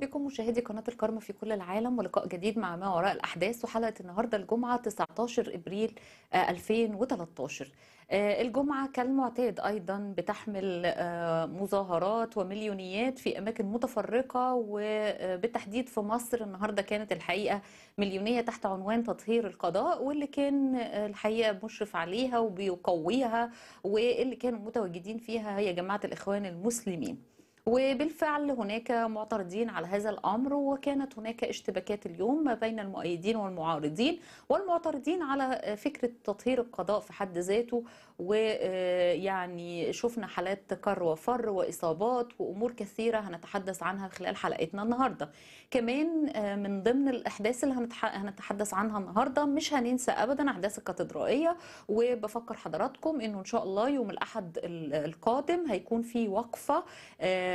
بكم مشاهدي قناة الكرم في كل العالم ولقاء جديد مع ما وراء الأحداث وحلقه النهارده الجمعة 19 إبريل آه، 2013 آه، الجمعة كالمعتاد أيضا بتحمل آه، مظاهرات ومليونيات في أماكن متفرقة وبالتحديد في مصر النهارده كانت الحقيقة مليونية تحت عنوان تطهير القضاء واللي كان آه، الحقيقة مشرف عليها وبيقويها واللي كانوا متواجدين فيها هي جماعة الإخوان المسلمين. وبالفعل هناك معترضين على هذا الأمر وكانت هناك اشتباكات اليوم ما بين المؤيدين والمعارضين والمعترضين على فكرة تطهير القضاء في حد ذاته ويعني شفنا حالات كر وفر وإصابات وأمور كثيرة هنتحدث عنها خلال حلقتنا النهارده. كمان آه، من ضمن الأحداث اللي هنتح- هنتحدث عنها النهارده مش هننسى ابدا أحداث الكاتدرائية وبفكر حضراتكم إنه إن شاء الله يوم الأحد ال- القادم هيكون في وقفة آم،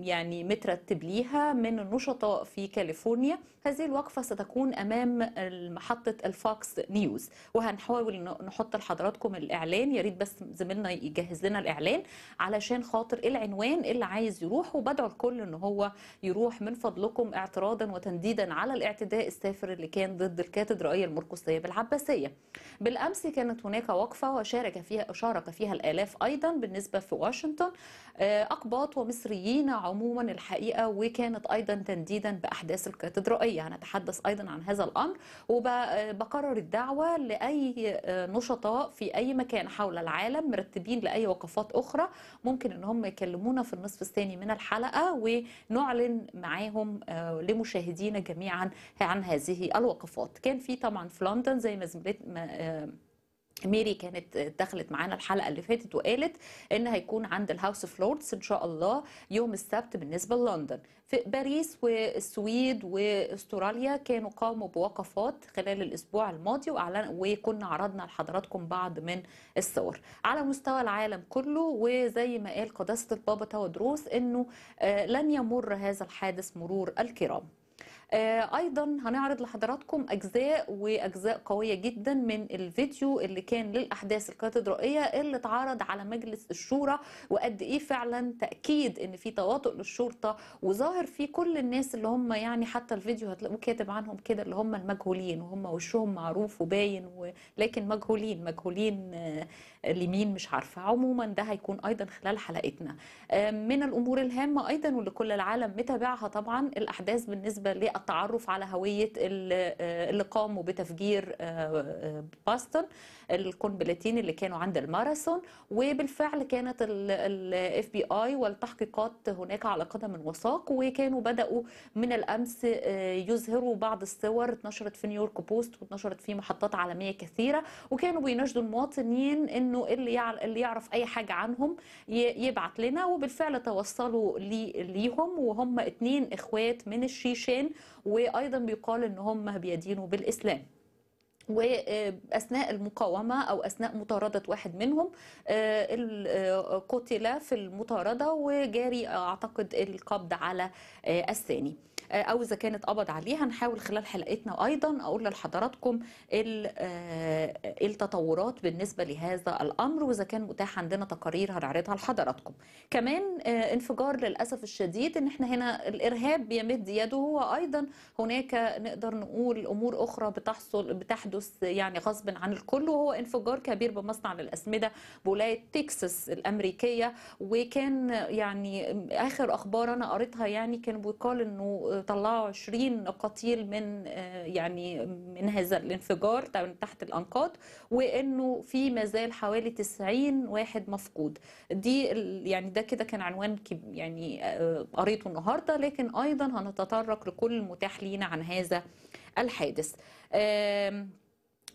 يعني مترتب ليها من النشطاء في كاليفورنيا. هذه الوقفة ستكون أمام محطة الفوكس نيوز وهنحاول نحط لحضراتكم الإعلان. يا ريت بس زميلنا يجهز لنا الإعلان علشان خاطر العنوان اللي عايز يروح وبدعو الكل إن هو يروح من فضلكم اعتراضا وتنديدا على الاعتداء السافر اللي كان ضد الكاتدرائية المرقسية بالعباسية. بالأمس كانت هناك وقفة وشارك فيها شارك فيها الآلاف أيضا بالنسبة في واشنطن. آه، أقباط ومصريين عموما الحقيقة وكانت أيضا تنديدا بأحداث الكاتدرائية. هنتحدث أيضا عن هذا الأمر وبقرر الدعوة لأي آه، نشطاء في أي مكان حول العالم مرتبين لأي وقفات أخرى. ممكن إن هم يكلمونا في النصف الثاني من الحلقة ونعلن معاهم آه، لمشاهدينا جميعا عن هذه الوقفات. كان في طبعا في لندن زي ما زميلت ما آه، ميري كانت دخلت معانا الحلقة اللي فاتت وقالت إن هيكون عند ال House of Lords إن شاء الله يوم السبت بالنسبة للندن. في باريس والسويد واستراليا كانوا قاموا بوقفات خلال الأسبوع الماضي واعلن وكنا عرضنا لحضراتكم بعض من الصور. على مستوى العالم كله وزي ما قال قداسة البابا تودروس إنه آه، لن يمر هذا الحادث مرور الكرام. أيضا هنعرض لحضراتكم أجزاء وأجزاء قوية جدا من الفيديو اللي كان للأحداث الكاتدرائية اللي اتعرض على مجلس الشورى وقد إيه فعلا تأكيد إن في تواطؤ للشرطة وظاهر في كل الناس اللي هم يعني حتى الفيديو هتلاقوه كاتب عنهم كده اللي هم المجهولين وهم وشهم معروف وباين ولكن مجهولين مجهولين آه، لمين مش عارفة. عموما ده هيكون أيضا خلال حلقتنا. من الأمور الهامة أيضا واللي كل العالم متابعها طبعا الأحداث بالنسبة للتعرف على هوية آه، اللي قاموا بتفجير آه، آه، باستون. القنبلتين اللي كانوا عند الماراثون وبالفعل كانت ال FBI والتحقيقات هناك على قدم وساق وكانوا بدأوا من الأمس آه، يظهروا بعض الصور اتنشرت في New York Post واتنشرت في محطات عالمية كثيرة وكانوا بيناشدوا المواطنين إنه اللي اللي يعرف أي حاجة عنهم يبعت لنا وبالفعل توصلوا لي ليهم وهم اتنين إخوات من الشيشان وأيضا بيقال ان هم بيدينوا بالإسلام. وأثناء المقاومة أو أثناء مطاردة واحد منهم آه، آه، قتل في المطاردة وجاري أعتقد القبض على آه، الثاني. أو إذا كانت قبض عليه هنحاول خلال حلقتنا أيضا أقول لحضراتكم آه، التطورات بالنسبة لهذا الأمر وإذا كان متاح عندنا تقارير هنعرضها لحضراتكم. كمان آه، انفجار للأسف الشديد إن إحنا هنا الإرهاب بيمد يده وأيضا هناك نقدر نقول أمور أخرى بتحصل بتحدث يعني غصب عن الكل وهو انفجار كبير بمصنع للأسمدة بولاية تكساس الأمريكية. وكان يعني آخر أخبار أنا قريتها يعني كان بيقال إنه طلعوا 20 قتيل من آه، يعني من هذا الانفجار تحت الأنقاض وإنه في مازال حوالي 90 واحد مفقود. دي يعني ده كده كان عنوان يعني آه، قريته النهارده لكن أيضا هنتطرق لكل المتاح لينا عن هذا الحادث.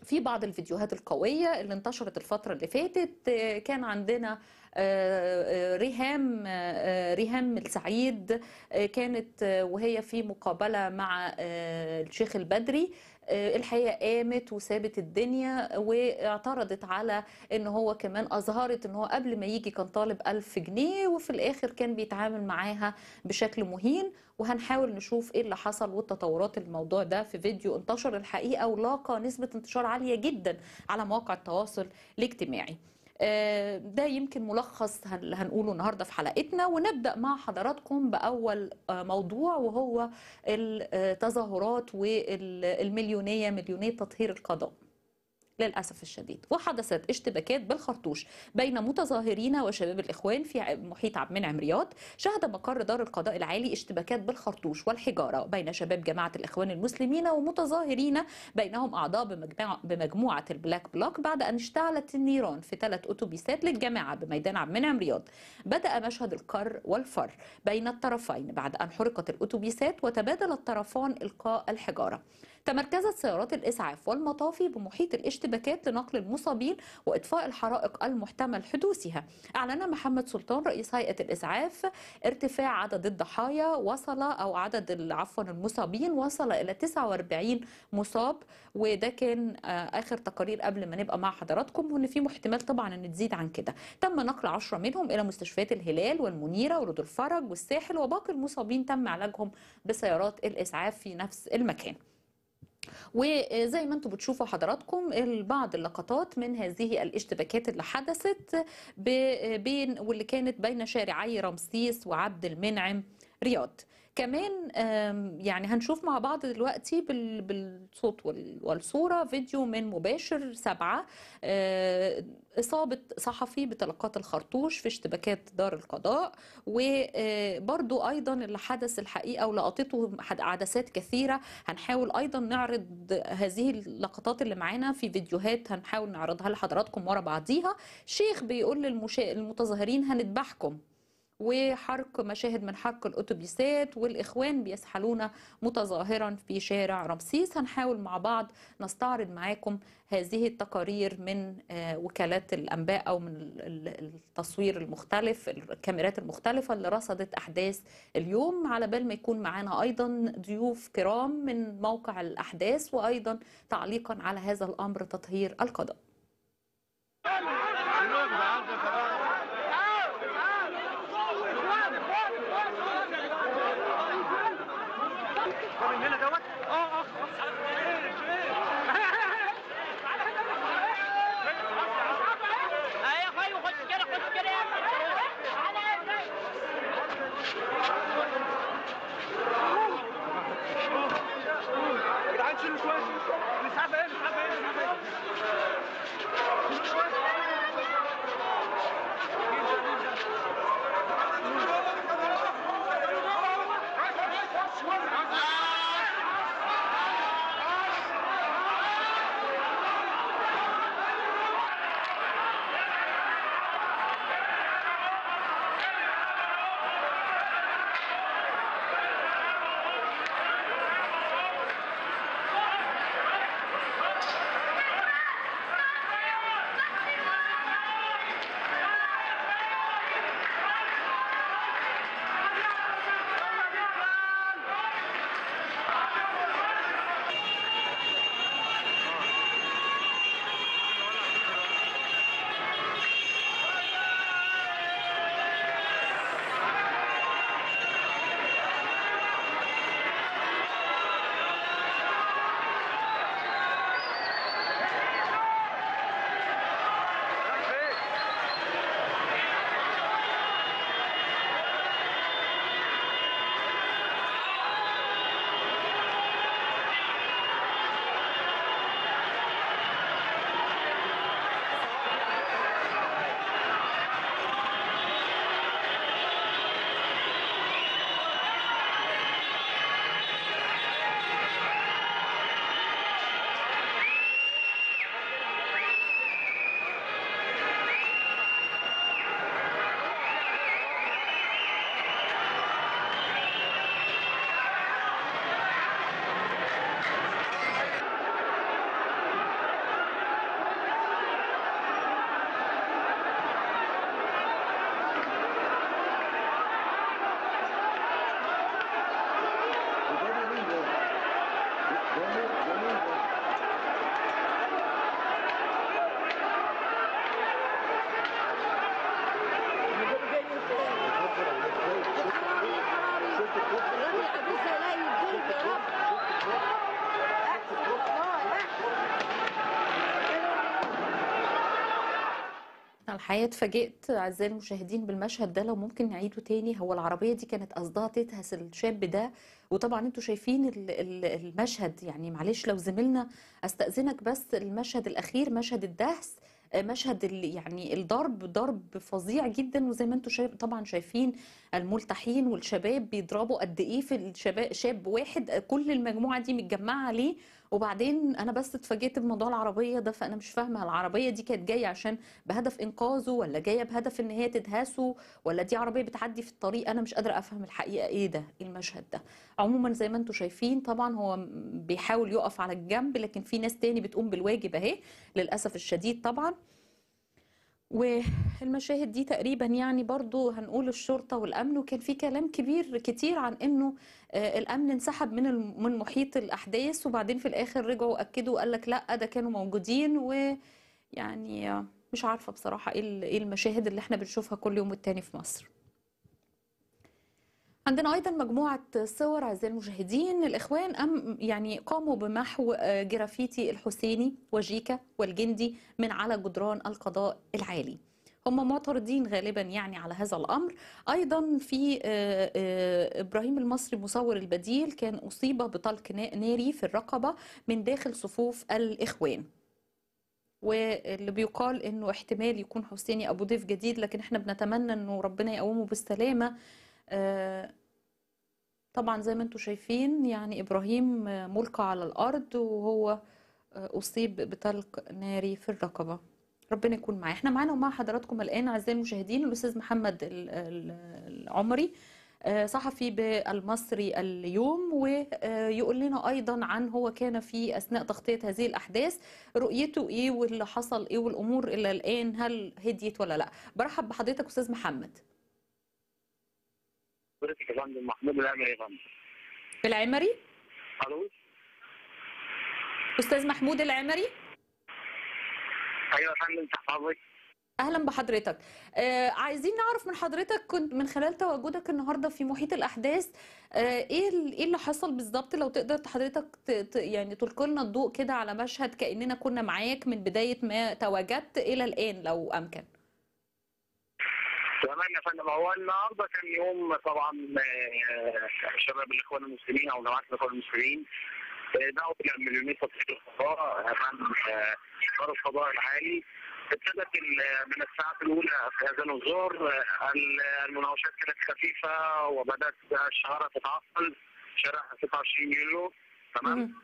في بعض الفيديوهات القوية اللي انتشرت الفترة اللي فاتت آه، كان عندنا ريهام آه، ريهام السعيد آه، كانت آه، وهي في مقابلة مع آه، الشيخ البدري آه، الحقيقة قامت وسابت الدنيا واعترضت على إن هو كمان أظهرت إن هو قبل ما يجي كان طالب ألف جنيه وفي الآخر كان بيتعامل معاها بشكل مهين. وهنحاول نشوف إيه اللي حصل والتطورات الموضوع ده في فيديو انتشر الحقيقة ولاقى نسبة انتشار عالية جدا على مواقع التواصل الاجتماعي. آه، ده يمكن ملخص هن- هنقوله النهارده في حلقتنا ونبدأ مع حضراتكم بأول آه، موضوع وهو التظاهرات والمليونية مليونية تطهير القضاء. للأسف الشديد. وحدثت اشتباكات بالخرطوش بين متظاهرين وشباب الإخوان في محيط عبد المنعم رياض شهد مقر دار القضاء العالي اشتباكات بالخرطوش والحجارة بين شباب جماعة الإخوان المسلمين ومتظاهرين. بينهم أعضاء بمجموعة, البلاك بلوك بعد أن اشتعلت النيران في ثلاث أتوبيسات للجامعة بميدان عبد المنعم رياض بدأ مشهد الكر والفر بين الطرفين بعد أن حرقت الأتوبيسات وتبادل الطرفان إلقاء الحجارة. تمركزت سيارات الإسعاف والمطافي بمحيط الاشتباكات لنقل المصابين وإطفاء الحرائق المحتمل حدوثها. أعلن محمد سلطان رئيس هيئة الإسعاف ارتفاع عدد الضحايا وصل أو عدد عفوا المصابين وصل إلى 49 مصاب وده كان آه، آخر تقارير قبل ما نبقى مع حضراتكم وإن في احتمال طبعا إن تزيد عن كده. تم نقل 10 منهم إلى مستشفيات الهلال والمنيرة ورود الفرج والساحل وباقي المصابين تم علاجهم بسيارات الإسعاف في نفس المكان. وزي ما أنتم بتشوفوا حضراتكم بعض اللقطات من هذه الاشتباكات اللي حدثت بين واللي كانت بين شارعي رمسيس وعبد المنعم رياض. كمان يعني هنشوف مع بعض دلوقتي بال- بالصوت وال- والصورة فيديو من مباشر سبعة آه، إصابة صحفي بطلقات الخرطوش في اشتباكات دار القضاء وبرضو أيضا اللي حدث الحقيقة ولقطته عدسات كثيرة هنحاول أيضا نعرض هذه اللقطات اللي معانا في فيديوهات هنحاول نعرضها لحضراتكم ورا بعضيها شيخ بيقول. للمتظاهرين هنذبحكم وحرق مشاهد من حرق الأتوبيسات والإخوان بيسحلون متظاهرا في شارع رمسيس. هنحاول مع بعض نستعرض معاكم هذه التقارير من آه، وكالات الأنباء أو من ال- ال- التصوير المختلف الكاميرات المختلفة اللي رصدت أحداث اليوم. على بال ما يكون معانا أيضا ضيوف كرام من موقع الأحداث وأيضا تعليقا على هذا الأمر تطهير القضاء. الحقيقة اتفاجئت أعزائي المشاهدين بالمشهد ده لو ممكن نعيده تاني. هو العربية دي كانت قصدها تدهس الشاب ده. وطبعا أنتوا شايفين ال- ال- المشهد يعني معلش لو زميلنا أستأذنك بس المشهد الأخير مشهد الدهس مشهد يعني الضرب ضرب فظيع جدا. وزي ما أنتوا شايف طبعا شايفين الملتحين والشباب بيضربوا قد إيه في الشباب شاب واحد. كل المجموعة دي متجمعة عليه وبعدين أنا بس اتفاجئت بموضوع العربية ده فأنا مش فاهمة العربية دي كانت جاية عشان بهدف إنقاذه ولا جاية بهدف إن هي تدهسه ولا دي عربية بتعدي في الطريق؟ أنا مش قادرة أفهم الحقيقة إيه ده إيه المشهد ده؟ عموما زي ما أنتم شايفين طبعا هو بيحاول يقف على الجنب لكن في ناس تاني بتقوم بالواجب أهي للأسف الشديد طبعا. والمشاهد دي تقريبا يعني برضو هنقول الشرطة والأمن وكان في كلام كبير كتير عن إنه آه، الأمن انسحب من من محيط الأحداث وبعدين في الآخر رجعوا أكدوا وقال لك لأ ده كانوا موجودين ويعني مش عارفة بصراحة إيه إيه المشاهد اللي إحنا بنشوفها كل يوم والتاني في مصر. عندنا أيضا مجموعة صور أعزائي المشاهدين الإخوان أم يعني قاموا بمحو آه، جرافيتي الحسيني وجيكا والجندي من على جدران القضاء العالي. هم معترضين غالبا يعني على هذا الأمر. أيضا في آه، آه، إبراهيم المصري مصور البديل كان أصيب بطلق نا- ناري في الرقبة من داخل صفوف الإخوان. واللي بيقال إنه احتمال يكون حسيني أبو ضيف جديد لكن إحنا بنتمنى إنه ربنا يقومه بالسلامة. آه، طبعا زي ما أنتم شايفين يعني إبراهيم آه، ملقى على الأرض وهو آه، أصيب بطلق ناري في الرقبة. ربنا يكون معاه. إحنا معانا ومع حضراتكم الآن أعزائي المشاهدين الأستاذ محمد ال- ال- العمري آه، صحفي بالمصري اليوم ويقول لنا أيضا عن هو كان في أثناء تغطية هذه الأحداث رؤيته إيه واللي حصل إيه والأمور إلى الآن هل هديت ولا لا؟ برحب بحضرتك أستاذ محمد. حضرتك يا فندم محمود الامري يا فندم العمري؟ ألو؟ أستاذ محمود العمري؟ أيوه يا فندم تحت حضرتك أهلا بحضرتك. آه عايزين نعرف من حضرتك كنت من خلال تواجدك النهارده في محيط الأحداث آه إيه إيه اللي حصل بالظبط؟ لو تقدر حضرتك ت- ت- يعني تلقي لنا الضوء كده على مشهد كأننا كنا معاك من بداية ما تواجدت إلى الآن لو أمكن. تمام يا فندم. هو النهارده كان يوم طبعا آه، شباب الإخوان المسلمين أو جماعة الإخوان المسلمين آه، دعوا إلى مليونير تطهير القضاء أمام آه، دار القضاء العالي. ابتدت من الساعات الأولى في اذان الظهر آه، ال- المناوشات كانت خفيفة وبدأت الشوارع تتعطل شارع 26 يوليو. تمام.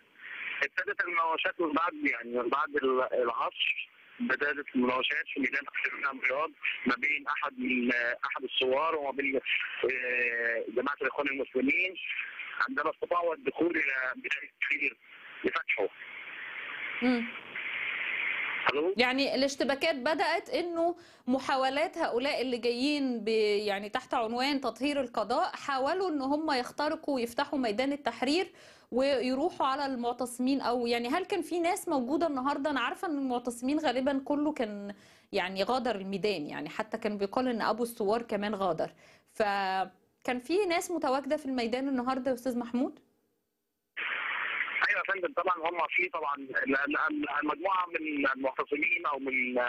ابتدت المناوشات من بعد يعني من بعد ال- العصر. بدأت المناوشات في ميدان أحمد رياض ما بين أحد من أحد الثوار وما بين آه، جماعة الإخوان المسلمين عندما استطاعوا الدخول إلى بداية التحرير لفتحه. يعني الاشتباكات بدأت إنه محاولات هؤلاء اللي جايين يعني تحت عنوان تطهير القضاء حاولوا إن هم يخترقوا ويفتحوا ميدان التحرير ويروحوا على المعتصمين أو يعني هل كان في ناس موجودة النهاردة؟ أنا عارفة إن المعتصمين غالبا كله كان يعني غادر الميدان يعني حتى كان بيقال إن أبو الثوار كمان غادر. فكان في ناس متواجدة في الميدان النهاردة يا أستاذ محمود؟ فندم طبعا هم في طبعا ال- ال- المجموعة من المعتصمين أو من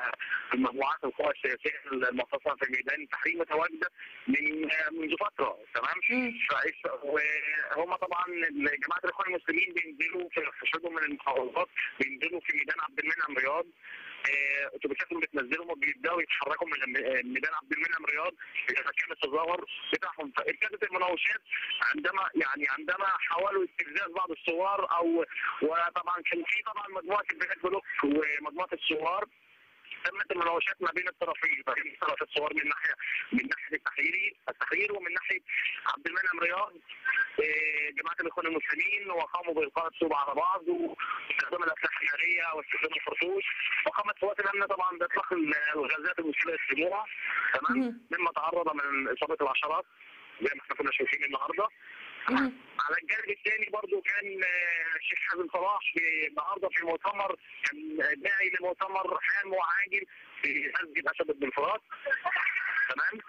المجموعات القوى السياسية المعتصمه في ميدان التحرير متواجدة من منذ فترة تمام؟ وهم طبعا جماعة الإخوان المسلمين بينزلوا في حشودهم من المحافظات بينزلوا في ميدان عبد المنعم رياض اتوبيساتهم بتنزلهم وبيبدأوا يتحركوا من الم- ميدان عبد المنعم رياض مكان التظاهر بتاعهم. فابتدت المناوشات عندما يعني عندما حاولوا استفزاز بعض الثوار أو وطبعا كان في طبعا مجموعة البلاد بلوك ومجموعة الثوار تمت المناوشات ما بين الطرفين ما بين طرف الثوار من ناحية من ناحية التحريري التحرير ومن ناحية عبد المنعم رياض آه، جماعة الإخوان المسلمين وقاموا بإلقاء الطوب على بعض واستخدام الأسلحة الناريه واستخدام الخرطوش وقامت قوات الأمن طبعا بإطلاق الغازات المسيله للدموع تمام. مما تعرض من إصابة العشرات زي ما إحنا كنا شايفين النهارده. على الجانب الثاني برضو كان آه، الشيخ حازم صلاح النهارده في مؤتمر كان داعي لمؤتمر هام وعاجل في مسجد أسد بن فرات تمام؟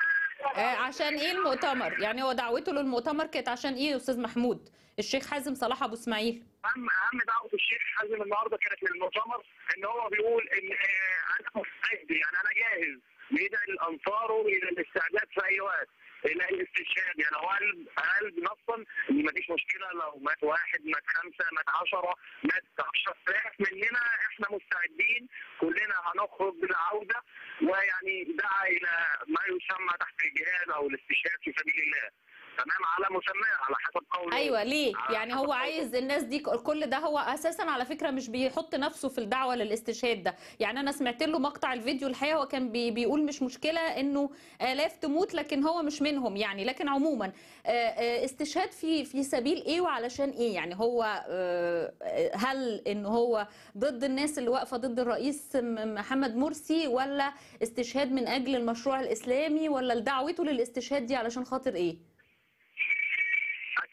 آه، عشان إيه المؤتمر؟ يعني هو دعوته للمؤتمر كانت عشان إيه يا أستاذ محمود؟ الشيخ حازم صلاح أبو إسماعيل. أهم أهم دعوة الشيخ حازم النهارده كانت للمؤتمر إن هو بيقول إن آه، أنا مستعد يعني أنا جاهز. بيدعي انصاره إلى الاستعداد في أي وقت. إلى الاستشهاد يعني هو قال نصا إن مفيش مشكلة لو مات واحد مات خمسة مات 10 مات 10000 مننا إحنا مستعدين كلنا هنخرج بالعودة ويعني دعا إلى ما يسمى تحت الجهاد أو الاستشهاد في سبيل الله. تمام على مسماه على حسب قوله. أيوه ليه؟ يعني هو. عايز الناس دي كل ده هو أساسا على فكرة مش بيحط نفسه في الدعوة للاستشهاد ده. يعني أنا سمعت له مقطع الفيديو الحقيقة هو كان بي بيقول مش مشكلة إنه آلاف تموت لكن هو مش منهم يعني. لكن عموما آه، آه، استشهاد في في سبيل إيه وعلشان إيه؟ يعني هو آه، هل إن هو ضد الناس اللي واقفة ضد الرئيس محمد مرسي ولا استشهاد من أجل المشروع الإسلامي ولا دعوته للاستشهاد دي علشان خاطر إيه؟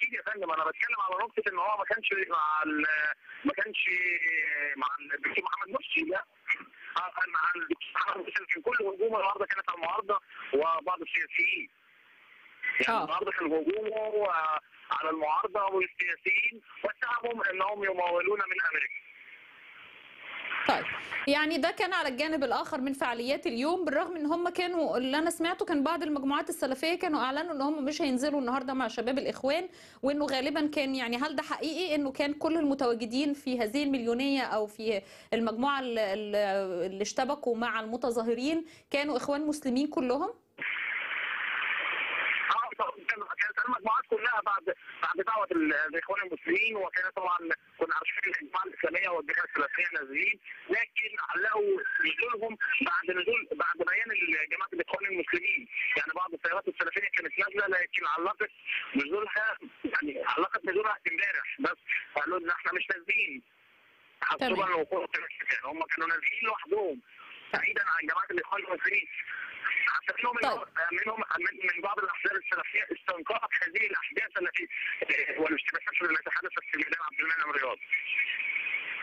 أكيد يا فندم أنا بتكلم على نقطة إن هو ما كانش مع ما كانش مع الدكتور محمد مرسي لا. آه، مع الدكتور محمد مرسي كان كل هجومه النهارده كانت على المعارضة وبعض السياسيين. يعني آه. النهارده كان هجومه آه، على المعارضة والسياسيين واتهمهم إنهم يمولون من أمريكا. طيب يعني ده كان على الجانب الآخر من فعاليات اليوم بالرغم إن هم كانوا اللي أنا سمعته كان بعض المجموعات السلفية كانوا أعلنوا إن هم مش هينزلوا النهارده مع شباب الإخوان وإنه غالبا كان يعني هل ده حقيقي إنه كان كل المتواجدين في هذه المليونية أو في المجموعة اللي, اشتبكوا مع المتظاهرين كانوا إخوان مسلمين كلهم؟ كانت المجموعات كلها بعد بعد دعوة ال- الإخوان المسلمين وكان طبعا كنا عارفين الجماعه الإسلامية والجماعه السلفيه نازلين لكن علقوا نزولهم بعد نزول بعد بيان جماعة الإخوان المسلمين. يعني بعض التيارات السلفيه كانت نازلة لكن علقت نزولها يعني علقت نزولها امبارح. بس قالوا إن إحنا مش نازلين. حسبا كان هم كانوا نازلين لوحدهم بعيدا عن جماعة الإخوان المسلمين. حتى منهم طيب. منهم من, من بعض الأحزاب السلفية استنكرت هذه الأحداث التي والاشتباكات التي حدثت في ميدان عبد المنعم رياض.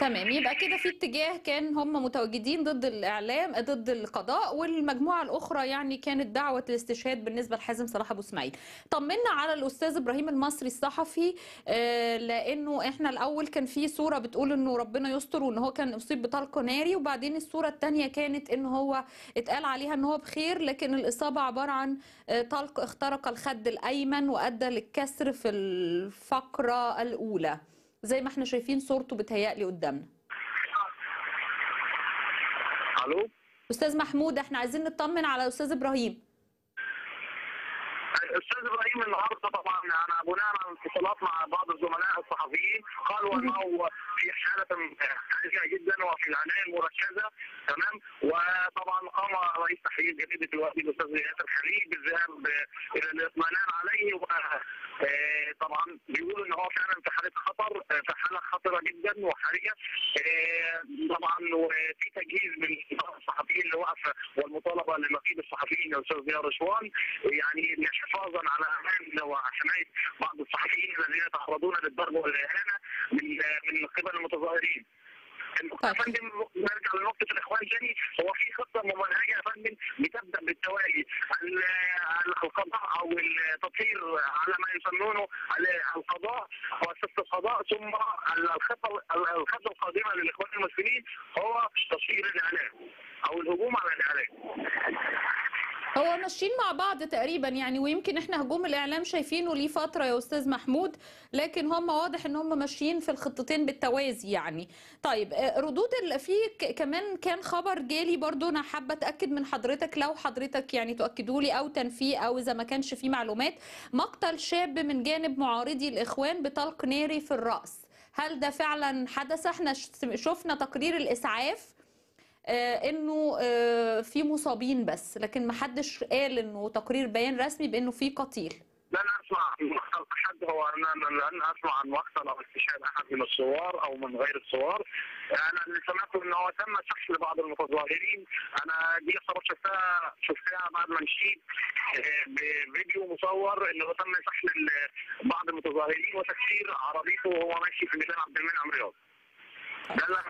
تمام. يبقى كده في اتجاه كان هم متواجدين ضد الإعلام ضد القضاء والمجموعة الأخرى يعني كانت دعوة الاستشهاد بالنسبة لحازم صلاح أبو إسماعيل. طمنا على الأستاذ إبراهيم المصري الصحفي آه، لأنه إحنا الأول كان في صورة بتقول إنه ربنا يستر وإن هو كان أصيب بطلق ناري وبعدين الصورة الثانية كانت إن هو اتقال عليها إن هو بخير لكن الإصابة عبارة عن آه، طلق اخترق الخد الأيمن وأدى للكسر في الفقرة الأولى. زي ما إحنا شايفين صورته بتهيألي قدامنا. ألو؟ أستاذ محمود إحنا عايزين نطمن على أستاذ إبراهيم. الاستاذ إبراهيم النهارده طبعا أنا بناء على اتصالات مع بعض الزملاء الصحفيين قالوا إنه في حالة حرجه جدا وفي العنايه المركزة تمام؟ وطبعا قام رئيس تحرير جريدة الوقت الأستاذ ياسر خليل بالذهاب إلى الاطمئنان عليه و آه، طبعا بيقولوا إن هو فعلا في حالة خطر آه، في حالة خطرة جدا وحرجة. آه، طبعا وفي تجهيز من الصحفيين اللي وقف والمطالبة لنقيب الصحفيين الأستاذ ضياء رشوان يعني حفاظا على أمان وحماية بعض الصحفيين الذين يتعرضون للضرب والإهانة من من قبل المتظاهرين. طيب. يا فندم نرجع لنقطة الإخوان تاني هو في خطة ممنهجة يا فندم بتبدأ بالتوالي ال- القضاء أو التطهير على ما يسمونه ال- القضاء وسياسة القضاء ثم الخطة الخطة القادمة للإخوان المسلمين هو تطهير الإعلام أو الهجوم على الإعلام. هو ماشيين مع بعض تقريبا يعني ويمكن إحنا هجوم الإعلام شايفينه ليه فترة يا أستاذ محمود لكن هم واضح إن هم ماشيين في الخطتين بالتوازي يعني. طيب آه، ردود ال- في كمان كان خبر جالي برضو أنا حابة أتأكد من حضرتك لو حضرتك يعني تاكدوا لي أو تنفيه أو إذا ما كانش في معلومات. مقتل شاب من جانب معارضي الإخوان بطلق ناري في الرأس. هل ده فعلا حدث؟ إحنا شفنا تقرير الإسعاف إنه آه، في مصابين بس لكن ما حدش قال إنه تقرير بيان رسمي بإنه في قتيل. لن أسمع عن مقتل احد هو لن أسمع عن مقتل أو استشهاد أحد من الثوار أو من غير الثوار أنا اللي سمعته ان هو تم سحل بعض المتظاهرين. أنا دي خبر شفتها شفتها بعد ما مشيت آه، بفيديو مصور إنه تم سحل ال- بعض المتظاهرين وتكسير عربيته وهو ماشي في ميدان عبد المنعم رياض. اللي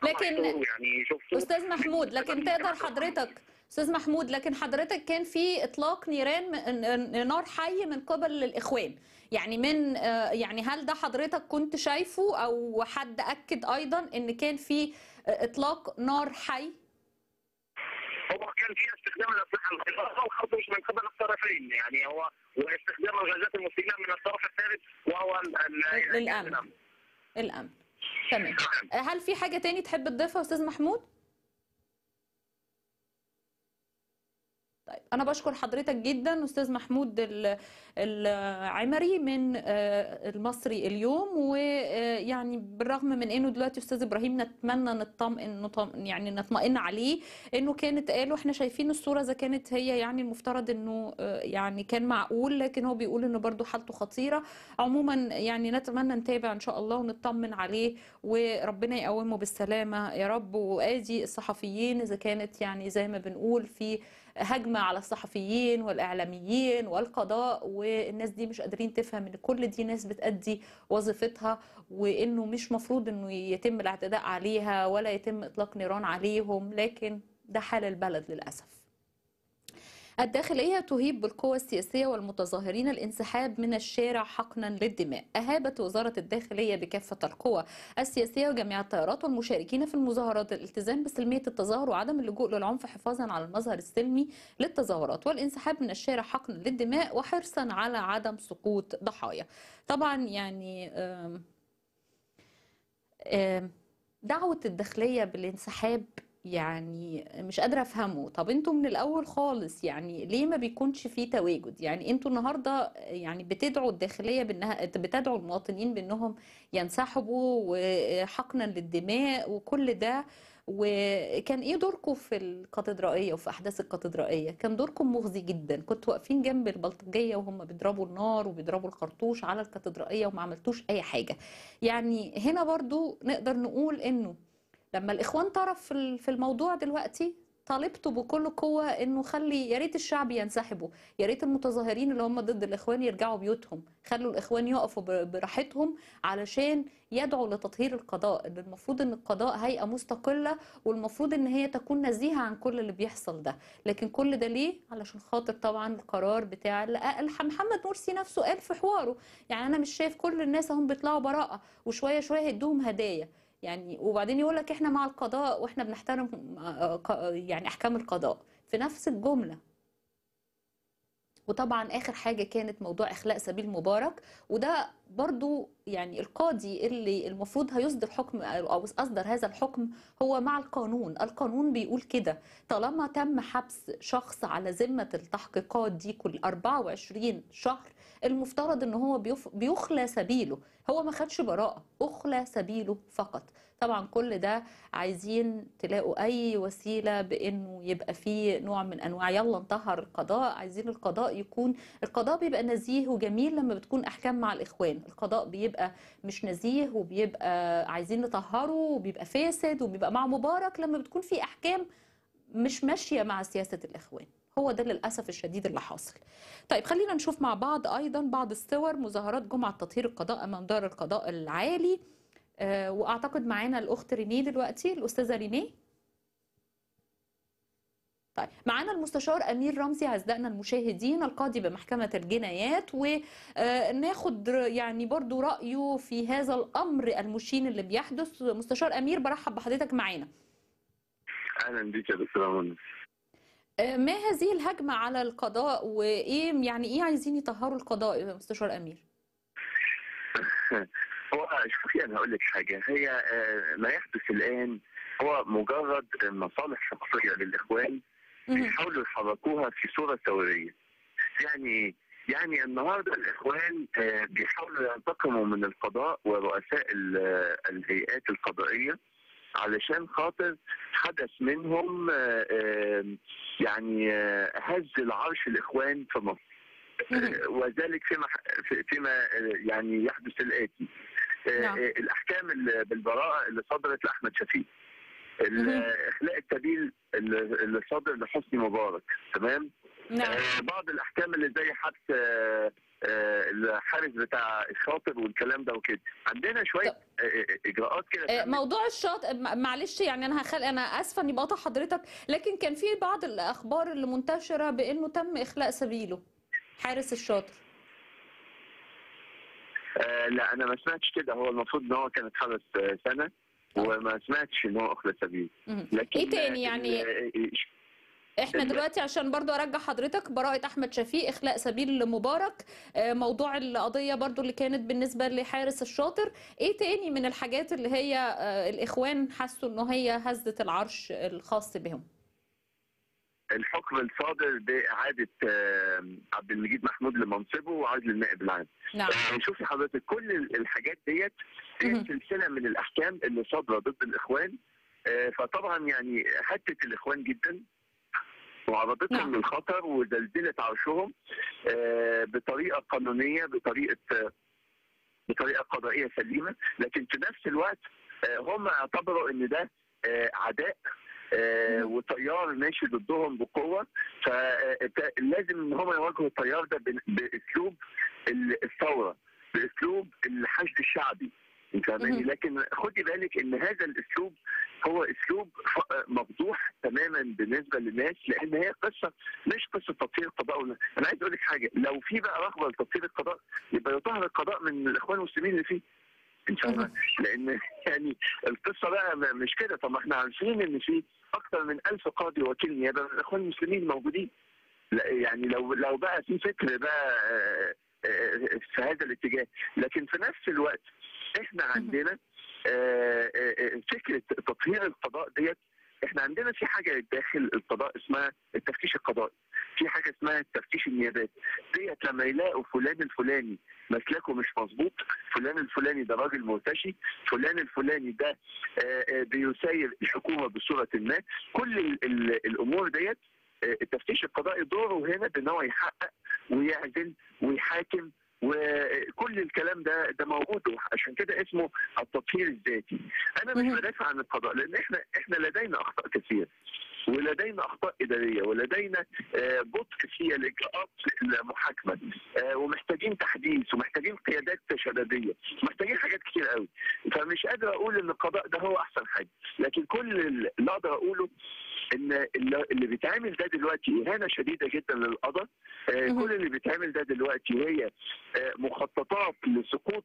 لكن يعني أستاذ محمود لكن تقدر حضرتك أستاذ محمود لكن حضرتك كان في إطلاق نيران نار حي من قبل الإخوان. يعني من آه، يعني هل ده حضرتك كنت شايفه أو حد أكد أيضا إن كان في آه، إطلاق نار حي؟ هو كان فيها استخدام الأسلحة وبرضه مش من قبل الطرفين. يعني هو واستخدام الغازات المسيله من الطرف الثالث وهو ال- ال- للأمن. الأمن. تمام نعم. هل في حاجة تاني تحب تضيفها أستاذ محمود طيب أنا بشكر حضرتك جدا أستاذ محمود ال- العمري من آه، المصري اليوم ويعني بالرغم من إنه دلوقتي أستاذ إبراهيم نتمنى نطمئن نطم- يعني نطمئن عليه إنه كانت قالوا إحنا شايفين الصورة إذا كانت هي يعني المفترض إنه آه، يعني كان معقول لكن هو بيقول إنه برضو حالته خطيرة. عموما يعني نتمنى نتابع إن شاء الله ونطمن عليه وربنا يقومه بالسلامة يا رب. وآدي الصحفيين إذا كانت يعني زي ما بنقول في هجمة على الصحفيين والإعلاميين والقضاء والناس دي مش قادرين تفهم إن كل دي ناس بتأدي وظيفتها وإنه مش مفروض إنه يتم الاعتداء عليها ولا يتم إطلاق نيران عليهم لكن ده حال البلد للأسف. الداخلية تهيب بالقوى السياسية والمتظاهرين الانسحاب من الشارع حقنا للدماء. أهابت وزارة الداخلية بكافة القوى السياسية وجميع التيارات والمشاركين في المظاهرات الالتزام بسلمية التظاهر وعدم اللجوء للعنف حفاظا على المظهر السلمي للتظاهرات والانسحاب من الشارع حقنا للدماء وحرصا على عدم سقوط ضحايا. طبعا يعني دعوة الداخلية بالانسحاب يعني مش قادرة أفهمه. طب أنتوا من الأول خالص يعني ليه ما بيكونش فيه تواجد؟ يعني أنتوا النهاردة يعني بتدعوا الداخلية بأنها بتدعوا المواطنين بأنهم ينسحبوا وحقنا للدماء وكل ده. وكان إيه دوركم في الكاتدرائية وفي أحداث الكاتدرائية؟ كان دوركم مخزي جدا. كنتوا واقفين جنب البلطجية وهم بيضربوا النار وبيضربوا الخرطوش على الكاتدرائية وما عملتوش أي حاجة. يعني هنا برضو نقدر نقول إنه لما الإخوان طرف في ال- في الموضوع دلوقتي طالبته بكل قوة إنه خلي يا ريت الشعب ينسحبوا يا ريت المتظاهرين اللي هم ضد الإخوان يرجعوا بيوتهم خلوا الإخوان يقفوا براحتهم علشان يدعوا لتطهير القضاء اللي المفروض إن القضاء هيئة مستقلة والمفروض إن هي تكون نزيهة عن كل اللي بيحصل ده. لكن كل ده ليه؟ علشان خاطر طبعا القرار بتاع محمد مرسي نفسه قال في حواره يعني أنا مش شايف كل الناس هم بيطلعوا براءة وشوية شوية هيدوهم هدايا. يعني وبعدين يقول لك إحنا مع القضاء وإحنا بنحترم آه، يعني أحكام القضاء في نفس الجملة. وطبعا آخر حاجة كانت موضوع إخلاء سبيل مبارك وده برضو يعني القاضي اللي المفروض هيصدر حكم أو أصدر هذا الحكم هو مع القانون. القانون بيقول كده طالما تم حبس شخص على ذمة التحقيقات دي كل 24 شهر المفترض إن هو بيخلى سبيله. هو ما خدش براءة أخلى سبيله فقط. طبعا كل ده عايزين تلاقوا أي وسيلة بإنه يبقى فيه نوع من أنواع يلا نطهر القضاء. عايزين القضاء يكون القضاء بيبقى نزيه وجميل لما بتكون أحكام مع الإخوان. القضاء بيبقى مش نزيه وبيبقى عايزين نطهره وبيبقى فاسد وبيبقى مع مبارك لما بتكون في أحكام مش ماشية مع سياسة الإخوان. هو ده للأسف الشديد اللي حاصل. طيب خلينا نشوف مع بعض أيضا بعض الصور مظاهرات جمعة تطهير القضاء امام دار القضاء العالي. آه، وأعتقد معانا الأخت رينيه دلوقتي الأستاذة رينيه. طيب معانا المستشار أمير رمزي أعزائنا المشاهدين القاضي بمحكمة الجنايات. وناخد يعني برضو رأيه في هذا الأمر المشين اللي بيحدث. مستشار أمير برحب بحضرتك معانا. أهلا بك يا دكتور منى آه، ما هذه الهجمة على القضاء وإيه يعني إيه عايزين يطهروا القضاء يا مستشار أمير هو شوفي أنا هقول لك حاجة هي آه، ما يحدث الآن هو مجرد مصالح شخصية للإخوان مهم. بيحاولوا يحركوها في صورة ثورية يعني؟ يعني النهارده الإخوان آه، بيحاولوا ينتقموا من القضاء ورؤساء ال- آه، الهيئات القضائية علشان خاطر حدث منهم آه، يعني آه، هز العرش الإخوان في مصر. آه، وذلك فيما في- فيما يعني يحدث الآتي نعم. الأحكام بالبراءة اللي صدرت لأحمد شفيق. إخلاء السبيل اللي صدر لحسني مبارك تمام نعم بعض الأحكام اللي زي حبس الحارس بتاع الشاطر والكلام ده وكده عندنا شوية. آه، آه، إجراءات كده آه،. موضوع الشاط م- معلش يعني أنا هخل أنا آسفة إني بقطع حضرتك لكن كان في بعض الأخبار اللي منتشرة بأنه تم إخلاء سبيله حارس الشاطر آه، لا أنا ما سمعتش كده هو المفروض إن هو كان اتحبس آه، سنة. وما سمعتش إن هو اخلى سبيل. لكن إيه تاني آه، يعني إحنا دلوقتي عشان برضو ارجع حضرتك براءة أحمد شفيق إخلاء سبيل مبارك آه، موضوع القضية برضو اللي كانت بالنسبة لحارس الشاطر. إيه تاني من الحاجات اللي هي آه، الإخوان حسوا انه هي هزت العرش الخاص بهم؟ الحكم الصادر بإعادة آه، عبد المجيد محمود لمنصبه وعزل النائب العام. نعم. آه، شوفي حضرتك كل ال- الحاجات ديت هي مهم. سلسلة من الأحكام اللي صادرة ضد الإخوان. آه، فطبعا يعني هدت الإخوان جدا. وعرضتهم نعم. للخطر وزلزلت عرشهم آه، بطريقة قانونية بطريقة بطريقة قضائية سليمة لكن في نفس الوقت آه، هم اعتبروا إن ده آه، عداء. وتيار ماشي ضدهم بقوة فلازم إن هم يواجهوا التيار ده بأسلوب ال- الثورة بأسلوب الحشد الشعبي فاهماني. لكن خدي بالك إن هذا الأسلوب هو أسلوب مفضوح تماما بالنسبة للناس لأن هي قصة مش قصة تطهير القضاء. أنا عايز أقول لك حاجة لو في بقى رغبة لتطهير القضاء يبقى يطهر القضاء من الإخوان المسلمين اللي فيه انت فاهمه مهم. لأن يعني القصة بقى مش كده. طب ما إحنا عارفين إن في أكثر من ألف قاضي وكيل نيابة من الإخوان المسلمين موجودين. لا يعني لو لو بقى في فكر بقى آه، آه، في هذا الاتجاه. لكن في نفس الوقت إحنا عندنا آه، آه، آه، فكرة تطهير القضاء ديت إحنا عندنا في حاجة داخل القضاء اسمها التفتيش القضائي. في حاجة اسمها تفتيش النيابات. ديت لما يلاقوا فلان الفلاني مسلكه مش مظبوط فلان الفلاني ده راجل مرتشي فلان الفلاني ده بيسير الحكومة بصورة ما. كل ال- ال- الأمور ديت التفتيش القضائي دوره هنا بإن هو يحقق ويعزل ويحاكم وكل الكلام ده ده موجود عشان كده اسمه التطهير الذاتي أنا مش. بدافع عن القضاء لأن إحنا إحنا لدينا أخطاء كثير ولدينا أخطاء إدارية ولدينا آه، بطء في الإجراءات المحاكمه آه، ومحتاجين تحديث ومحتاجين قيادات شبابيه محتاجين حاجات كتير قوي فمش قادر أقول إن القضاء ده هو أحسن حاجة لكن كل اللي أقدر أقوله إن اللي بيتعمل ده دلوقتي إهانة شديدة جدا للقضاء آه،. كل اللي بيتعمل ده دلوقتي هي مخططات لسقوط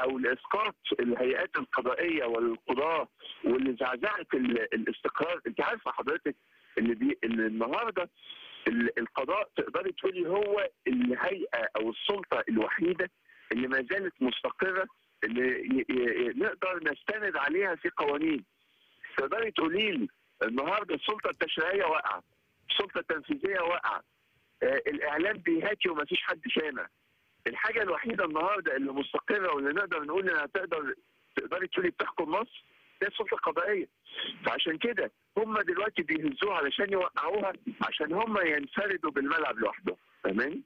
أو لاسقاط الهيئات القضائية والقضاة واللي زعزعت ال- الاستقرار. أنت عارفه حضرتك اللي بي اللي النهارده ال- القضاء تقدري تقولي هو الهيئة أو السلطة الوحيدة اللي ما زالت مستقرة اللي نقدر نستند عليها في قوانين. تقدري تقولي لي النهارده السلطة التشريعية واقعة السلطة التنفيذية واقعة آه، الإعلام بيهاتي ومفيش حد سامع الحاجة الوحيدة النهارده اللي مستقرة واللي نقدر نقول إنها تقدر تقدري تقولي بتحكم مصر هي السلطة القضائية فعشان كده هم دلوقتي بيهزوها علشان يوقعوها عشان هم ينفردوا بالملعب لوحدهم فاهماني؟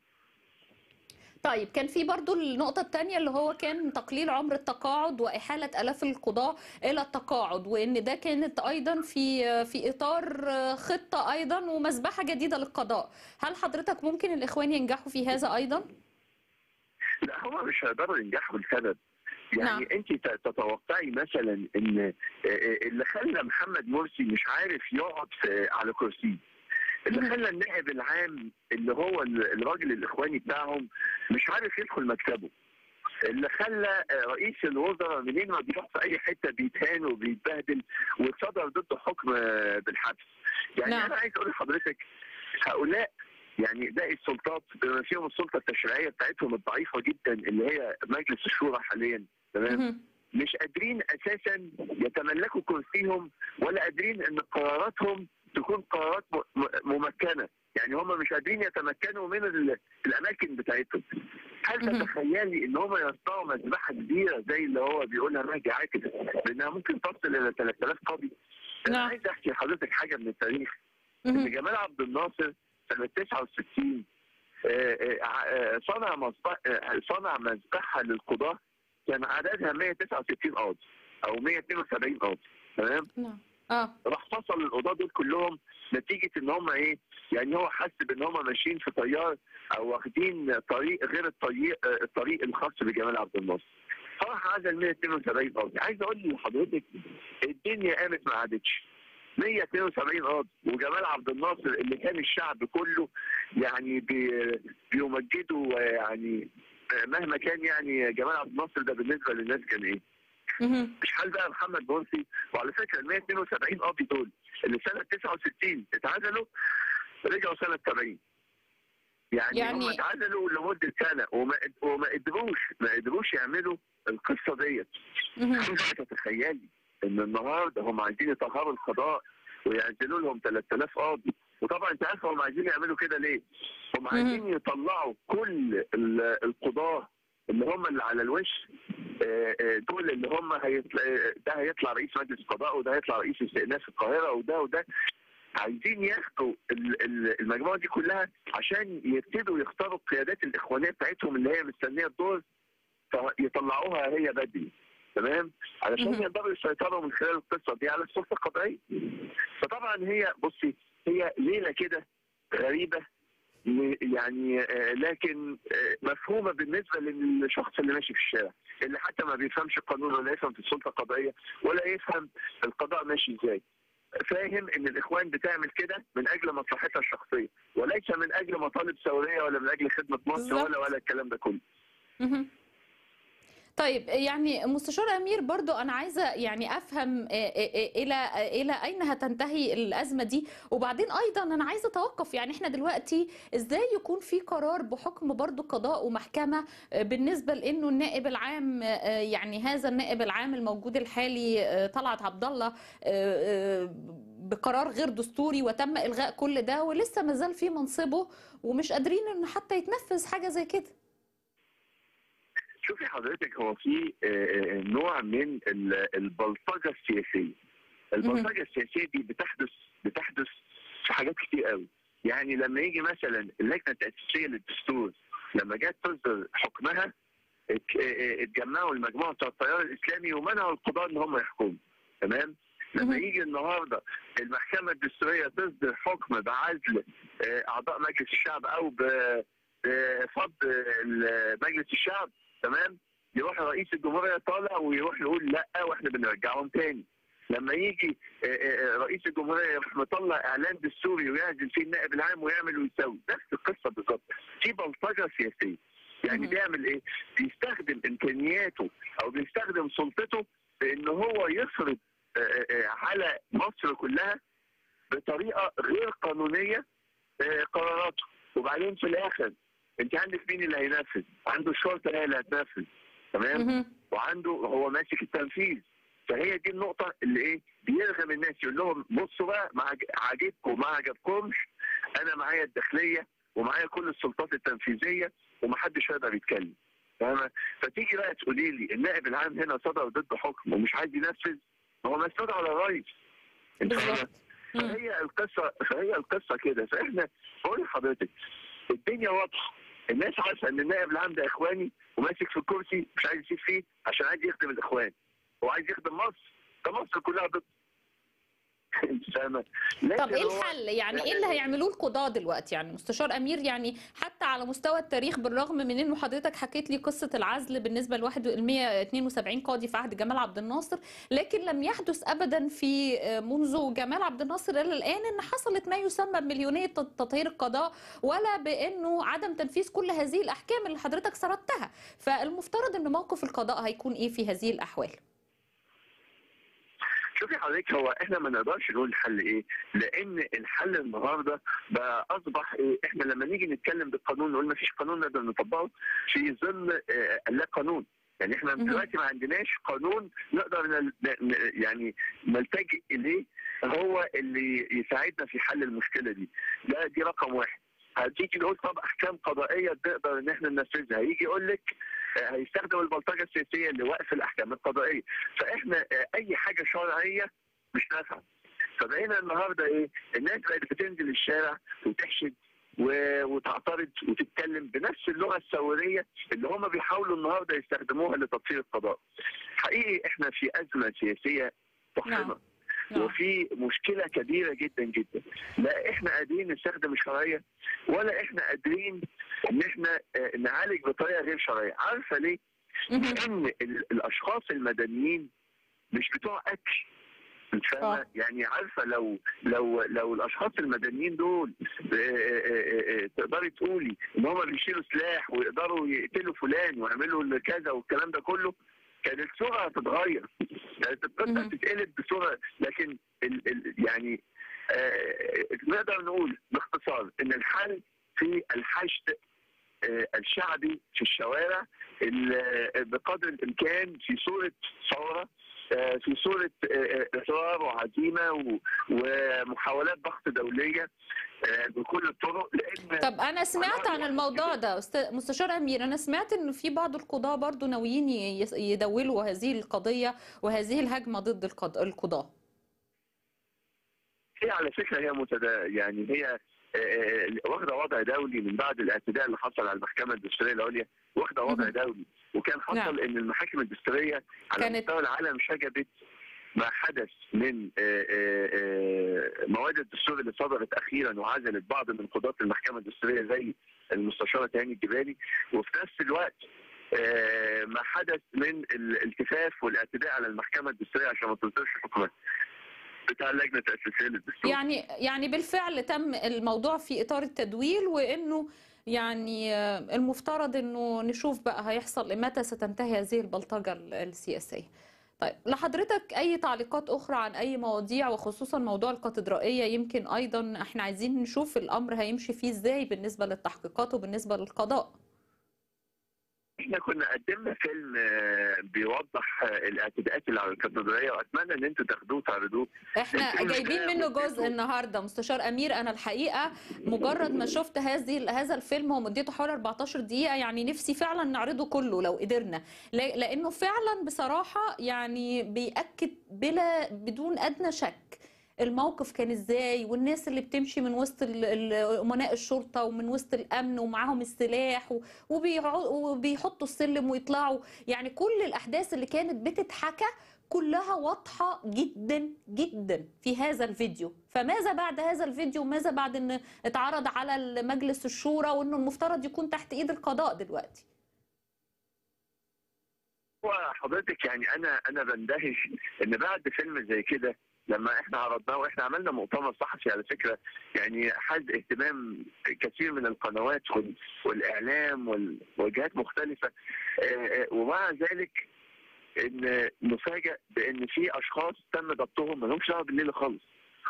طيب كان في برضو النقطة التانية اللي هو كان تقليل عمر التقاعد وإحالة آلاف القضاة إلى التقاعد وإن ده كانت أيضا في في إطار خطة أيضا ومذبحة جديدة للقضاء هل حضرتك ممكن الإخوان ينجحوا في هذا أيضا؟ لا هم مش هيقدروا ينجحوا لسبب يعني نعم. انت تتوقعي مثلا إن آه، آه، اللي خلى محمد مرسي مش عارف يقعد على كرسيه اللي. خلى النائب العام اللي هو ال- الراجل الإخواني بتاعهم مش عارف يدخل مكتبه اللي خلى آه، رئيس الوزراء منين ما بيروح في أي حتة بيتهان وبيتبهدل وصدر ضده حكم بالحبس يعني نعم. أنا عايز أقول لحضرتك هؤلاء يعني باقي السلطات بما فيهم السلطة التشريعية بتاعتهم الضعيفة جدا اللي هي مجلس الشورى حاليا تمام. مش قادرين أساسا يتملكوا كرسيهم ولا قادرين إن قراراتهم تكون قرارات ممكنة يعني هم مش قادرين يتمكنوا من ال- الأماكن بتاعتهم هل. تتخيلي إن هم يصنعوا مذبحة كبيرة زي اللي هو بيقولها مهدي عاكف بانها ممكن تصل إلى 3000 قاضي أنا نعم. عايز أحكي لحضرتك حاجة من التاريخ إن. جمال عبد الناصر سنة 69 آه، آه، آه، صنع مذبح آه، صنع مذبحه للقضاة كان عددها 169 قاضي أو 172 قاضي تمام؟ نعم. آه. راح فصل القضاة دول كلهم نتيجة إن هم إيه؟ يعني هو حس بإن هم ماشيين في تيار أو واخدين طريق غير الطريق الطريق الخاص بجمال عبد الناصر. فراح عزل 172 قاضي. عايز أقول لحضرتك الدنيا قامت ما عادتش. 172 قاضي. وجمال عبد الناصر اللي كان الشعب كله يعني بي بيمجده يعني مهما كان يعني جمال عبد الناصر ده بالنسبة للناس كان إيه؟ مش حال بقى محمد مرسي وعلى فكرة ال 172 قاضي دول اللي سنة 69 اتعزلوا رجعوا سنة 70 يعني, يعني- هم اتعزلوا لمدة سنة وما وما قدروش ما قدروش يعملوا القصة ديت. عايزك تتخيلي. إن النهارده هم عايزين يطهروا القضاء ويعزلوا لهم 3000 قاضي. وطبعا أنت عارف هم عايزين يعملوا كده ليه؟ هم عايزين يطلعوا كل ال- القضاة اللي هم اللي على الوش آه، آه، دول اللي هم هيطلع ده هيطلع رئيس مجلس القضاء وده هيطلع رئيس استئناف القاهرة وده وده. عايزين ياخدوا ال- ال- المجموعة دي كلها عشان يبتدوا يختاروا القيادات الإخوانية بتاعتهم اللي هي مستنية الدور فيطلعوها هي بدري. تمام علشان. يقدروا يسيطروا من خلال القصة دي على السلطه القضائيه فطبعا هي بصي هي ليلة كده غريبة يعني آه، لكن آه، مفهومة بالنسبة للشخص اللي ماشي في الشارع اللي حتى ما بيفهمش القانون ولا يفهم في السلطة القضائيه ولا يفهم القضاء ماشي إزاي فاهم إن الإخوان بتعمل كده من أجل مصلحتها الشخصية وليس من أجل مطالب ثوريه ولا من أجل خدمة مصر. ولا ولا الكلام ده كله. طيب يعني مستشار أمير برضو أنا عايزة يعني أفهم آه، آه، آه، إلى إلى أين هتنتهي الأزمة دي؟ وبعدين أيضا أنا عايزة اتوقف يعني إحنا دلوقتي إزاي يكون في قرار بحكم برضو قضاء ومحكمة بالنسبة لإنه النائب العام يعني هذا النائب العام الموجود الحالي طلعت عبد الله بقرار غير دستوري وتم إلغاء كل ده ولسه ما زال في منصبه ومش قادرين إنه حتى يتنفذ حاجة زي كده. شوفي حضرتك هو في آه، آه، نوع من ال- البلطجة السياسية. البلطجة السياسية دي بتحدث بتحدث في حاجات كتير قوي. يعني لما يجي مثلا اللجنة التأسيسية للدستور لما جت تصدر حكمها آه، اتجمعوا المجموعة بتاع التيار الإسلامي ومنعوا القضاه إن هم يحكموا. تمام؟ لما. يجي النهارده المحكمة الدستورية تصدر حكم بعزل أعضاء مجلس الشعب أو بفض مجلس الشعب تمام؟ يروح رئيس الجمهورية طالع ويروح يقول لأ وإحنا بنرجعهم تاني. لما يجي آه، آه، رئيس الجمهورية يروح مطلع إعلان دستوري ويعزل فيه النائب العام ويعمل ويسوي. نفس القصة بالظبط. في بلطجة سياسية. يعني. بيعمل إيه؟ بيستخدم إمكانياته أو بيستخدم سلطته في ان هو يفرض آه، آه، آه، على مصر كلها بطريقة غير قانونية آه، قراراته. وبعدين في الآخر انت عندك مين اللي هينفذ؟ عنده الشرطة هي اللي هتنفذ تمام؟ وعنده هو ماسك التنفيذ. فهي دي النقطة اللي إيه؟ بيرغم الناس يقول لهم بصوا بقى ما ما عجبكمش أنا معايا الداخلية ومعايا كل السلطات التنفيذية ومحدش يقدر يتكلم فاهمة فتيجي بقى تقولي لي النائب العام هنا صدر ضد حكم ومش عايز ينفذ؟ هو مسؤول على الرئيس. انت. فهي القصة فهي القصة كده. فإحنا بقول لحضرتك الدنيا واضحة. الناس عارفة إن النائب العام ده إخواني وماسك في الكرسي مش عايز يسيب فيه عشان عايز يخدم الإخوان. هو عايز يخدم مصر ده مصر كلها ضد. انت فاهمة؟ طب إيه الحل؟ يعني إيه اللي هيعملوه القضاة دلوقتي؟ يعني مستشار أمير يعني حتى على مستوى التاريخ بالرغم من انه حضرتك حكيت لي قصة العزل بالنسبة لواحد ال 172 قاضي في عهد جمال عبد الناصر لكن لم يحدث ابدا في منذ جمال عبد الناصر إلى الآن إن حصلت ما يسمى بمليونية تطهير القضاء ولا بإنه عدم تنفيذ كل هذه الأحكام اللي حضرتك سردتها. فالمفترض إن موقف القضاء هيكون إيه في هذه الأحوال؟ شوفي حضرتك هو إحنا ما نقدرش نقول الحل إيه؟ لأن الحل النهارده بقى أصبح إيه؟ إحنا لما نيجي نتكلم بالقانون نقول ما فيش قانون نقدر نطبقه في ظل آه، لا قانون. يعني إحنا. دلوقتي ما عندناش قانون نقدر نل... يعني نلتجئ إليه هو اللي يساعدنا في حل المشكلة دي. ده دي رقم واحد. هتيجي نقول طب أحكام قضائية نقدر إن إحنا ننفذها. هيجي يقول لك هيستخدم البلطجة السياسية لوقف الأحكام القضائيه فإحنا آه، أي حاجة شرعية مش نافعة. فبقينا النهارده إيه؟ الناس بقت بتنزل الشارع وتحشد وتعترض وتتكلم بنفس اللغة الثوريه اللي هم بيحاولوا النهارده يستخدموها لتطهير القضاء. حقيقي إحنا في أزمة سياسية طاحنه نعم. وفي مشكلة كبيرة جدا جدا لا إحنا قادرين نستخدم الشرعيه ولا إحنا قادرين إن إحنا آه، نعالج بطريقة غير شرعية عارفة ليه؟ لأن ال- الأشخاص المدنيين مش بتوع أكل أنت فاهمة آه. يعني عارفة لو لو لو الأشخاص المدنيين دول آه، تقدري تقولي إن هم بيشيلوا سلاح ويقدروا يقتلوا فلان ويعملوا كذا والكلام ده كله كانت الصورة هتتغير كانت القصة مهم. هتتقلب بصوره لكن ال ال يعني آه نقدر نقول باختصار إن الحل في الحشد آه، الشعبي في الشوارع ال- بقدر الإمكان في صورة ثورة آه، في صورة آه، آه، إصرار وعزيمه و- ومحاولات ضغط دولية آه، بكل الطرق لأن طب أنا سمعت عن الموضوع ده مستشار أمير أنا سمعت ان في بعض القضاة برضو ناويين يدولوا هذه القضية وهذه الهجمة ضد القض- القضاة. هي على فكرة هي متدا يعني هي واخده وضع دولي من بعد الاعتداء اللي حصل على المحكمة الدستورية العليا واخده وضع. دولي وكان حصل نعم. إن المحاكم الدستورية على كانت- مستوى العالم شجبت ما حدث من آه، آه، آه، مواد الدستور اللي صدرت أخيرا وعزلت بعض من قضاة المحكمة الدستورية زي المستشاره تهاني الجبالي وفي نفس الوقت آه، ما حدث من الالتفاف والاعتداء على المحكمة الدستورية عشان ما تصدرش حكومات بتاع اللجنة التاسيسيه للدستور. يعني يعني بالفعل تم الموضوع في إطار التدويل وإنه يعني آه، المفترض إنه نشوف بقى هيحصل متى ستنتهي هذه البلطجة ال- السياسية طيب لحضرتك أي تعليقات أخرى عن أي مواضيع وخصوصا موضوع الكاتدرائية؟ يمكن أيضا إحنا عايزين نشوف الأمر هيمشي فيه إزاي بالنسبة للتحقيقات وبالنسبة للقضاء. إحنا كنا قدمنا فيلم آه، بيوضح آه، الاعتداءات اللي على الكاتدرائية وأتمنى إن أنتوا تاخدوه تعرضوه إحنا جايبين منه جزء النهارده. مستشار أمير أنا الحقيقة مجرد ما شفت هذه هذا الفيلم هو مدته حوالي 14 دقيقة يعني نفسي فعلا نعرضه كله لو قدرنا. لا- لأنه فعلا بصراحة يعني بيأكد بلا بدون أدنى شك الموقف كان إزاي؟ والناس اللي بتمشي من وسط أمناء الشرطة ومن وسط الأمن ومعاهم السلاح وبيحطوا السلم ويطلعوا. يعني كل الأحداث اللي كانت بتتحكى كلها واضحة جدا جدا في هذا الفيديو. فماذا بعد هذا الفيديو؟ وماذا بعد إن اتعرض على مجلس الشورى وإنه المفترض يكون تحت إيد القضاء دلوقتي؟ حضرتك يعني أنا أنا بندهش إن بعد فيلم زي كده لما إحنا عرضناه وإحنا عملنا مؤتمر صحفي على فكرة يعني حاز اهتمام كثير من القنوات وال- والإعلام وال- وجهات مختلفة. آه، آه، ومع ذلك إن نفاجئ بإن في أشخاص تم ضبطهم ما لهمش دعوة بالليل خالص.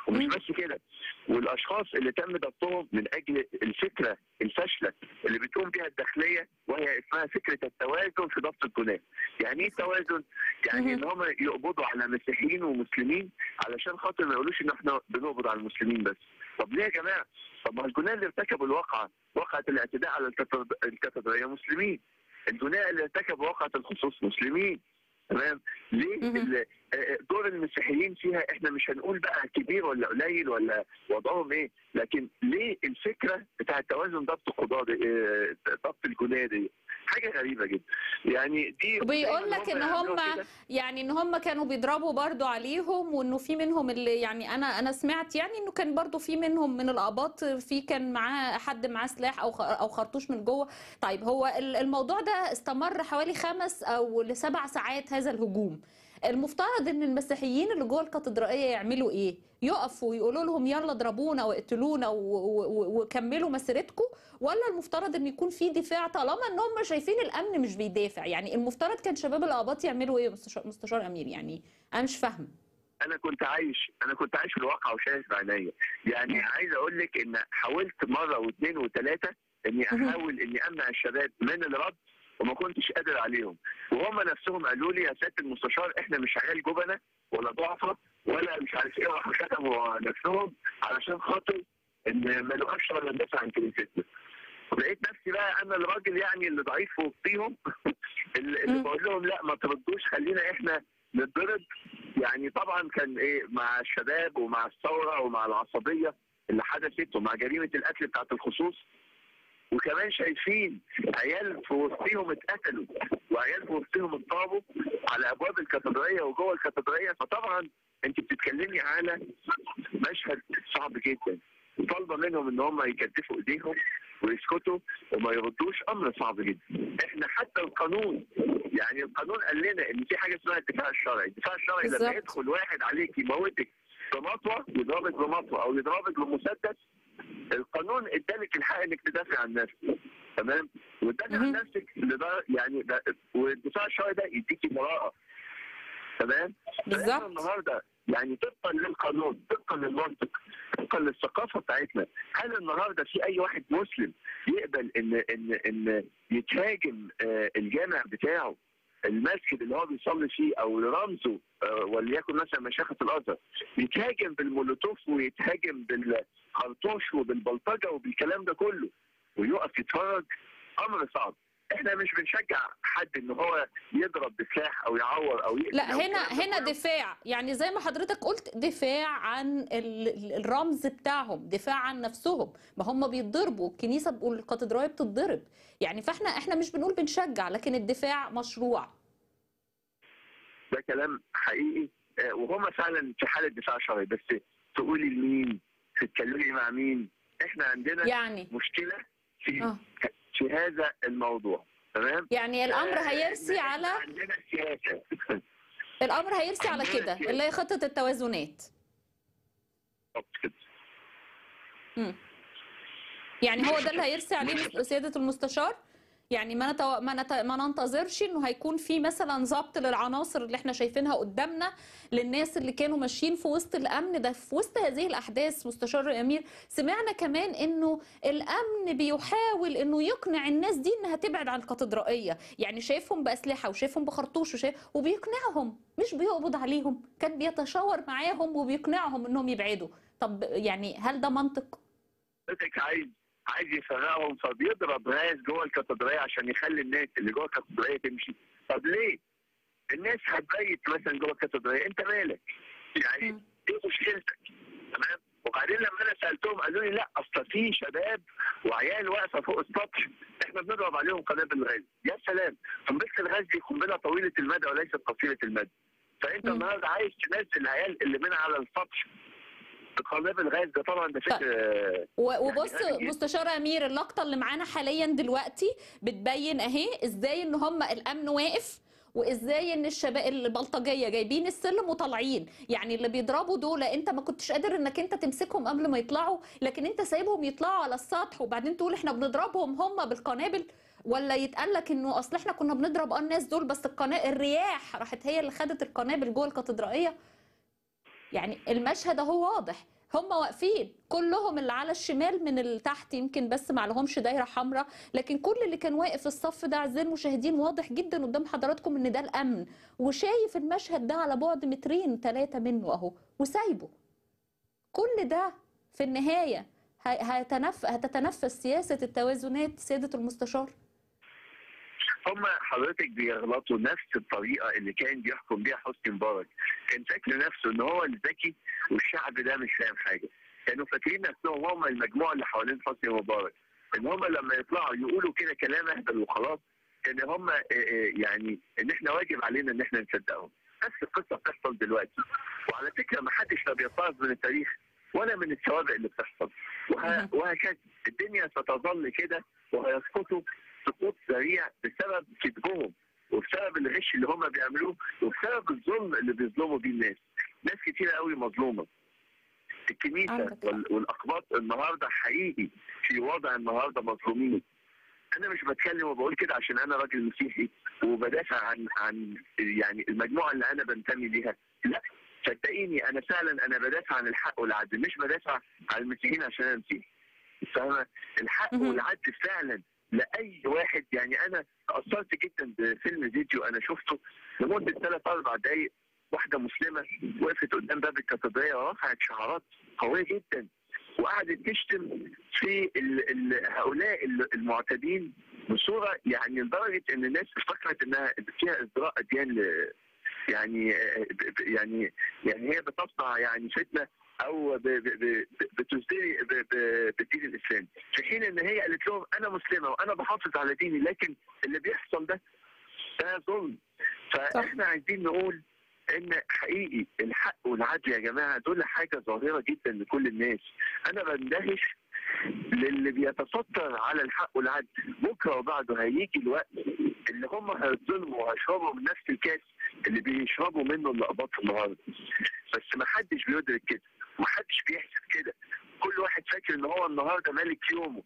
ومش. بس كده والأشخاص اللي تم ضبطهم من أجل الفكرة الفاشلة اللي بتقوم بها الداخلية وهي اسمها فكرة التوازن في ضبط الجناه. يعني إيه التوازن؟ يعني إن هم يقبضوا على مسيحيين ومسلمين علشان خاطر ما يقولوش إن إحنا بنقبض على المسلمين بس. طب ليه يا جماعة؟ طب ما الجناه اللي ارتكبوا الواقعة وقعه الاعتداء على الكاتد- الكاتدرائيه مسلمين. الجناه اللي ارتكبوا واقعة الخصوص مسلمين. تمام؟ ليه. ال- آه، دور المسيحيين فيها إحنا مش هنقول بقى كبير ولا قليل ولا وضعهم إيه لكن ليه الفكرة بتاعت توازن ضبط القضاء آه، ضبط الجناه دي حاجة غريبة جدا. يعني دي وبيقول لك إن هم. يعني إن هم كانوا بيضربوا برضو عليهم وإنه في منهم اللي يعني أنا أنا سمعت يعني إنه كان برضو في منهم من الاباط في كان معاه حد معاه سلاح أو أو خرطوش من جوه. طيب هو ال- الموضوع ده استمر حوالي خمس أو لسبع ساعات هذا الهجوم. المفترض إن المسيحيين اللي جوه الكاتدرائية يعملوا إيه؟ يقفوا ويقولوا لهم يلا اضربونا واقتلونا وكملوا مسيرتكم؟ ولا المفترض إن يكون في دفاع طالما ان هم شايفين الأمن مش بيدافع؟ يعني المفترض كان شباب الأباط يعملوا إيه مستشار, مستشار أمير يعني؟ أنا مش فاهمة. أنا كنت عايش أنا كنت عايش في الواقع وشايف بعينيا يعني عايز أقول لك إن حاولت مرة واثنين وثلاثة إني. أحاول إني أمنع الشباب من الرد وما كنتش قادر عليهم. وهم نفسهم قالوا لي يا سياده المستشار إحنا مش عيال جبنة ولا ضعفة ولا مش عارف إيه. راحوا شتموا نفسهم علشان خاطر إن ما نقفش ولا ندافع عن كنيستنا لقيت نفسي بقى أنا الراجل يعني اللي ضعيف في وسطيهم اللي. بقول لهم لا ما تردوش خلينا إحنا نتضرب. يعني طبعا كان إيه مع الشباب ومع الثورة ومع العصبية اللي حدثت ومع جريمة القتل بتاعت الخصوص وكمان شايفين عيال في وسطهم اتقتلوا وعيال في وسطهم اتضربوا على أبواب الكاتدرائية وجوه الكاتدرائية. فطبعا أنت بتتكلمي على مشهد صعب جدا. طالبة منهم إن هم يكتفوا إيديهم ويسكتوا وما يردوش أمر صعب جدا. إحنا حتى القانون يعني القانون قال لنا إن في حاجة اسمها الدفاع الشرعي. الدفاع الشرعي لما. يدخل واحد عليك يموتك بمطوة يضربك بمطوة أو يضربك بمسدس القانون ادالك الحق انك تدافع عن نفسك. تمام؟ وتدافع عن. نفسك يعني ده والدفاع الشرعي ده يديكي براءه تمام؟ بالظبط. النهارده يعني طبقا للقانون طبقا للمنطق طبقا للثقافة بتاعتنا. هل النهارده في أي واحد مسلم يقبل ان ان إن يتهاجم آه، الجامع بتاعه المسجد اللي هو بيصلي فيه أو رمزه آه، وليكن مثلا مشيخة الأزهر يتهاجم بالمولوتوف ويتهاجم بالخرطوش وبالبلطجة وبالكلام ده كله. ويقف يتفرج أمر صعب. إحنا مش بنشجع حد إن هو يضرب بسلاح أو يعور أو يقتل لا أو هنا هنا. دفاع. يعني زي ما حضرتك قلت دفاع عن ال- ال- الرمز بتاعهم دفاع عن نفسهم. ما هم بيتضربوا. الكنيسة والكاتدرائيه بتتضرب. يعني فإحنا إحنا مش بنقول بنشجع لكن الدفاع مشروع. ده كلام حقيقي. آه، وهم فعلا في حالة دفاع شرعي. بس تقولي لمين؟ تتكلمي مع مين؟ إحنا عندنا يعني. مشكلة في آه. في هذا الموضوع تمام؟ يعني الأمر آه، هيرسي على عندنا سياسة. الأمر هيرسي على كده. اللي هي خطة التوازنات. يعني هو ده اللي هيرسي عليه سيادة المستشار؟ يعني ما نتو... ما, نت... ما ننتظرش إنه هيكون في مثلا ضبط للعناصر اللي إحنا شايفينها قدامنا للناس اللي كانوا ماشيين في وسط الأمن ده في وسط هذه الأحداث مستشار أمير. سمعنا كمان إنه الأمن بيحاول إنه يقنع الناس دي إنها تبعد عن الكاتدرائية. يعني شايفهم بأسلحة وشايفهم بخرطوش وشايف وبيقنعهم مش بيقبض عليهم. كان بيتشاور معاهم وبيقنعهم إنهم يبعدوا. طب يعني هل ده منطق؟ حضرتك عايز عايز يفرقهم فبيضرب غاز جوه الكاتدرائيه عشان يخلي الناس اللي جوه الكاتدرائيه تمشي طب ليه؟ الناس هتبيت مثلا جوه الكاتدرائيه انت مالك؟ يعني مم. إيه مشكلتك؟ تمام؟ وبعدين لما أنا سألتهم قالوا لي لا اصل في شباب وعيال واقفة فوق السطح إحنا بنضرب عليهم قنابل غاز يا سلام قنبله الغاز دي قنبله طويلة المدى وليست قصيرة المدى فانت. النهارده عايز تنزل العيال اللي من على السطح بقنابل غاز ده طبعا ده فكر و- وبص يعني. مستشار أمير اللقطة اللي معانا حاليا دلوقتي بتبين أهي إزاي إن هم الأمن واقف وإزاي إن الشباب البلطجية جايبين السلم وطالعين. يعني اللي بيضربوا دول أنت ما كنتش قادر إنك أنت تمسكهم قبل ما يطلعوا لكن أنت سايبهم يطلعوا على السطح وبعدين تقول إحنا بنضربهم هم بالقنابل؟ ولا يتقال لك إنه أصل إحنا كنا بنضرب آه الناس دول بس القنا... الرياح راحت هي اللي خدت القنابل جوه الكاتدرائية؟ يعني المشهد اهو واضح. هم واقفين كلهم اللي على الشمال من اللي تحت يمكن بس ما لهمش دايرة حمراء لكن كل اللي كان واقف في الصف ده اعزائي المشاهدين واضح جدا قدام حضراتكم إن ده الأمن. وشايف المشهد ده على بعد مترين ثلاثة منه اهو وسايبه. كل ده في النهاية. هتتنفس سياسة التوازنات سيادة المستشار؟ هم حضرتك بيغلطوا نفس الطريقة اللي كان بيحكم بيها حسني مبارك. كان فاكر نفسه إن هو الذكي والشعب ده مش فاهم حاجة. كانوا فاكرين نفسهم هم المجموعة اللي حوالين حسني مبارك. إن هم لما يطلعوا يقولوا كده كلام أهبل وخلاص ان هم يعني إن إحنا واجب علينا إن إحنا نصدقهم. نفس القصة بتحصل دلوقتي. وعلى فكرة ما حدش لا بيتعظ من التاريخ ولا من السوابق اللي بتحصل. وهكذا. الدنيا ستظل كده وهيسقطوا سقوط سريع بسبب كذبهم وبسبب الغش اللي هم بيعملوه وبسبب الظلم اللي بيظلموا بيه الناس. ناس كتيرة قوي مظلومة. الكنيسة عندك حق. وال- والأقباط النهاردة حقيقي في وضع النهاردة مظلومين. أنا مش بتكلم وبقول كده عشان أنا راجل مسيحي وبدافع عن عن يعني المجموعة اللي أنا بنتمي ليها. لا صدقيني أنا فعلا أنا بدافع عن الحق والعدل مش بدافع عن المسيحيين عشان أنا مسيحي. فاهمة؟ الحق. والعدل فعلا لأي واحد. يعني أنا تأثرت جدا بفيلم فيديو أنا شفته لمدة ثلاث أربع دقائق واحدة مسلمة وقفت قدام باب الكاتدرائيه ورفعت شعارات قوية جدا وقعدت تشتم في ال ال هؤلاء ال- المعتدين بصورة يعني لدرجة إن الناس افتكرت إنها فيها ازدراء أديان يعني يعني يعني هي بتصنع يعني فتنة أو بتزدري بالدين الإسلامي. في حين إن هي قالت لهم أنا مسلمة وأنا بحافظ على ديني لكن اللي بيحصل ده ده ظلم. فإحنا عايزين نقول إن حقيقي الحق والعدل يا جماعة دول حاجة ظاهرة جدا لكل الناس. أنا بندهش للي بيتستر على الحق والعدل. بكرة وبعده هيجي الوقت اللي هم هيتظلموا وهيشربوا من نفس الكاس اللي بيشربوا منه اللي قبضته النهارده. بس ما حدش بيدرك كده. ما حدش بيحسب كده. كل واحد فاكر إن هو النهارده مالك يومه.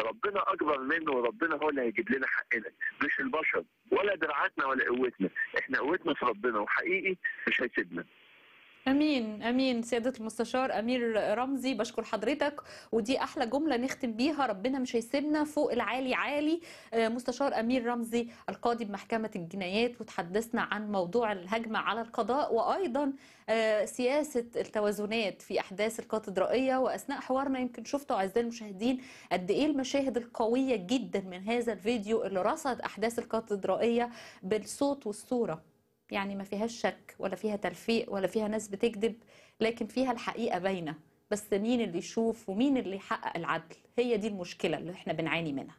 ربنا أكبر منه وربنا هو اللي هيجيب لنا حقنا. مش البشر ولا دراعاتنا ولا قوتنا. إحنا قوتنا في ربنا وحقيقي مش هيسيبنا. أمين أمين. سيادة المستشار أمير رمزي بشكر حضرتك. ودي أحلى جملة نختم بيها ربنا مش هيسيبنا فوق العالي عالي. آه، مستشار أمير رمزي القاضي بمحكمة الجنايات وتحدثنا عن موضوع الهجمة على القضاء وأيضا آه، سياسة التوازنات في أحداث الكاتدرائيه وأثناء حوارنا يمكن شفتوا أعزائي المشاهدين قد إيه المشاهد القوية جدا من هذا الفيديو اللي رصد أحداث الكاتدرائيه بالصوت والصورة. يعني ما فيهاش شك ولا فيها تلفيق ولا فيها ناس بتكذب لكن فيها الحقيقة باينة. بس مين اللي يشوف ومين اللي يحقق العدل؟ هي دي المشكلة اللي إحنا بنعاني منها.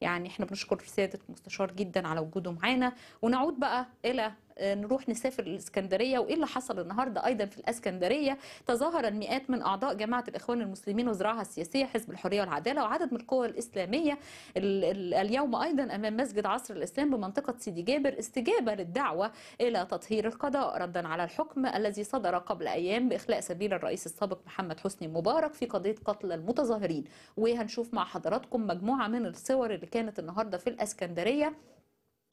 يعني إحنا بنشكر سيادة المستشار جدا على وجوده معانا. ونعود بقى آه، نروح نسافر الإسكندرية وإيه اللي حصل النهاردة أيضا في الإسكندرية؟ تظاهر المئات من أعضاء جماعة الإخوان المسلمين وزراعها السياسية حزب الحرية والعدالة وعدد من القوى الإسلامية ال- ال- اليوم أيضا أمام مسجد عصر الإسلام بمنطقة سيدي جابر استجابة للدعوة إلى تطهير القضاء ردا على الحكم الذي صدر قبل أيام بإخلاء سبيل الرئيس السابق محمد حسني مبارك في قضية قتل المتظاهرين. وهنشوف مع حضراتكم مجموعة من الصور اللي كانت النهاردة في الإسكندرية.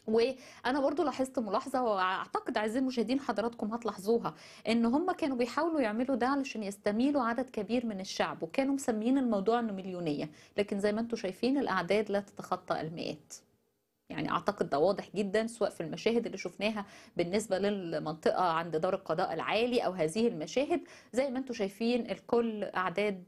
وأنا برضو لاحظت ملاحظة واعتقد اعزائي المشاهدين حضراتكم هتلاحظوها ان هم كانوا بيحاولوا يعملوا ده علشان يستميلوا عدد كبير من الشعب وكانوا مسميين الموضوع انه مليونية لكن زي ما أنتم شايفين الأعداد لا تتخطى المئات. يعني أعتقد ده واضح جدا سواء في المشاهد اللي شفناها بالنسبة للمنطقة عند دار القضاء العالي أو هذه المشاهد. زي ما أنتم شايفين الكل أعداد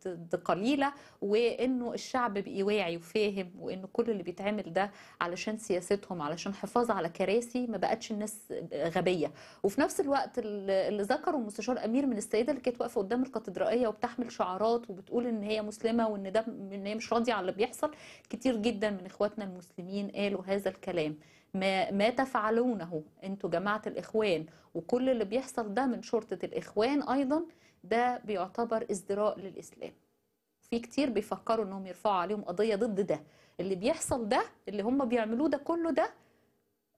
قليلة وإنه الشعب بقي واعي وفاهم وإنه كل اللي بيتعمل ده علشان سياستهم علشان حفاظ على كراسي ما بقتش الناس غبية. وفي نفس الوقت اللي ذكره المستشار أمير من السيدة اللي كانت واقفة قدام الكاتدرائية وبتحمل شعارات وبتقول إن هي مسلمة وإن ده إن هي مش راضية على اللي بيحصل كتير جدا من إخواتنا المسلمين قالوا هذا الكلام. ما ما تفعلونه أنتوا جماعة الإخوان وكل اللي بيحصل ده من شرطة الإخوان أيضا ده بيعتبر ازدراء للإسلام. في كتير بيفكروا إنهم يرفعوا عليهم قضية ضد ده. اللي بيحصل ده اللي هم بيعملوه ده كله ده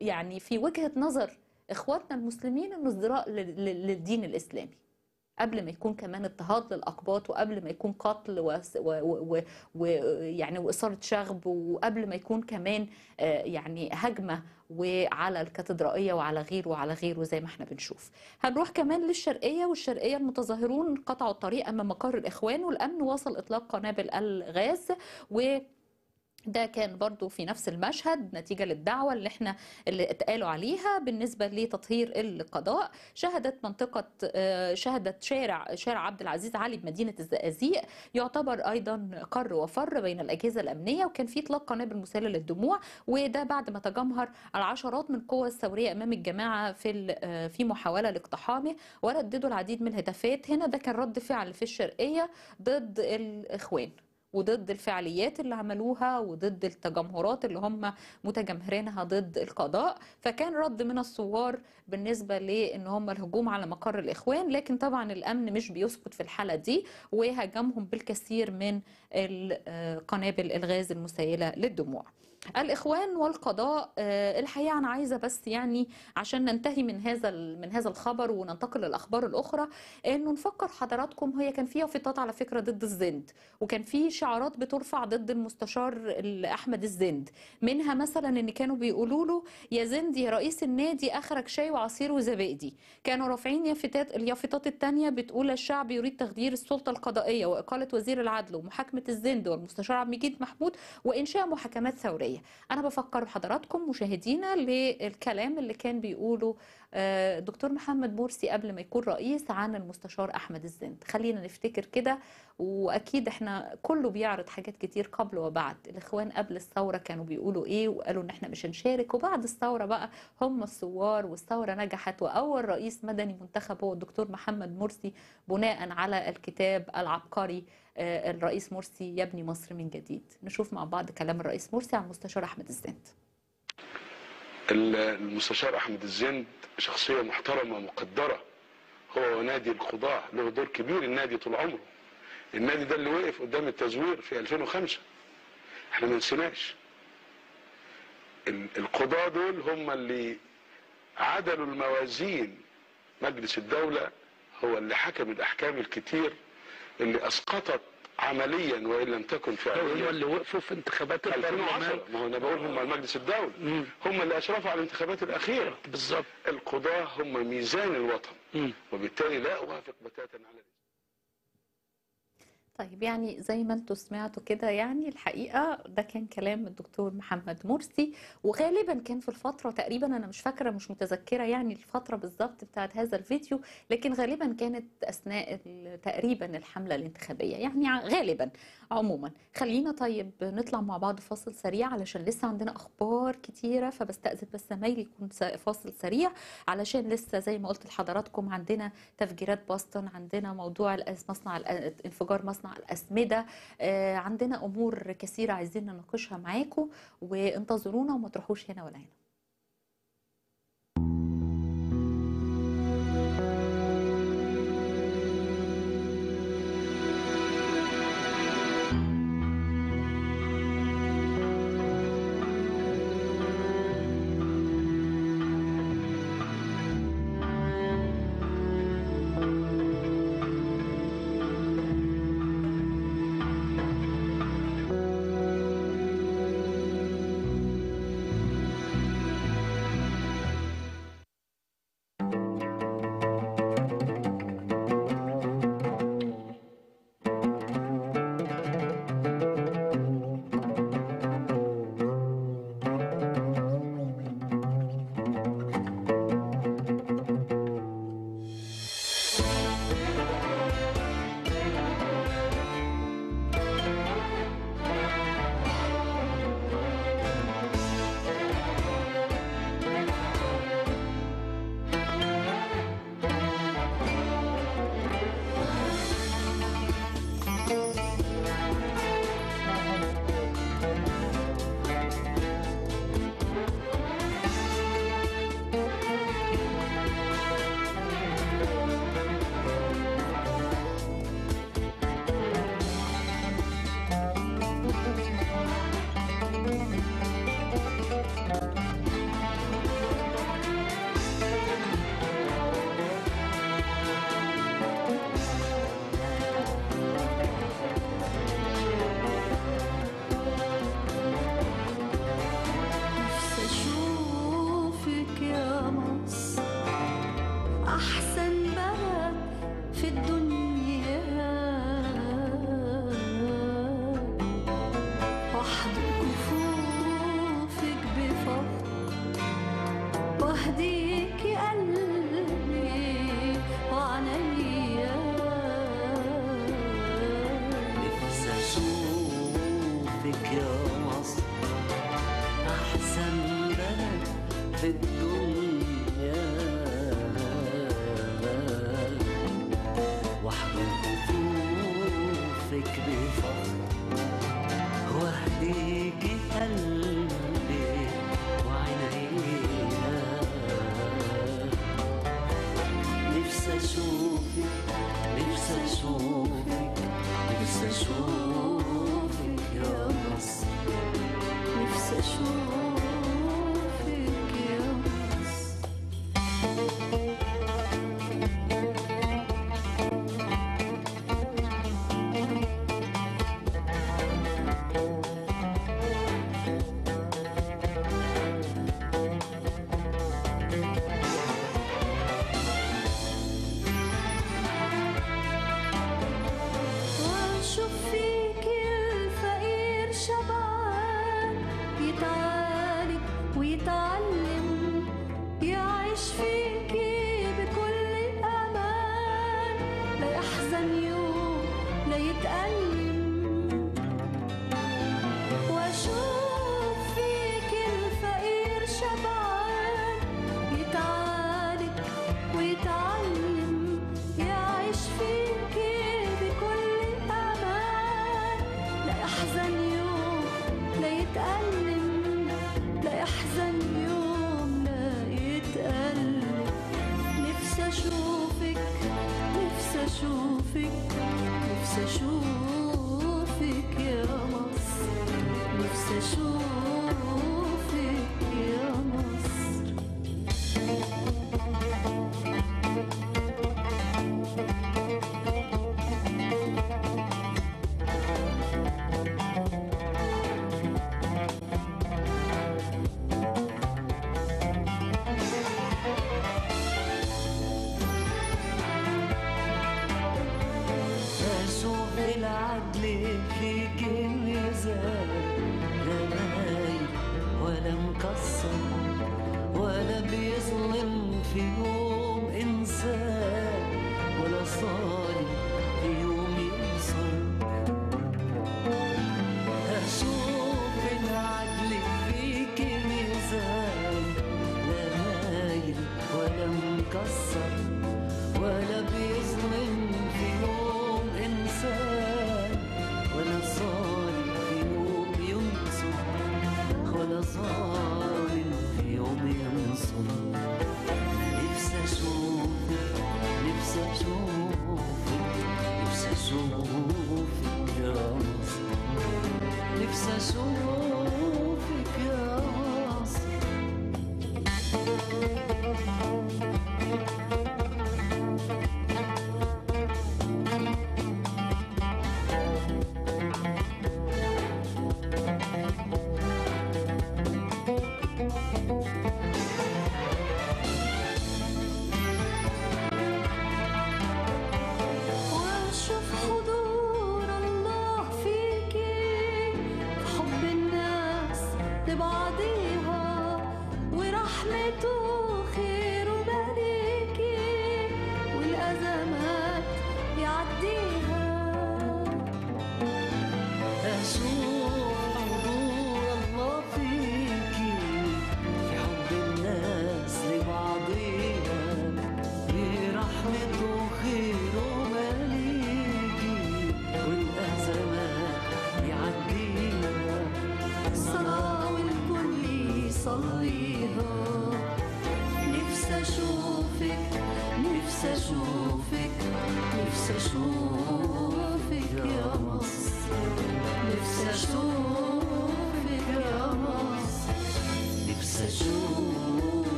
يعني في وجهة نظر إخواتنا المسلمين إنه ازدراء لل- لل- للدين الإسلامي. قبل ما يكون كمان اضطهاد للأقباط وقبل ما يكون قتل وس- و- و- ويعني وإثارة شغب وقبل ما يكون كمان آه، يعني هجمة وعلى الكاتدرائية وعلى غيره وعلى غيره زي ما إحنا بنشوف. هنروح كمان للشرقية والشرقية المتظاهرون قطعوا الطريق أمام مقر الإخوان والأمن واصل إطلاق قنابل الغاز و ده كان برضو في نفس المشهد نتيجة للدعوة اللي إحنا اللي اتقالوا عليها بالنسبة لتطهير القضاء. شهدت منطقة آه، شهدت شارع شارع عبد العزيز علي بمدينة الزقازيق يعتبر أيضا قر وفر بين الأجهزة الأمنية وكان في إطلاق قنابل مسالة للدموع وده بعد ما تجمهر العشرات من القوى الثورية أمام الجماعة في آه، في محاولة لاقتحامه ورددوا العديد من الهتافات هنا ده كان رد فعل في الشرقية ضد الإخوان. وضد الفعاليات اللي عملوها وضد التجمهرات اللي هم متجمهرينها ضد القضاء. فكان رد من الثوار بالنسبة لأن هم الهجوم على مقر الإخوان لكن طبعا الأمن مش بيسكت في الحالة دي وهاجمهم بالكثير من آه، قنابل الغاز المسيلة للدموع. الإخوان والقضاء آه، الحقيقة أنا عايزة بس يعني عشان ننتهي من هذا من هذا الخبر وننتقل للأخبار الأخرى إنه نفكر حضراتكم هي كان فيها فيضات على فكرة ضد الزند وكان في شعارات بترفع ضد المستشار ال- أحمد الزند منها مثلا إن كانوا بيقولوا له يا زند يا رئيس النادي آخرك شاي وعصير وزبادي. كانوا رافعين يافطات اليافطات التانية بتقول الشعب يريد تغيير السلطة القضائية وإقالة وزير العدل ومحاكمة الزند والمستشار عبد المجيد محمود وإنشاء محاكمات ثورية أنا بفكر حضراتكم مشاهدينا للكلام اللي كان بيقوله آه، دكتور محمد مرسي قبل ما يكون رئيس عن المستشار أحمد الزند. خلينا نفتكر كده وأكيد إحنا كله بيعرض حاجات كتير قبل وبعد. الإخوان قبل الثورة كانوا بيقولوا إيه وقالوا إن إحنا مش هنشارك وبعد الثورة بقى هم الثوار والثورة نجحت وأول رئيس مدني منتخب هو الدكتور محمد مرسي بناء على الكتاب العبقري آه، الرئيس مرسي يبني مصر من جديد. نشوف مع بعض كلام الرئيس مرسي عن المستشار أحمد الزند. المستشار أحمد الزند شخصية محترمة مقدرة. هو ونادي القضاة له دور كبير النادي طول عمره. النادي ده اللي وقف قدام التزوير في 2005 إحنا ما نسيناش. ال- القضاة دول هم اللي عدلوا الموازين. مجلس الدولة هو اللي حكم الأحكام الكتير اللي أسقطت عمليا وإن لم تكن هم فعليا اللي وقفوا في انتخابات البرلمان. 2010 ما هو أنا بقول هم المجلس الدولي مم. هم اللي أشرفوا على الانتخابات الأخيرة. بالظبط. القضاة هم ميزان الوطن. مم. وبالتالي لا أوافق بتاتا على طيب يعني زي ما أنتوا سمعتوا كده يعني الحقيقة ده كان كلام الدكتور محمد مرسي وغالبا كان في الفترة تقريبا أنا مش فاكرة مش متذكرة يعني الفترة بالظبط بتاعت هذا الفيديو لكن غالبا كانت أثناء تقريبا الحملة الانتخابية يعني غالبا عموما. خلينا طيب نطلع مع بعض فاصل سريع علشان لسه عندنا أخبار كتيرة فبستأذن بس زمايلي يكون فاصل سريع علشان لسه زي ما قلت لحضراتكم عندنا تفجيرات بoston عندنا موضوع مصنع الأ- انفجار مصنع الأسمدة. آه، عندنا أمور كثيرة عايزين نناقشها معاكم وانتظرونا وما تروحوش هنا ولا هنا. it.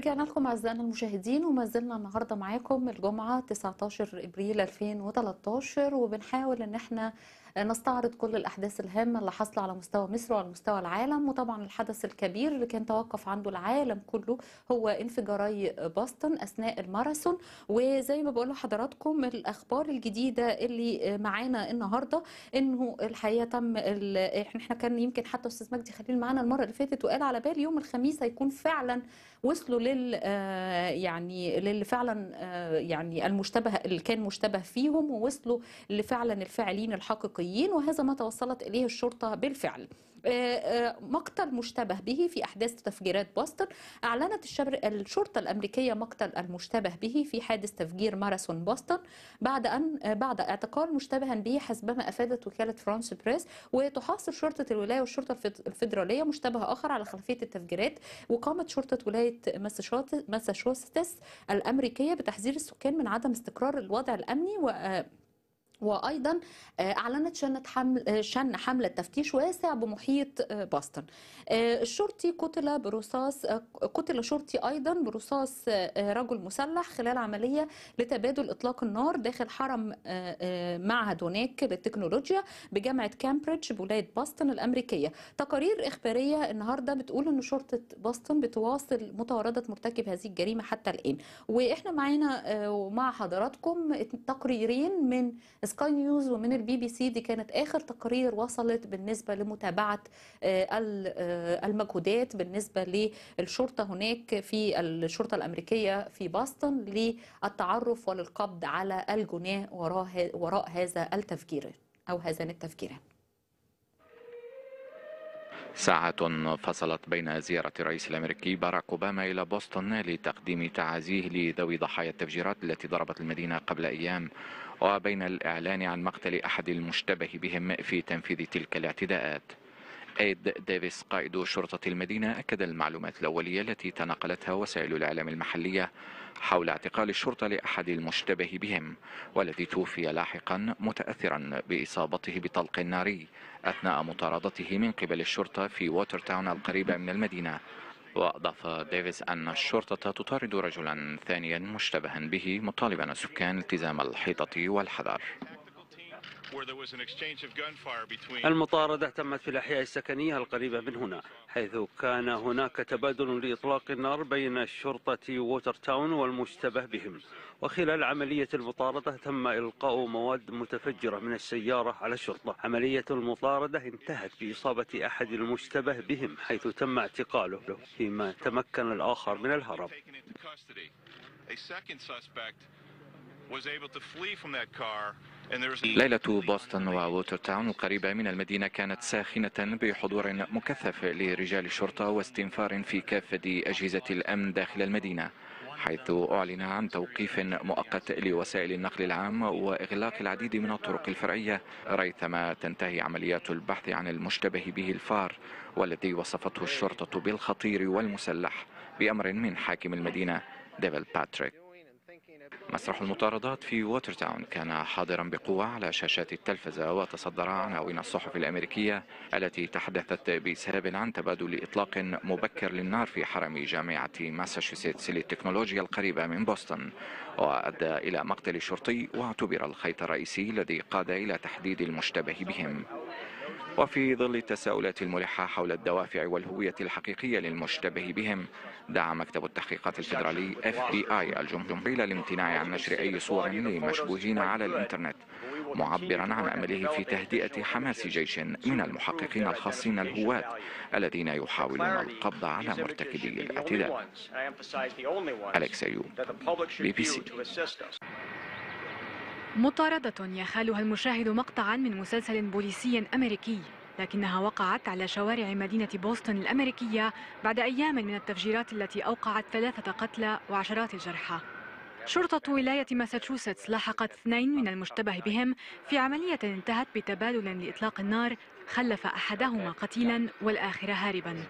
رجعنا لكم أعزائنا المشاهدين وما زلنا النهارده معاكم الجمعة 19 إبريل 2013 وبنحاول إن إحنا نستعرض كل الأحداث الهامة اللي حاصلة على مستوى مصر وعلى مستوى العالم وطبعا الحدث الكبير اللي كان توقف عنده العالم كله هو انفجاري بoston أثناء الماراثون. وزي ما بقول لحضراتكم الأخبار الجديدة اللي معانا النهارده إنه الحقيقة تم إحنا كان يمكن حتى أستاذ مجدي خليل معانا المرة اللي فاتت وقال على بالي يوم الخميس هيكون فعلا وصلوا لل آه، يعني للي فعلا آه، يعني المشتبه اللي كان مشتبه فيهم ووصلوا لفعلا الفاعلين الحقيقيين وهذا ما توصلت إليه الشرطة بالفعل. آه، آه، مقتل مشتبه به في أحداث تفجيرات بوسطن أعلنت الشبر الشرطة الأمريكية مقتل المشتبه به في حادث تفجير ماراثون بوسطن بعد أن آه، بعد اعتقال مشتبها به حسبما أفادت وكالة فرانس بريس وتحاصر شرطة الولاية والشرطة الفد- الفيدرالية مشتبه آخر على خلفية التفجيرات وقامت ولاية ماساتشوست- ماساتشوستس الأمريكية بتحذير السكان من عدم استقرار الوضع الأمني و وأيضا آه، أعلنت شنت حمل آه، شن حملة تفتيش واسع بمحيط آه، آه، الشرطي قتل برصاص قتل شرطي أيضا برصاص رجل مسلح خلال عملية لتبادل إطلاق النار داخل حرم معهد هناك للتكنولوجيا بجامعة كامبريدج بولاية بوسطن الأمريكية. تقارير إخبارية النهارده بتقول إن شرطة بوسطن بتواصل مطاردة مرتكب هذه الجريمة حتى الآن. وإحنا معانا ومع حضراتكم تقريرين من سكاي نيوز ومن البي بي سي دي كانت آخر تقارير وصلت بالنسبة لمتابعة آه، آه، المجهودات بالنسبة للشرطة هناك في الشرطة الأمريكية في بوسطن للتعرف وللقبض على الجناة وراء وراء هذا التفجير أو هذان التفجيران. ساعات فصلت بين زيارة الرئيس الأمريكي باراك أوباما إلى بوسطن لتقديم تعازيه لذوي ضحايا التفجيرات التي ضربت المدينة قبل أيام. وبين الإعلان عن مقتل أحد المشتبه بهم في تنفيذ تلك الاعتداءات. إد ديفيس قائد شرطة المدينة أكد المعلومات الأولية التي تناقلتها وسائل الإعلام المحلية حول اعتقال الشرطة لأحد المشتبه بهم والذي توفي لاحقا متأثرا بإصابته بطلق ناري أثناء مطاردته من قبل الشرطة في ووتر تاون القريبة من المدينة. وأضاف ديفيس أن الشرطة تطارد رجلا ثانيا مشتبها به مطالبا السكان التزام الحيطة والحذر. المطاردة تمت في الأحياء السكنية القريبة من هنا حيث كان هناك تبادل لإطلاق النار بين الشرطة ووتر تاون والمشتبه بهم. وخلال عملية المطاردة تم إلقاء مواد متفجرة من السيارة على الشرطة. عملية المطاردة انتهت بإصابة أحد المشتبه بهم حيث تم اعتقاله فيما تمكن الآخر من الهرب. ليلة بوسطن وووتر تاون القريبة من المدينة كانت ساخنة بحضور مكثف لرجال الشرطة واستنفار في كافة أجهزة الأمن داخل المدينة حيث أعلن عن توقيف مؤقت لوسائل النقل العام وإغلاق العديد من الطرق الفرعية ريثما تنتهي عمليات البحث عن المشتبه به الفار والذي وصفته الشرطة بالخطير والمسلح بأمر من حاكم المدينة ديفال باتريك. مسرح المطاردات في ووتر تاون كان حاضرا بقوة على شاشات التلفزة وتصدر عناوين الصحف الأمريكية التي تحدثت بسبب عن تبادل إطلاق مبكر للنار في حرم جامعة ماساتشوستس للتكنولوجيا القريبة من بوسطن. وأدى إلى مقتل شرطي واعتبر الخيط الرئيسي الذي قاد إلى تحديد المشتبه بهم. وفي ظل التساؤلات الملحة حول الدوافع والهوية الحقيقية للمشتبه بهم دعا مكتب التحقيقات الفيدرالي FBI الجمهوري إلى الامتناع عن نشر أي صور لمشبوهين على الإنترنت معبرا عن أمله في تهدئة حماس جيش من المحققين الخاصين الهواة الذين يحاولون القبض على مرتكبي الاعتداء أليكس بي بي سي. مطاردة يخالها المشاهد مقطعا من مسلسل بوليسي أمريكي. لكنها وقعت على شوارع مدينة بوسطن الأمريكية بعد أيام من التفجيرات التي أوقعت ثلاثة قتلى وعشرات الجرحى. شرطة ولاية ماساتشوستس لاحقت اثنين من المشتبه بهم في عملية انتهت بتبادل لإطلاق النار خلف أحدهما قتيلا والآخر هاربا.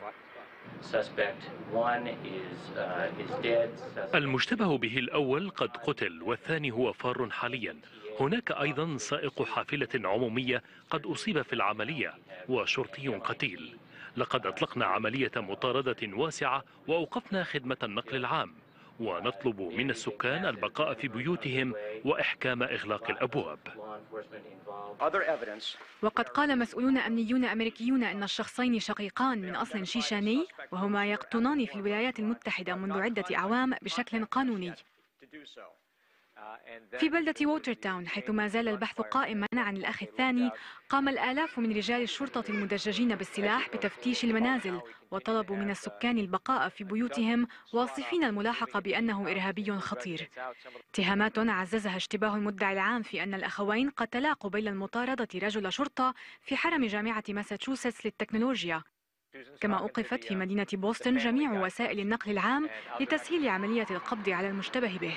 المشتبه به الأول قد قتل والثاني هو فار حاليا. هناك أيضا سائق حافلة عمومية قد أصيب في العملية وشرطي قتيل. لقد أطلقنا عملية مطاردة واسعة وأوقفنا خدمة النقل العام ونطلب من السكان البقاء في بيوتهم وإحكام إغلاق الأبواب. وقد قال مسؤولون أمنيون أمريكيون أن الشخصين شقيقان من أصل شيشاني وهما يقطنان في الولايات المتحدة منذ عدة أعوام بشكل قانوني. في بلدة ووتر تاون حيث ما زال البحث قائما عن الأخ الثاني قام الآلاف من رجال الشرطة المدججين بالسلاح بتفتيش المنازل وطلبوا من السكان البقاء في بيوتهم واصفين الملاحقة بأنه إرهابي خطير. اتهامات عززها اشتباه المدعي العام في أن الأخوين قتلا قبيل المطاردة رجل شرطة في حرم جامعة ماساتشوستس للتكنولوجيا. كما أوقفت في مدينة بوسطن جميع وسائل النقل العام لتسهيل عملية القبض على المشتبه به.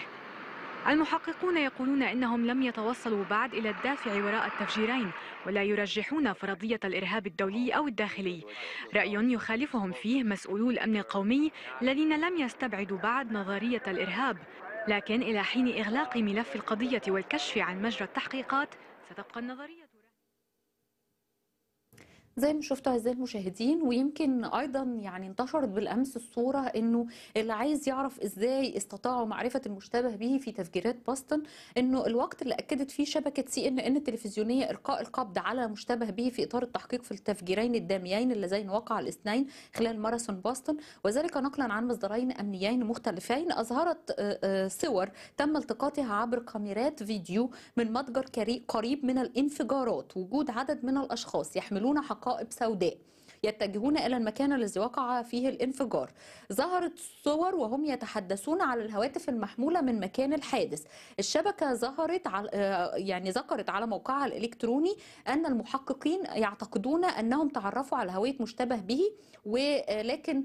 المحققون يقولون إنهم لم يتوصلوا بعد إلى الدافع وراء التفجيرين ولا يرجحون فرضية الإرهاب الدولي أو الداخلي. رأي يخالفهم فيه مسؤولو الامن القومي الذين لم يستبعدوا بعد نظرية الإرهاب. لكن إلى حين إغلاق ملف القضية والكشف عن مجرى التحقيقات ستبقى النظرية زي ما شفتوا اعزائي المشاهدين ويمكن أيضا يعني انتشرت بالأمس الصورة إنه اللي عايز يعرف إزاي استطاعوا معرفة المشتبه به في تفجيرات بوسطن إنه الوقت اللي أكدت فيه شبكة سي ان ان التلفزيونية إلقاء القبض على مشتبه به في إطار التحقيق في التفجيرين الداميين اللذين وقعا الاثنين خلال ماراثون بوسطن وذلك نقلا عن مصدرين أمنيين مختلفين أظهرت صور تم التقاطها عبر كاميرات فيديو من متجر قريب من الانفجارات وجود عدد من الأشخاص يحملون حق حقائب سوداء يتجهون إلى المكان الذي وقع فيه الانفجار. ظهرت صور وهم يتحدثون على الهواتف المحمولة من مكان الحادث. الشبكة ظهرت على آه، يعني ذكرت على موقعها الإلكتروني أن المحققين يعتقدون أنهم تعرفوا على هوية مشتبه به ولكن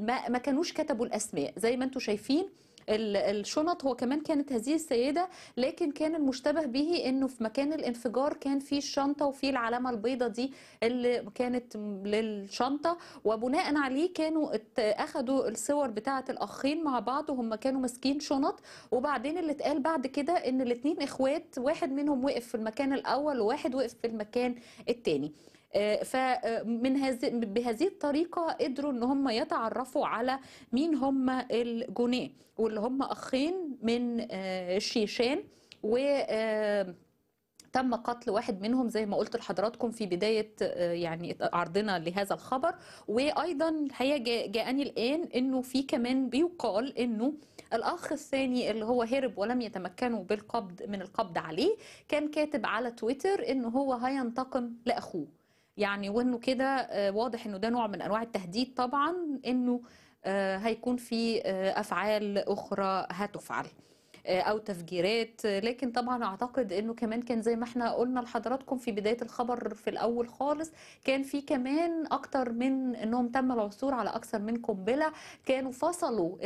ما ما كانوش كتبوا الأسماء. زي ما أنتم شايفين الشنط هو كمان كانت هذه السيدة لكن كان المشتبه به إنه في مكان الانفجار كان في الشنطة وفي العلامة البيضة دي اللي كانت للشنطة وبناء عليه كانوا أخدوا الصور بتاعة الأخين مع بعض وهم كانوا ماسكين شنط وبعدين اللي اتقال بعد كده إن الاتنين إخوات واحد منهم وقف في المكان الأول وواحد وقف في المكان التاني. آه، فمن هذه بهذه الطريقة قدروا إن هم يتعرفوا على مين هم الجناه واللي هم أخين من آه، الشيشان و آه، تم قتل واحد منهم زي ما قلت لحضراتكم في بداية آه، يعني عرضنا لهذا الخبر. وأيضا جا- جاءني الآن أنه في كمان بيقال أنه الأخ الثاني اللي هو هرب ولم يتمكنوا بالقبض من القبض عليه كان كاتب على تويتر أنه هو هينتقم لأخوه. يعني وإنه كده آه، واضح إنه ده نوع من أنواع التهديد طبعا إنه آه، هيكون في آه، أفعال أخرى هتفعل أو تفجيرات. لكن طبعا أعتقد إنه كمان كان زي ما إحنا قلنا لحضراتكم في بداية الخبر في الأول خالص كان في كمان أكتر من إنهم تم العثور على أكثر من قنبلة كانوا فصلوا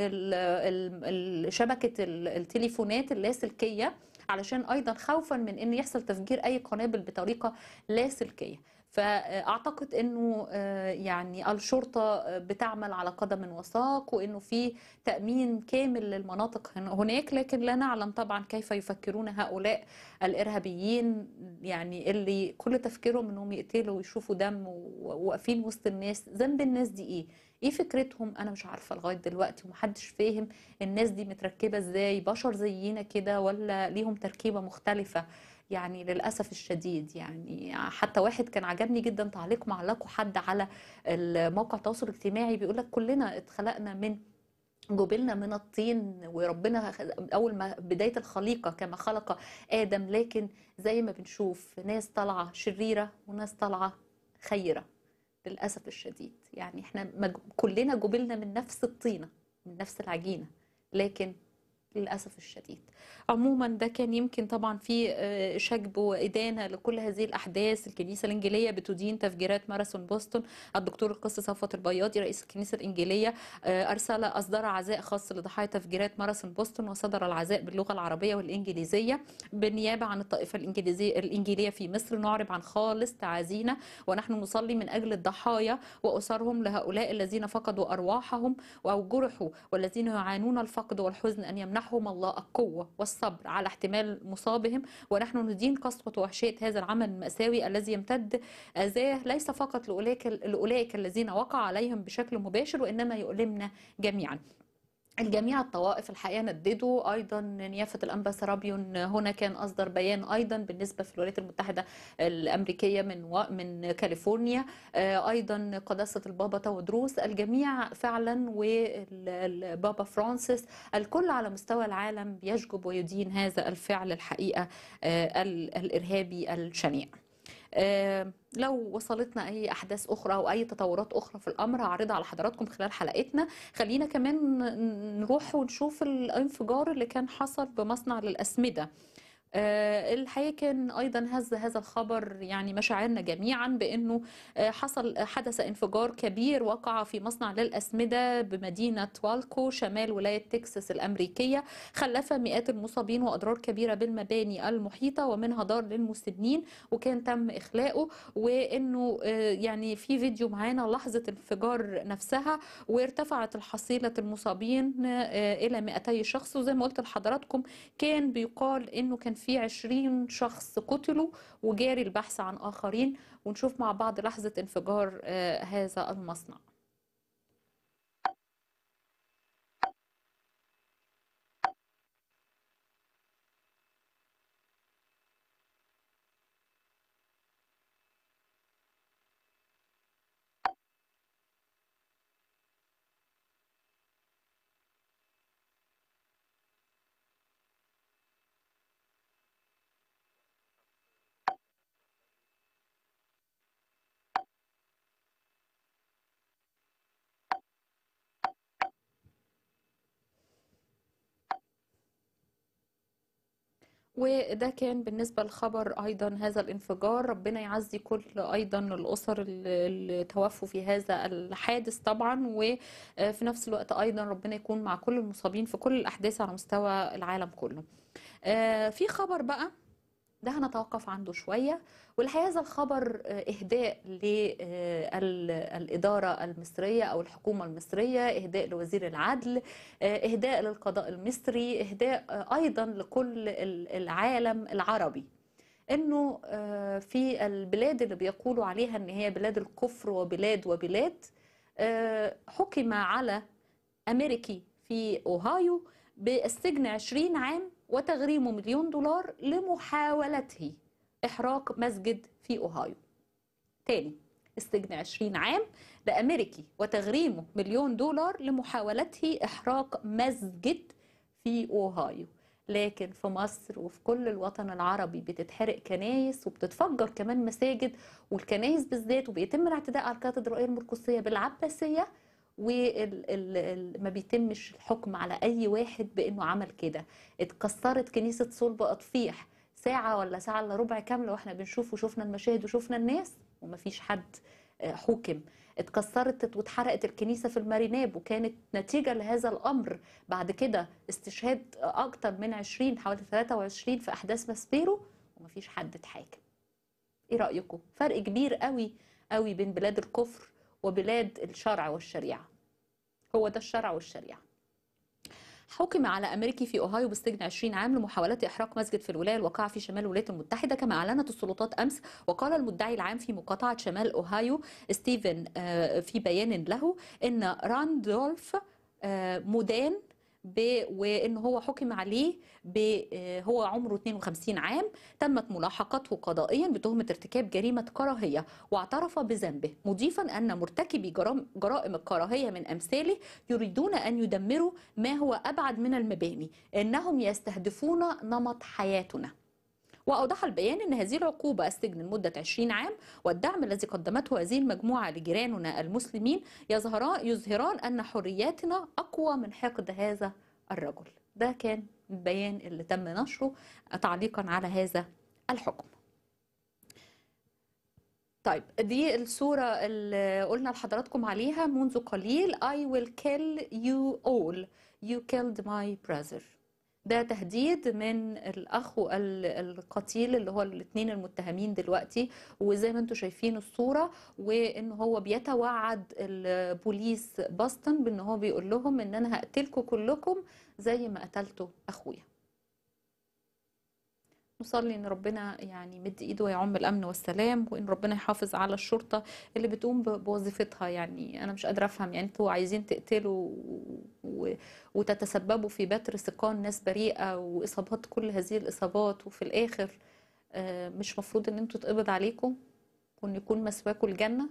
شبكة ال- التليفونات اللاسلكية علشان أيضا خوفا من إن يحصل تفجير أي قنابل بطريقة لاسلكية. فأعتقد إنه آه، يعني الشرطة بتعمل على قدم وساق وإنه في تأمين كامل للمناطق هن- هناك. لكن لا نعلم طبعا كيف يفكرون هؤلاء الإرهابيين يعني اللي كل تفكيرهم إنهم يقتلوا ويشوفوا دم وواقفين وسط الناس. ذنب الناس دي إيه؟ إيه فكرتهم؟ أنا مش عارفة لغاية دلوقتي ومحدش فاهم الناس دي متركبة إزاي؟ بشر زينا كده ولا ليهم تركيبة مختلفة؟ يعني للأسف الشديد يعني حتى واحد كان عجبني جدا تعليق معلقه حد على الموقع التواصل الاجتماعي بيقول لك كلنا اتخلقنا من جبلنا من الطين وربنا أول ما بداية الخليقة كما خلق آدم لكن زي ما بنشوف ناس طالعة شريرة وناس طالعة خيرة للأسف الشديد. يعني إحنا كلنا جبلنا من نفس الطينة من نفس العجينة لكن للأسف الشديد. عموما ده كان يمكن طبعا في آه، شجب وإدانة لكل هذه الأحداث. الكنيسة الإنجيلية بتدين تفجيرات ماراثون بوسطن. الدكتور القس صفوت البياضي رئيس الكنيسة الإنجيلية آه، أرسل اصدر عزاء خاص لضحايا تفجيرات ماراثون بوسطن وصدر العزاء باللغة العربية والإنجليزية بالنيابة عن الطائفة الانجليزيه الإنجيلية في مصر. نعرب عن خالص تعازينا ونحن نصلي من أجل الضحايا وأسرهم لهؤلاء الذين فقدوا أرواحهم أو جرحوا والذين يعانون الفقد والحزن أن يمنحهم الله القوة والصبر على احتمال مصابهم ونحن ندين قسوة وحشية هذا العمل المأساوي الذي يمتد اذاه ليس فقط لأولئك الذين وقع عليهم بشكل مباشر وإنما يؤلمنا جميعا. الجميع الطوائف الحقيقة نددوا أيضا نيافة الانبا سرابيون هنا كان أصدر بيان أيضا بالنسبة في الولايات المتحدة الأمريكية من و... من كاليفورنيا. آه، أيضا قداسة البابا تواضروس. الجميع فعلا والبابا فرانسيس. الكل على مستوى العالم بيشجب ويدين هذا الفعل الحقيقة آه، ال- الإرهابي الشنيع. لو وصلتنا أي أحداث أخرى أو أي تطورات أخرى في الأمر هعرضها على حضراتكم خلال حلقتنا. خلينا كمان نروح ونشوف الانفجار اللي كان حصل بمصنع للأسمدة. آه، الحقيقة كان أيضا هز هذا الخبر يعني مشاعرنا جميعا بأنه آه، حصل حدث انفجار كبير وقع في مصنع للأسمدة بمدينة والكو شمال ولاية تكساس الأمريكية خلف مئات المصابين وأضرار كبيرة بالمباني المحيطة ومنها دار للمسنين وكان تم إخلاؤه وإنه آه، يعني في فيديو معانا لحظة الانفجار نفسها وارتفعت الحصيله المصابين آه، إلى 200 شخص وزي ما قلت لحضراتكم كان بيقال إنه كان في 20 شخص قتلوا وجاري البحث عن آخرين. ونشوف مع بعض لحظة انفجار آه، هذا المصنع. وده كان بالنسبة لخبر أيضا هذا الانفجار. ربنا يعزي كل أيضا الأسر اللي اللي توفوا في هذا الحادث طبعا وفي نفس الوقت أيضا ربنا يكون مع كل المصابين في كل الأحداث على مستوى العالم كله. آه، في خبر بقى ده هنتوقف عنده شوية. والحقيقة هذا الخبر آه، إهداء للإدارة المصرية أو الحكومة المصرية إهداء لوزير العدل آه، إهداء للقضاء المصري إهداء آه، أيضا لكل ال- العالم العربي. إنه آه، في البلاد اللي بيقولوا عليها إن هي بلاد الكفر وبلاد وبلاد آه، حكم على أمريكي في أوهايو بالسجن 20 عام وتغريمه مليون دولار لمحاولته إحراق مسجد في أوهايو. تاني السجن 20 عام لأمريكي وتغريمه مليون دولار لمحاولته إحراق مسجد في أوهايو. لكن في مصر وفي كل الوطن العربي بتتحرق كنايس وبتتفجر كمان مساجد والكنايس بالذات وبيتم الاعتداء على الكاتدرائية المرقسية بالعباسية وما بيتمش الحكم على أي واحد بإنه عمل كده. اتكسرت كنيسة صلب أطفيح ساعة ولا ساعة إلا ربع كاملة وإحنا بنشوف وشفنا المشاهد وشفنا الناس ومفيش حد آه، حكم اتكسرت واتحرقت الكنيسة في الماريناب وكانت نتيجة لهذا الأمر. بعد كده استشهاد أكتر من 20 حوالي 23 في أحداث ماسبيرو ومفيش حد اتحاكم. إيه رأيكم؟ فرق كبير قوي قوي بين بلاد الكفر وبلاد الشرع والشريعة. هو ده الشرع والشريعة. حكم على أمريكي في أوهايو بالسجن 20 عام لمحاولة إحراق مسجد في الولاية الواقعة في شمال الولايات المتحدة كما أعلنت السلطات أمس وقال المدعي العام في مقاطعة شمال أوهايو ستيفن آه، في بيان له إن راندولف آه، مدان ب... وإن هو حكم عليه ب... آه، هو عمره 52 عام تمت ملاحقته قضائيا بتهمة ارتكاب جريمة كراهية واعترف بذنبه مضيفا أن مرتكبي جرام... جرائم الكراهيه من أمثاله يريدون أن يدمروا ما هو أبعد من المباني إنهم يستهدفون نمط حياتنا. وأوضح البيان أن هذه العقوبة السجن لمدة 20 عام والدعم الذي قدمته هذه المجموعة لجيراننا المسلمين يظهران يظهران أن حرياتنا أقوى من حقد هذا الرجل. ده كان البيان اللي تم نشره تعليقا على هذا الحكم. طيب دي الصورة اللي قلنا لحضراتكم عليها منذ قليل. I will kill you all. You killed my brother. ده تهديد من الأخ ال- القتيل اللي هو الاثنين المتهمين دلوقتي وزي ما أنتم شايفين الصورة وإن هو بيتوعد البوليس باستن بإن هو بيقول لهم إن أنا هقتلكم كلكم زي ما قتلتوا أخويا. نصلي إن ربنا يعني يمد إيده ويعم الأمن والسلام وإن ربنا يحافظ على الشرطة اللي بتقوم بوظيفتها. يعني أنا مش قادرة أفهم. يعني أنتوا عايزين تقتلوا و... وتتسببوا في بتر سقان ناس بريئة وإصابات كل هذه الإصابات وفي الآخر آه، مش مفروض إن أنتوا تقبض عليكم وإن يكون مسواكم الجنة؟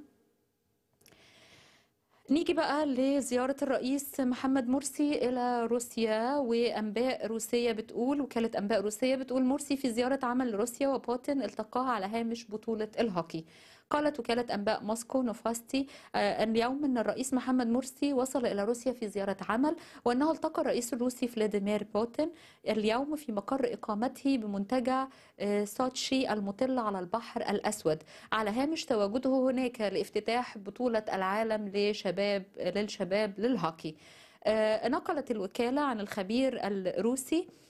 نيجي بقى لزيارة الرئيس محمد مرسي إلى روسيا وأنباء روسية بتقول وكالة أنباء روسية بتقول مرسي في زيارة عمل لروسيا وبوتين التقاها على هامش بطولة الهوكي. قالت وكالة أنباء موسكو نوفاستي آه، اليوم أن الرئيس محمد مرسي وصل إلى روسيا في زيارة عمل وأنه التقى الرئيس الروسي فلاديمير بوتين اليوم في مقر إقامته بمنتجع آه، سوتشي المطل على البحر الأسود. على هامش تواجده هناك لافتتاح بطولة العالم لشباب للشباب للهوكي. آه، نقلت الوكالة عن الخبير الروسي آه،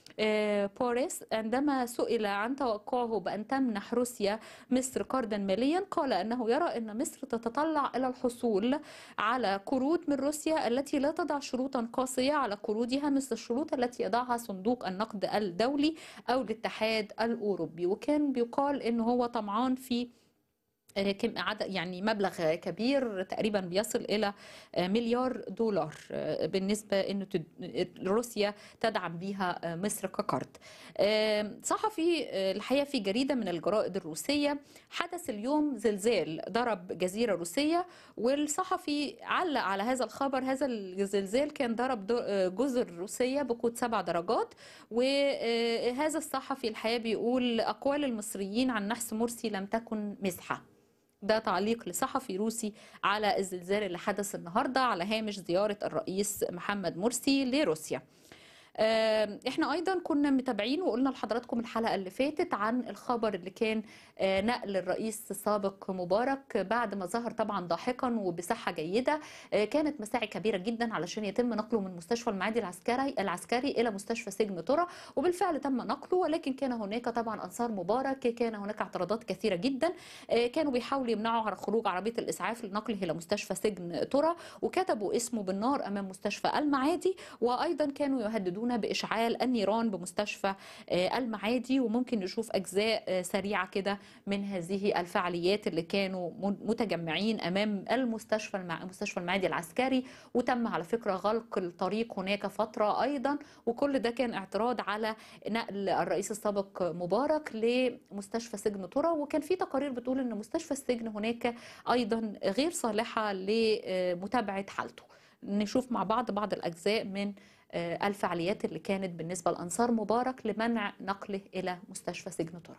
بوريس عندما سئل عن توقعه بأن تمنح روسيا مصر قرضا ماليا قال أنه يرى أن مصر تتطلع إلى الحصول على قروض من روسيا التي لا تضع شروطا قاسية على قروضها مثل الشروط التي يضعها صندوق النقد الدولي أو الاتحاد الأوروبي. وكان بيقال أنه هو طمعان في آه، عدد يعني مبلغ كبير تقريبا بيصل إلى آه، مليار دولار آه، بالنسبة إنه روسيا تدعم بيها آه، مصر كقرض. آه، صحفي آه، الحقيقة في جريدة من الجرائد الروسية حدث اليوم زلزال ضرب جزيرة روسية والصحفي علق على هذا الخبر هذا الزلزال كان ضرب آه، جزر روسية بقوه سبع درجات وهذا الصحفي الحقيقة بيقول أقوال المصريين عن نحس مرسي لم تكن مزحة. ده تعليق لصحفي روسي على الزلزال اللي حدث النهارده على هامش زيارة الرئيس محمد مرسي لروسيا. إحنا أيضا كنا متابعين وقلنا لحضراتكم الحلقة اللي فاتت عن الخبر اللي كان آه، نقل الرئيس السابق مبارك بعد ما ظهر طبعا ضاحكا وبصحة جيدة. آه، كانت مساعي كبيرة جدا علشان يتم نقله من مستشفى المعادي العسكري العسكري إلى مستشفى سجن ترى وبالفعل تم نقله. ولكن كان هناك طبعا أنصار مبارك كان هناك اعتراضات كثيرة جدا. آه، كانوا بيحاولوا يمنعوا على خروج عربية الإسعاف لنقله إلى مستشفى سجن ترى وكتبوا اسمه بالنار أمام مستشفى المعادي. وأيضا كانوا يهددون بإشعال النيران بمستشفى آه، المعادي وممكن نشوف أجزاء آه، سريعة كده من هذه الفعاليات اللي كانوا متجمعين أمام المستشفى المع... مستشفى المعادي العسكري. وتم على فكرة غلق الطريق هناك فترة أيضا. وكل ده كان اعتراض على نقل الرئيس السابق مبارك لمستشفى سجن ترى وكان في تقارير بتقول إن مستشفى السجن هناك أيضا غير صالحة لمتابعة حالته. نشوف مع بعض بعض الأجزاء من الفعاليات اللي كانت بالنسبة لأنصار مبارك لمنع نقله إلى مستشفى سجن ترى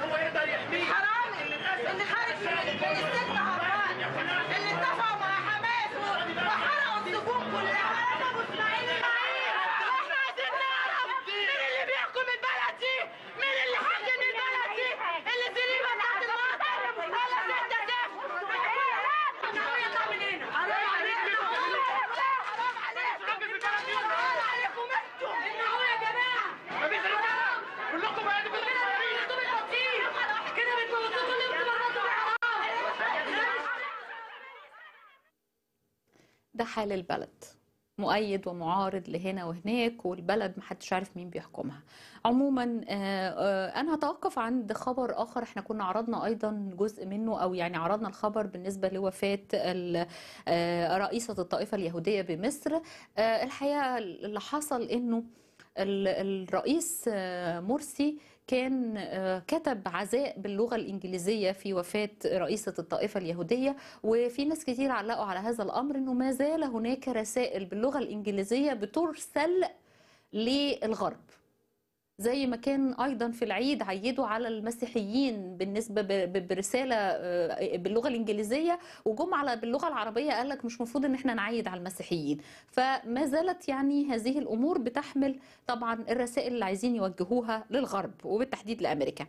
هو يقدر يحميه حرام اللي خارج من السجن هربان اللي اتفقوا مع حماس وحرقوا السجون كلها ابو اسماعيل إحنا عايزين نعرف مين اللي بيحكم البلد دي مين اللي حاكم البلد دي اللي زريبه تحت المطر ولا ستة صفر يطلع من هنا حرام عليكم حرام عليكم حرام عليكم أنتوا أنتوا يا جماعة مفيش رجاله كلكم قاعدين في كده بتموتوا كل يوم تبرطوا ده حال البلد. مؤيد ومعارض لهنا وهناك والبلد محدش عارف مين بيحكمها. عموما آه، آه، أنا هتوقف عند خبر آخر. إحنا كنا عرضنا أيضا جزء منه أو يعني عرضنا الخبر بالنسبة لوفاة آه، رئيسة الطائفة اليهودية بمصر. الحقيقة اللي حصل إنه الرئيس آه، مرسي كان آه، كتب عزاء باللغة الإنجليزية في وفاة رئيسة الطائفة اليهودية وفي ناس كتير علقوا على هذا الأمر أنه ما زال هناك رسائل باللغة الإنجليزية بترسل للغرب. زي ما كان أيضا في العيد عيدوا على المسيحيين بالنسبة برسالة آه، باللغة الإنجليزية وجم على باللغة العربية قال لك مش مفروض إن إحنا نعيد على المسيحيين. فما زالت يعني هذه الأمور بتحمل طبعا الرسائل اللي عايزين يوجهوها للغرب وبالتحديد لأمريكا.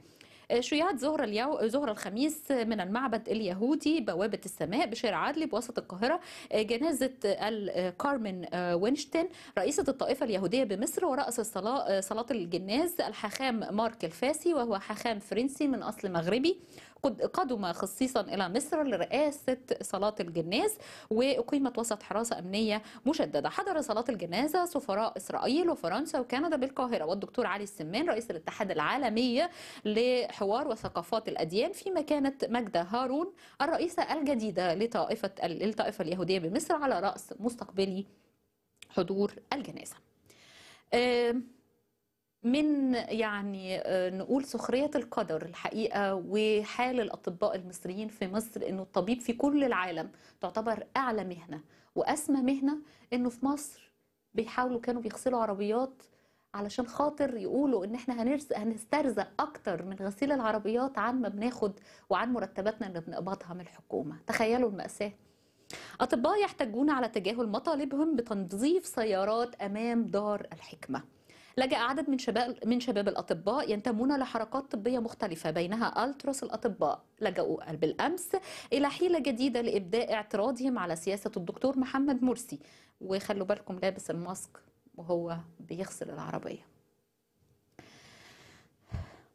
شيوعات زهرة اليو... زهرة الخميس من المعبد اليهودي بوابة السماء بشارع عدلي بوسط القاهرة جنازة ال- كارمن وينشتن رئيسة الطائفة اليهودية بمصر ورأس الصلاة صلاة الجناز الحاخام مارك الفاسي وهو حاخام فرنسي من أصل مغربي. قدم خصيصا إلى مصر لرئاسة صلاة الجناز وأقيمت وسط حراسة أمنية مشددة. حضر صلاة الجنازة سفراء إسرائيل وفرنسا وكندا بالقاهرة والدكتور علي السمان رئيس الاتحاد العالمي لحوار وثقافات الأديان فيما كانت ماجدة هارون الرئيسة الجديدة لطائفة الطائفة اليهودية بمصر على رأس مستقبلي حضور الجنازة. من يعني آه، نقول سخرية القدر الحقيقة وحال الأطباء المصريين في مصر إنه الطبيب في كل العالم تعتبر أعلى مهنة وأسمى مهنة إنه في مصر بيحاولوا كانوا بيغسلوا عربيات علشان خاطر يقولوا إن إحنا هنرز... هنسترزق أكتر من غسيل العربيات عن ما بناخد وعن مرتباتنا اللي بنقبضها من الحكومة. تخيلوا المأساة. أطباء يحتجون على تجاهل مطالبهم بتنظيف سيارات أمام دار الحكمة. لجأ عدد من شباب من شباب الأطباء ينتمون لحركات طبية مختلفة بينها ألتروس الأطباء. لجأوا بالأمس إلى حيلة جديدة لإبداء اعتراضهم على سياسة الدكتور محمد مرسي. وخلوا بالكم لابس الماسك وهو بيغسل العربية.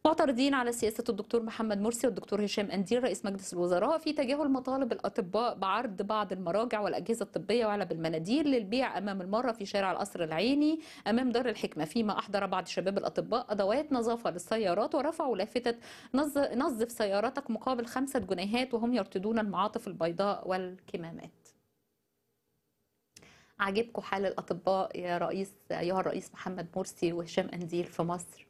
معترضين على سياسة الدكتور محمد مرسي والدكتور هشام أنديل رئيس مجلس الوزراء في تجاهل مطالب الأطباء بعرض بعض المراجع والأجهزة الطبية وعلب المناديل للبيع أمام المرة في شارع القصر العيني أمام دار الحكمة. فيما أحضر بعض شباب الأطباء أدوات نظافة للسيارات ورفعوا لافتة نظ- نظف سيارتك مقابل خمسة جنيهات وهم يرتدون المعاطف البيضاء والكمامات. عاجبكم حال الأطباء يا رئيس أيها الرئيس محمد مرسي وهشام أنديل في مصر؟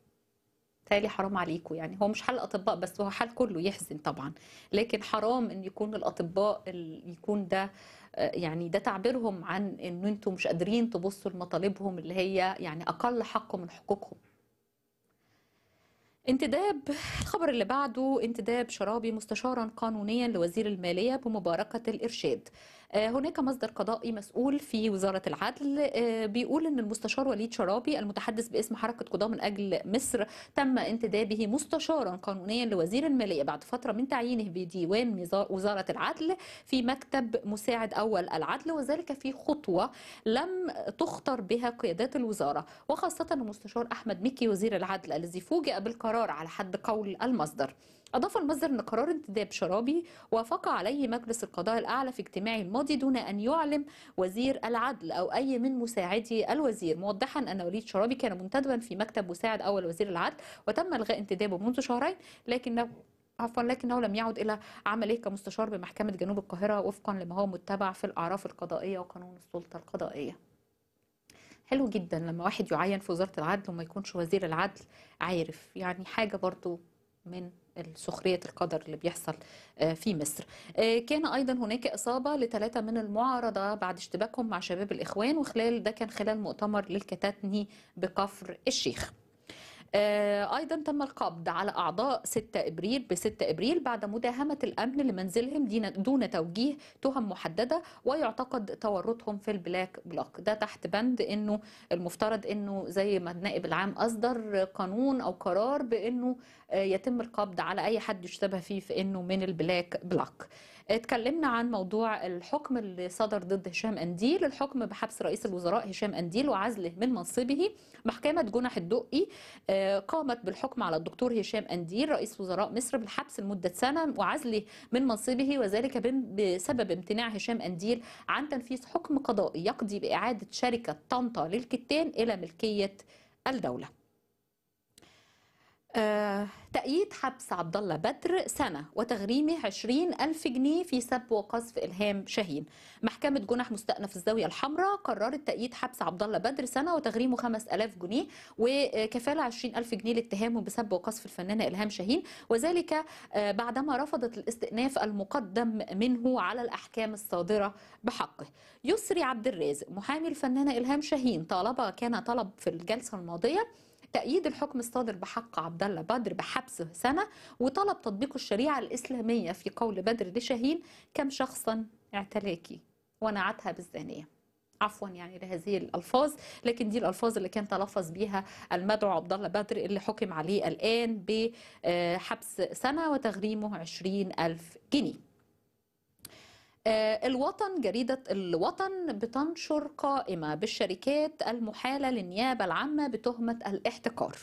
تالي حرام عليكم يعني هو مش حال الأطباء بس هو حال كله يحزن طبعا. لكن حرام إن يكون الأطباء ال- يكون ده آه، يعني ده تعبيرهم عن إن أنتم مش قادرين تبصوا لمطالبهم اللي هي يعني أقل حق من حقوقهم. انتداب الخبر اللي بعده انتداب شرابي مستشارا قانونيا لوزير المالية بمباركة الإرشاد. آه، هناك مصدر قضائي مسؤول في وزارة العدل آه، بيقول إن المستشار وليد شرابي المتحدث باسم حركة قضاة من أجل مصر تم انتدابه مستشارا قانونيا لوزير المالية بعد فترة من تعيينه بديوان وزارة العدل في مكتب مساعد أول العدل وذلك في خطوة لم تخطر بها قيادات الوزارة وخاصة المستشار أحمد مكي وزير العدل الذي فوجئ بالقرار على حد قول المصدر. أضاف المصدر أن قرار انتداب شرابي وافق عليه مجلس القضاء الأعلى في اجتماعه الماضي دون أن يعلم وزير العدل أو أي من مساعدي الوزير. موضحا أن وليد شرابي كان منتدبا في مكتب مساعد أول وزير العدل وتم إلغاء انتدابه منذ شهرين لكنه عفوا لكنه لم يعد إلى عمله كمستشار بمحكمة جنوب القاهرة وفقا لما هو متبع في الأعراف القضائية وقانون السلطة القضائية. حلو جدا لما واحد يعين في وزارة العدل وما يكونش وزير العدل عارف. يعني حاجة برضو من سخرية القدر اللي بيحصل آه، في مصر. آه، كان أيضا هناك إصابة لثلاثة من المعارضة بعد اشتباكهم مع شباب الإخوان وخلال ده كان خلال مؤتمر للكتاتني بكفر الشيخ. آه، أيضا تم القبض على أعضاء 6 إبريل ب 6 إبريل بعد مداهمة الأمن لمنزلهم دون توجيه تهم محددة ويعتقد تورطهم في ال Black Bloc. ده تحت بند إنه المفترض إنه زي ما النائب العام أصدر قانون أو قرار بإنه آه، يتم القبض على أي حد يشتبه فيه في إنه من ال Black Bloc. اتكلمنا عن موضوع الحكم اللي صدر ضد هشام قنديل الحكم بحبس رئيس الوزراء هشام قنديل وعزله من منصبه محكمة جنح الدقي آه، قامت بالحكم على الدكتور هشام أنديل رئيس وزراء مصر بالحبس لمدة سنة وعزله من منصبه وذلك بسبب امتناع هشام أنديل عن تنفيذ حكم قضائي يقضي بإعادة شركة طنطا للكتان إلى ملكية الدولة. آه، تأييد حبس عبد الله بدر سنة وتغريمه 20 ألف جنيه في سب وقذف إلهام شاهين. محكمة جنح مستأنف الزاوية الحمراء قررت تأييد حبس عبد الله بدر سنة وتغريمه 5000 جنيه وكفالة 20 ألف جنيه لاتهامه بسب وقذف الفنانة إلهام شاهين. وذلك آه، بعدما رفضت الاستئناف المقدم منه على الأحكام الصادرة بحقه. يسري عبد الرازق محامي الفنانة إلهام شاهين طالب كان طلب في الجلسة الماضية تأييد الحكم الصادر بحق عبد الله بدر بحبس سنة وطلب تطبيق الشريعة الإسلامية في قول بدر لشاهين كم شخصا اعتلاكي. ونعتها بالزانية عفوا يعني لهذه الألفاظ لكن دي الألفاظ اللي كان تلفظ بيها المدعو عبد الله بدر اللي حكم عليه الآن بحبس سنة وتغريمه 20 ألف جنيه. الوطن جريدة الوطن بتنشر قائمة بالشركات المحالة للنيابة العامة بتهمة الاحتكار.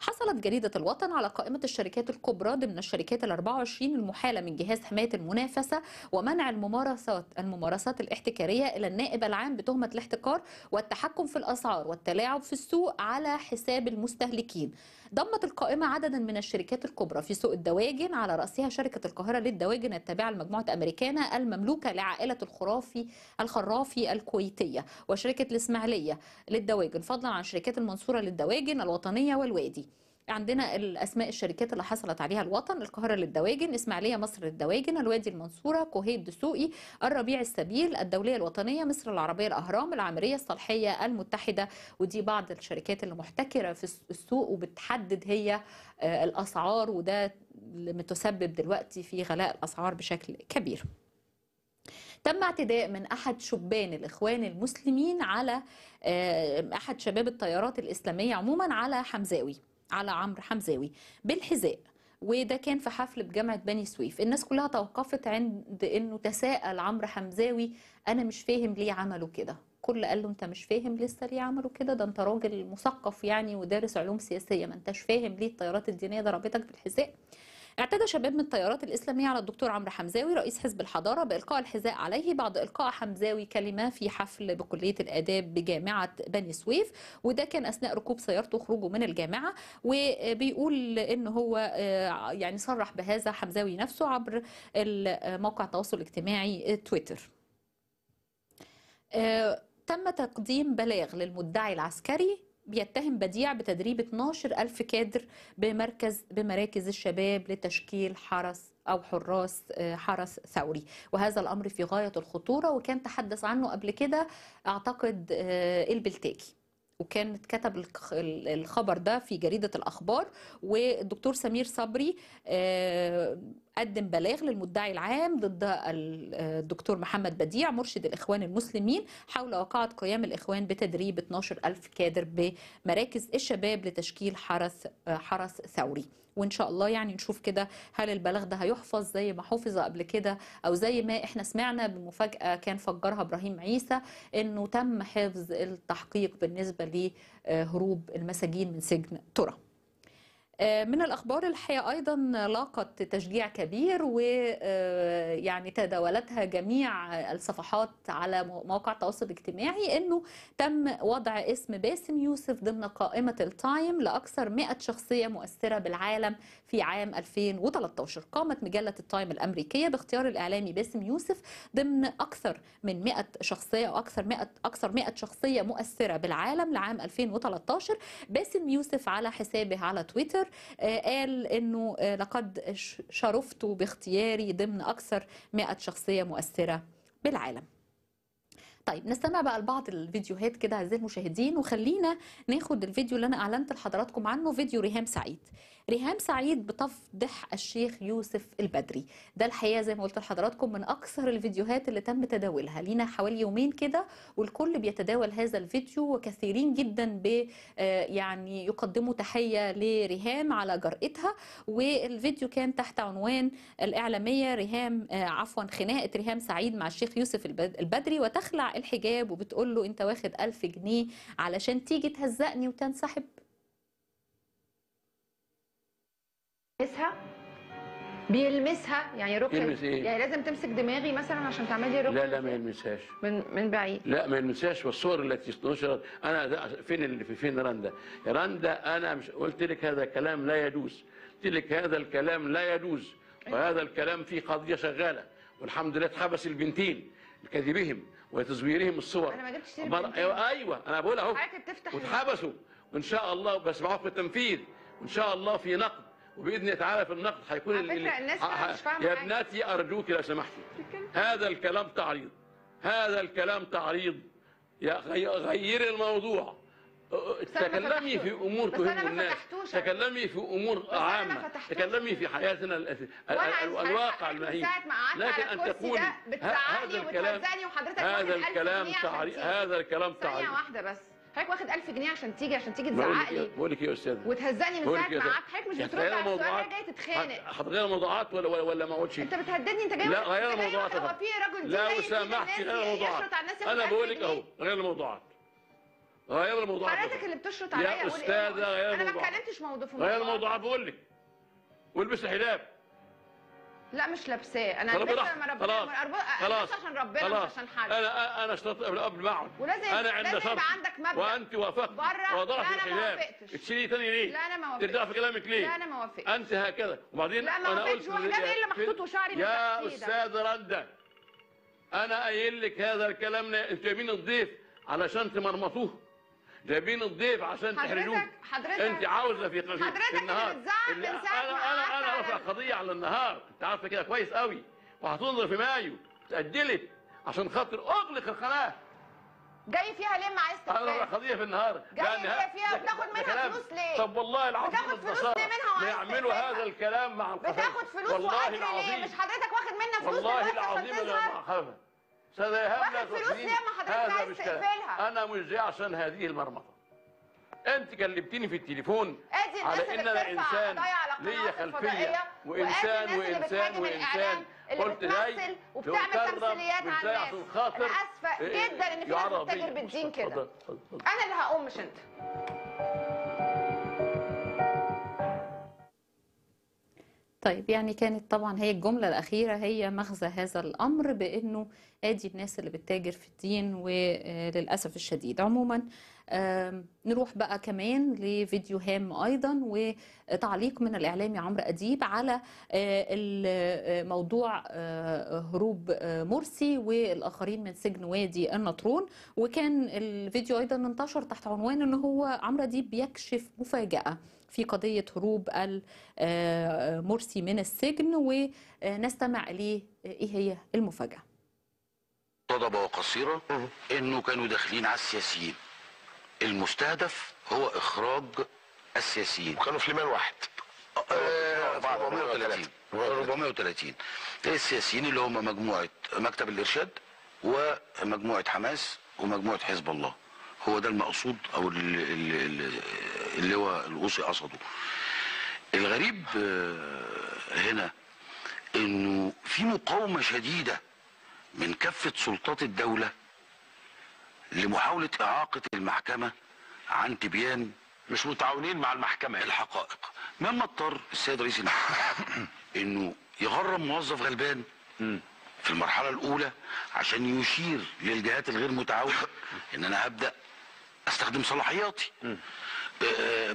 حصلت جريدة الوطن على قائمة الشركات الكبرى ضمن الشركات ال 24 المحالة من جهاز حماية المنافسة ومنع الممارسات الممارسات الاحتكارية إلى النائب العام بتهمة الاحتكار والتحكم في الأسعار والتلاعب في السوق على حساب المستهلكين. ضمت القائمة عددا من الشركات الكبرى في سوق الدواجن على رأسها شركة القاهرة للدواجن التابعة لمجموعة أمريكانا المملوكة لعائلة الخرافي الخرافي الكويتية وشركة الإسماعيلية للدواجن فضلا عن شركات المنصورة للدواجن الوطنية والوادي. عندنا الأسماء الشركات اللي حصلت عليها الوطن القاهرة للدواجن إسماعيلية مصر للدواجن الوادي المنصورة كوهيت دسوقي الربيع السبيل الدولية الوطنية مصر العربية الأهرام العامرية الصالحية المتحدة ودي بعض الشركات اللي محتكرة في السوق وبتحدد هي آه، الأسعار وده اللي متسبب دلوقتي في غلاء الأسعار بشكل كبير. تم اعتداء من أحد شبان الإخوان المسلمين على آه، أحد شباب التيارات الإسلامية عموما على حمزاوي. على عمرو حمزاوي بالحذاء وده كان في حفل بجامعة بني سويف. الناس كلها توقفت عند إنه تساءل عمرو حمزاوي أنا مش فاهم ليه عملوا كده. كل قال له أنت مش فاهم لسه ليه عملوا كده؟ ده أنت راجل مثقف يعني ودارس علوم سياسية ما أنتش فاهم ليه التيارات الدينية ضربتك بالحذاء؟ اعتدى شباب من التيارات الإسلامية على الدكتور عمرو حمزاوي رئيس حزب الحضارة بإلقاء الحذاء عليه بعد إلقاء حمزاوي كلمة في حفل بكلية الآداب بجامعة بني سويف وده كان أثناء ركوب سيارته وخروجه من الجامعة. وبيقول إن هو آه، يعني صرح بهذا حمزاوي نفسه عبر موقع التواصل الاجتماعي تويتر. آه، تم تقديم بلاغ للمدعي العسكري بيتهم بديع بتدريب 12 ألف كادر بمركز بمراكز الشباب لتشكيل حرس أو حراس آه، حرس ثوري. وهذا الأمر في غاية الخطورة وكان تحدث عنه قبل كده أعتقد آه، البلتاجي وكان كتب الخ- الخبر ده في جريدة الأخبار والدكتور سمير صبري آه، قدم بلاغ للمدعي العام ضد ال- الدكتور محمد بديع مرشد الإخوان المسلمين حول وقعة قيام الإخوان بتدريب 12 ألف كادر بمراكز الشباب لتشكيل حرس حرس ثوري. وإن شاء الله يعني نشوف كده هل البلاغ ده هيحفظ زي ما حفظ قبل كده أو زي ما إحنا سمعنا بمفاجأة كان فجرها إبراهيم عيسى إنه تم حفظ التحقيق بالنسبة لهروب المساجين من سجن ترى آه، من الأخبار الحقيقة أيضا لاقت تشجيع كبير ويعني تداولتها جميع الصفحات على مو- مواقع التواصل الاجتماعي أنه تم وضع اسم باسم يوسف ضمن قائمة التايم لأكثر 100 شخصية مؤثرة بالعالم في عام 2013 قامت مجلة التايم الأمريكية باختيار الإعلامي باسم يوسف ضمن أكثر من 100 شخصية أو أكثر 100 أكثر 100 شخصية مؤثرة بالعالم لعام 2013 باسم يوسف على حسابه على تويتر آه، قال إنه آه، لقد شرفت باختياري ضمن أكثر 100 شخصية مؤثرة بالعالم. طيب نستمع بقى لبعض الفيديوهات كده أعزائي المشاهدين وخلينا ناخد الفيديو اللي أنا أعلنت لحضراتكم عنه فيديو ريهام سعيد. ريهام سعيد بتفضح الشيخ يوسف البدري. ده الحقيقة زي ما قلت لحضراتكم من أكثر الفيديوهات اللي تم تداولها. لينا حوالي يومين كده والكل بيتداول هذا الفيديو وكثيرين جدا ب آه، يعني يقدموا تحية لريهام على جرأتها. والفيديو كان تحت عنوان الإعلامية ريهام آه، عفوا خناقة ريهام سعيد مع الشيخ يوسف البد- البدري. وتخلع الحجاب وبتقول له أنت واخد ألف جنيه علشان تيجي تهزقني وتنسحب. بيلمسها؟ بيلمسها؟ يعني ركن يلمس إيه؟ يعني لازم تمسك دماغي مثلا عشان تعملي ركن لا لا ما يلمسهاش. من من بعيد. لا ما يلمسهاش. والصور التي نشرت أنا فين اللي في فين رندا؟ رندا أنا مش قلت لك هذا الكلام لا يجوز. قلت لك هذا الكلام لا يجوز. وهذا الكلام في قضية شغالة. والحمد لله اتحبس البنتين لكذبهم وتزويرهم الصور. أنا ما جبتش سيرة مرة- البنتين. أيوه أنا بقول أهو. واتحبسوا. وإن شاء الله بس معاهم في التنفيذ. وإن شاء الله في نقد. وبإذن الله تعالى في النقد هيكون على فكرة الناس مش فاهمة يا حاجة. ابناتي أرجوك لو سمحتي هذا الكلام تعريض هذا الكلام تعريض يا غي- غيري الموضوع تكلمي. في أمور تهم الناس. تكلمي في أمور عامة. تكلمي في حياتنا الواقع المهين لكن أن تقولي هذا واخد 1000 الكلام جنيه عشان تعريض. هذا الكلام تعريض واحدة بس حضرتك واخد 1000 جنيه عشان تيجي عشان تيجي تزعق لي؟ إيه- بقول لك إيه يا أستاذ وتهزقني من لك إيه ما قعدت حضرتك مش بترد على السؤال موضوعات. جاي تتخانق. هتغير موضوعات ولا ولا, ولا ما اقولش أنت بتهددني أنت جاي لا غير جاي الموضوعات هو في راجل لا لو الناس غير الموضوعات. ياخد أنا 1000 بقول لك. أهو غير الموضوعات. غير الموضوعات. حضرتك اللي بتشرط عليا يا إيه؟ أستاذة غير أنا ما الموضوعات. اتكلمتش موضوع في غير موضوع الموضوعات بقول لك والبس حجاب لا مش لابساه. أنا براحتك. لما ربنا خلاص عشان ربنا خلاص. مش عشان حد. أنا أنا اشترطت قبل قبل ما اقعد ولازم أنا شرط يبقى عندك مبدأ. وأنت وافقت. بره؟ وضعت الحجاب. وافقتش. تشيلي تاني ليه؟ لا أنا ما وافقتش. ترجع في كلامك ليه؟ لا أنا ما وافقتش. أنت هكذا. وبعدين لا ما وافقتش. وحجاب إيه اللي محطوط وشعري يا؟ أستاذ رندا أنا قايل لك هذا الكلام لا- أنتوا جايبين الضيف علشان تمرمطوه. جايبين الضيف عشان تحرجوه. حضرتك- انت عاوزة في في حضرتك النهار. بتزعق من ساعة ما أنا أنا أنا رافع قضية على النهار. أنت عارفة كده كويس قوي. وهتنظر في مايو اتاجلت عشان خاطر أغلق القناة. جاي فيها ليه معايا أنا رافع استغلال قضية في النهار. جاي فيها فيها بتاخد منها. فلوس ليه؟ طب والله العظيم بتاخد فلوس ليه منها وعايز تقفلها؟ هذا الكلام مع القساوسة. بتاخد فلوس والله وأجر ليه؟ مش حضرتك واخد منها فلوس والله العظيم أنا أستاذ ايهاب لا حضرتك هذا مش كلام. أنا مش جاي عشان هذه المرمطة. أنت كلمتني في التليفون على إن أنا إنسان ليا خلفية. وإنسان وإنسان وإنسان. قلت جاي بتمثل وبتعمل تمثيليات على الناس خاطر أنا آسفة جدا إن في ناس. بتتاجر بالدين كده. أنا اللي هقوم مش أنت. طيب يعني كانت طبعا هي الجملة الأخيرة هي مغزى هذا الأمر بأنه آدي الناس اللي بتتاجر في الدين وللأسف الشديد. عموما نروح بقى كمان لفيديو هام أيضا وتعليق من الإعلامي عمرو أديب على آه، آه، موضوع آه، هروب آه، مرسي والآخرين من سجن وادي النطرون. وكان الفيديو أيضا انتشر تحت عنوان أنه هو عمرو أديب بيكشف مفاجأة. في قضية هروب ال- آه، مرسي من السجن ونستمع إليه. إيه هي المفاجأة؟ طلبة وقصيرة إنه كانوا داخلين على السياسيين. المستهدف هو إخراج السياسيين. كانوا في ليمان واحد 430 430 السياسيين اللي هم مجموعة مكتب الإرشاد ومجموعة حماس ومجموعة حزب الله. هو ده المقصود أو هو القوسي قصده. الغريب آه، هنا إنه في مقاومة شديدة من كافة سلطات الدولة لمحاولة إعاقة المحكمة عن تبيان مش متعاونين مع المحكمة. الحقائق. مما اضطر السيد رئيس المحكمة إنه يغرم موظف غلبان في المرحلة الأولى عشان يشير للجهات الغير متعاونة. إن أنا هبدأ أستخدم صلاحياتي.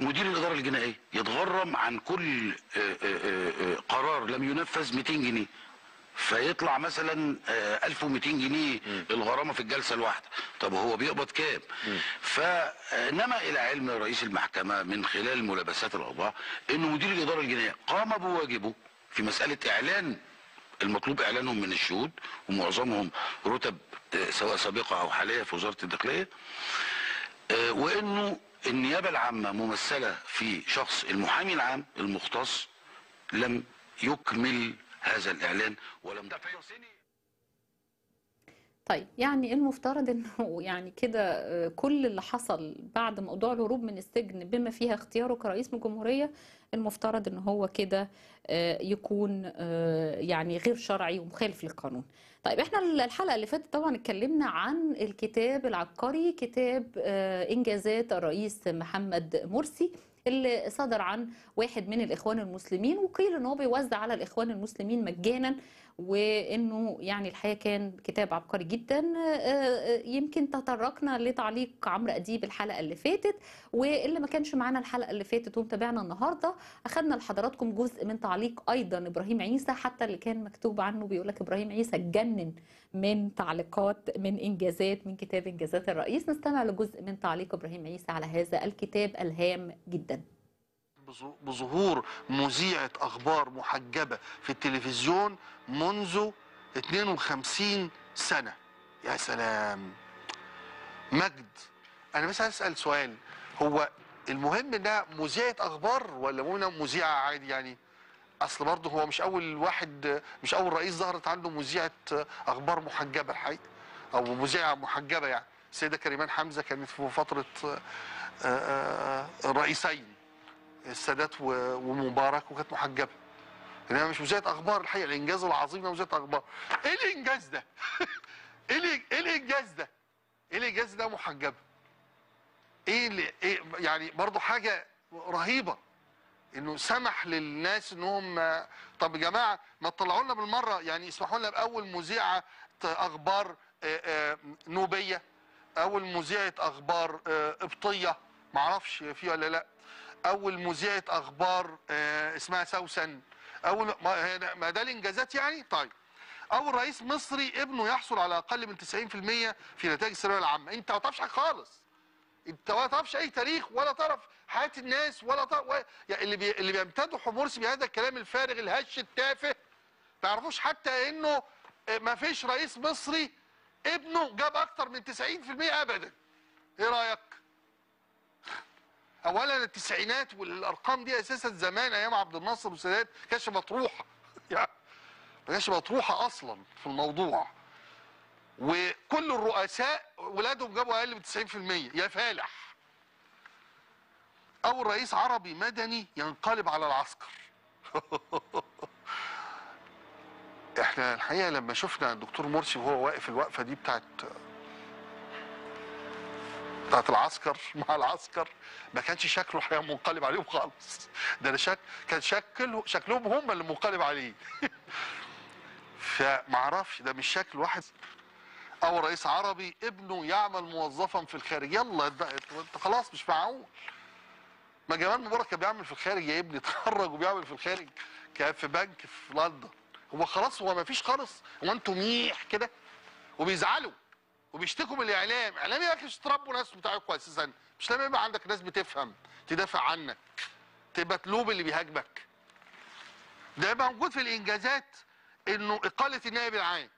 مدير الإدارة الجنائية يتغرم عن كل آه، آه، آه، قرار لم ينفذ 200 جنيه. فيطلع مثلا آه، 1200 جنيه الغرامه في الجلسة الواحدة. طب هو بيقبض كام؟ فنما إلى علم رئيس المحكمة من خلال ملابسات الأوضاع انه مدير الإدارة الجنائية قام بواجبه في مسألة إعلان المطلوب إعلانهم من الشهود ومعظمهم رتب آه، سواء سابقة أو حالية في وزارة الداخلية آه، وإنه النيابة العامة ممثلة في شخص المحامي العام المختص لم يكمل هذا الإعلان ولم طيب يعني المفترض إنه يعني كده آه، كل اللي حصل بعد موضوع الهروب من السجن بما فيها اختياره كرئيس الجمهورية المفترض ان هو كده آه، يكون آه، يعني غير شرعي ومخالف للقانون. طيب إحنا الحلقة اللي فاتت طبعا اتكلمنا عن الكتاب العبقري كتاب إنجازات الرئيس محمد مرسي اللي صدر عن واحد من الإخوان المسلمين وقيل إن هو بيوزع على الإخوان المسلمين مجانا وإنه يعني الحقيقة كان كتاب عبقري جدا آه، آه، يمكن تطرقنا لتعليق عمرو أديب الحلقة اللي فاتت واللي ما كانش معانا الحلقة اللي فاتت ومتابعنا النهارده أخذنا لحضراتكم جزء من تعليق أيضا إبراهيم عيسى حتى اللي كان مكتوب عنه بيقول لك إبراهيم عيسى اتجنن من تعليقات من إنجازات من كتاب إنجازات الرئيس. نستمع لجزء من تعليق إبراهيم عيسى على هذا الكتاب الهام جدا. بظهور مذيعة أخبار محجبة في التلفزيون منذ 52 سنة. يا سلام! مجد أنا بس أسأل سؤال. هو المهم إنها مذيعة أخبار ولا إنها مذيعة عادي يعني؟ أصل برضه هو مش أول واحد مش أول رئيس ظهرت عنده مذيعة أخبار محجبة الحقيقة أو مذيعة محجبة يعني. السيدة كريمان حمزة كانت في فترة آه، آه، آه، رئيسين. السادات ومبارك وكانت محجبة إنها مش مذيعه أخبار الحقيقة الإنجاز العظيم انها مذيعه أخبار إيه الإنجاز ده؟ إيه الإنجاز ده؟ إيه الإنجاز ده محجبة؟ إيه اللي إيه يعني برضه حاجة رهيبة إنه سمح للناس انهم طب يا جماعة ما تطلعوا لنا بالمرة يعني اسمحوا لنا بأول مذيعة أخبار آه، آه، نوبية أول مذيعة أخبار آه، قبطيه معرفش في ولا لأ أول مذيعة أخبار آه، اسمها سوسن. أول ما ده الإنجازات يعني؟ طيب. أول رئيس مصري ابنه يحصل على أقل من 90% في نتائج الثانوية العامة. أنت ما تعرفش حاجة خالص. أنت ما تعرفش أي تاريخ ولا تعرف حياة الناس ولا تعرف و... يعني اللي بي... اللي بيمتدحوا مرسي بهذا الكلام الفارغ الهش التافه ما يعرفوش حتى إنه ما فيش رئيس مصري ابنه جاب أكتر من 90% ابدا. إيه رأيك؟ اولا التسعينات والأرقام دي أساسا زمان أيام عبد الناصر والسادات كانش مطروحة. يعني ما كانش مطروحة أصلا في الموضوع. وكل الرؤساء ولادهم جابوا أقل من 90% يا فالح. اول رئيس عربي مدني ينقلب على العسكر. إحنا الحقيقة لما شفنا الدكتور مرسي وهو واقف الوقفة دي بتاعت بتاعت العسكر مع العسكر. ما كانش شكله الحقيقة منقلب عليهم خالص. ده شك كان شكله شكلهم هم اللي منقلب عليه. فمعرفش ده مش شكل واحد أو رئيس عربي ابنه يعمل موظفا في الخارج. يلا انت خلاص مش معقول. ما جمال مبارك كان بيعمل في الخارج يا ابني اتخرج وبيعمل في الخارج كان في بنك في لندن. هو خلاص هو ما فيش خالص. هو أنتوا ميح كده وبيزعلوا. وبيشتكوا من الإعلام. إعلام يا أخي مش تربوا ناس بتاعكم أساسا مش لما يبقى عندك ناس بتفهم تدافع عنك تبقى تلوم اللي بيهاجمك. ده موجود في الإنجازات إنه إقالة النائب العام.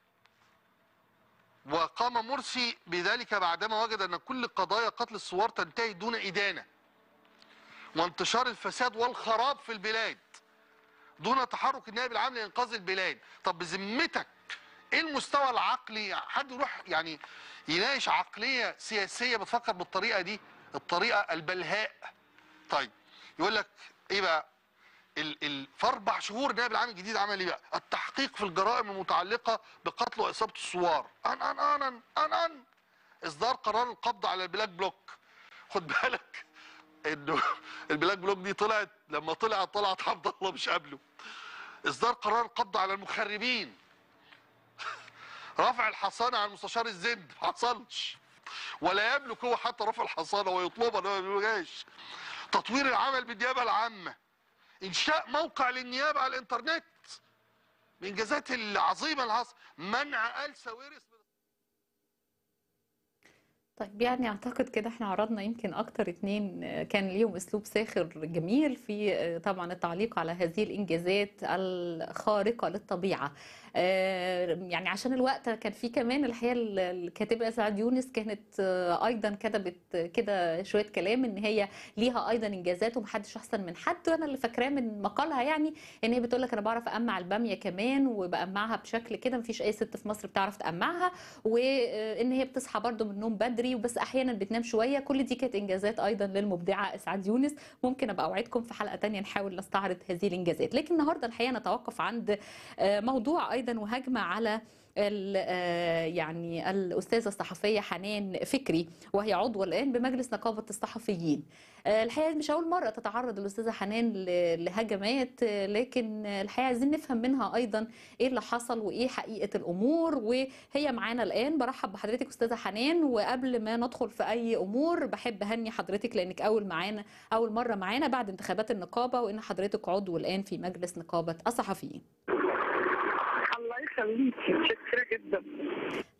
وقام مرسي بذلك بعدما وجد أن كل قضايا قتل الثوار تنتهي دون إدانة. وانتشار الفساد والخراب في البلاد دون تحرك النائب العام لإنقاذ البلاد. طب بذمتك إيه المستوى العقلي؟ حد يروح يعني يناقش عقلية سياسية بتفكر بالطريقة دي الطريقة البلهاء. طيب يقول لك إيه بقى؟ في أربع شهور النائب العام الجديد عمل إيه بقى؟ التحقيق في الجرائم المتعلقة بقتل وإصابة الثوار ان ان ان ان ان, أن. إصدار قرار القبض على ال Black Bloc. خد بالك إنه ال Black Bloc دي طلعت لما طلعت طلعت عبد الله مش قبله. إصدار قرار القبض على المخربين. رفع الحصانة عن مستشار الزند ما حصلش. ولا يملك هو حتى رفع الحصانة ويطلبها ما بيقولهاش. تطوير العمل بالنيابة العامة. إنشاء موقع للنيابة على الإنترنت. من الانجازات العظيمة اللي منع آل ساويرس طيب يعني أعتقد كده إحنا عرضنا يمكن أكتر اتنين كان ليهم أسلوب ساخر جميل في طبعا التعليق على هذه الإنجازات الخارقة للطبيعة. يعني عشان الوقت كان في كمان الحقيقة الكاتبة سعاد يونس كانت أيضا كتبت كده شوية كلام إن هي ليها أيضا إنجازات ومحدش أحسن من حد وأنا اللي فاكراه من مقالها يعني إن هي بتقول لك أنا بعرف امع الباميه كمان وبامعها بشكل كده مفيش أي ست في مصر بتعرف تامعها وان هي بتصحى برده من النوم بدري وبس أحيانا بتنام شوية كل دي كانت إنجازات أيضا للمبدعة اسعاد يونس. ممكن أبقى أوعدكم في حلقة تانية نحاول نستعرض هذه الإنجازات. لكن النهارده الحقيقة نتوقف عند موضوع أيضا وهجمة على يعني الأستاذة الصحفية حنان فكري وهي عضوه الآن بمجلس نقابة الصحفيين. الحقيقة مش اول مرة تتعرض الأستاذة حنان لهجمات لكن الحقيقة عايزين نفهم منها أيضا إيه اللي حصل وإيه حقيقة الأمور. وهي معانا الآن برحب بحضرتك أستاذة حنان وقبل ما ندخل في أي أمور بحب أهني حضرتك لأنك أول معانا أول مرة معانا بعد انتخابات النقابة وإن حضرتك عضو الآن في مجلس نقابة الصحفيين. يخليكي متشكره جدا.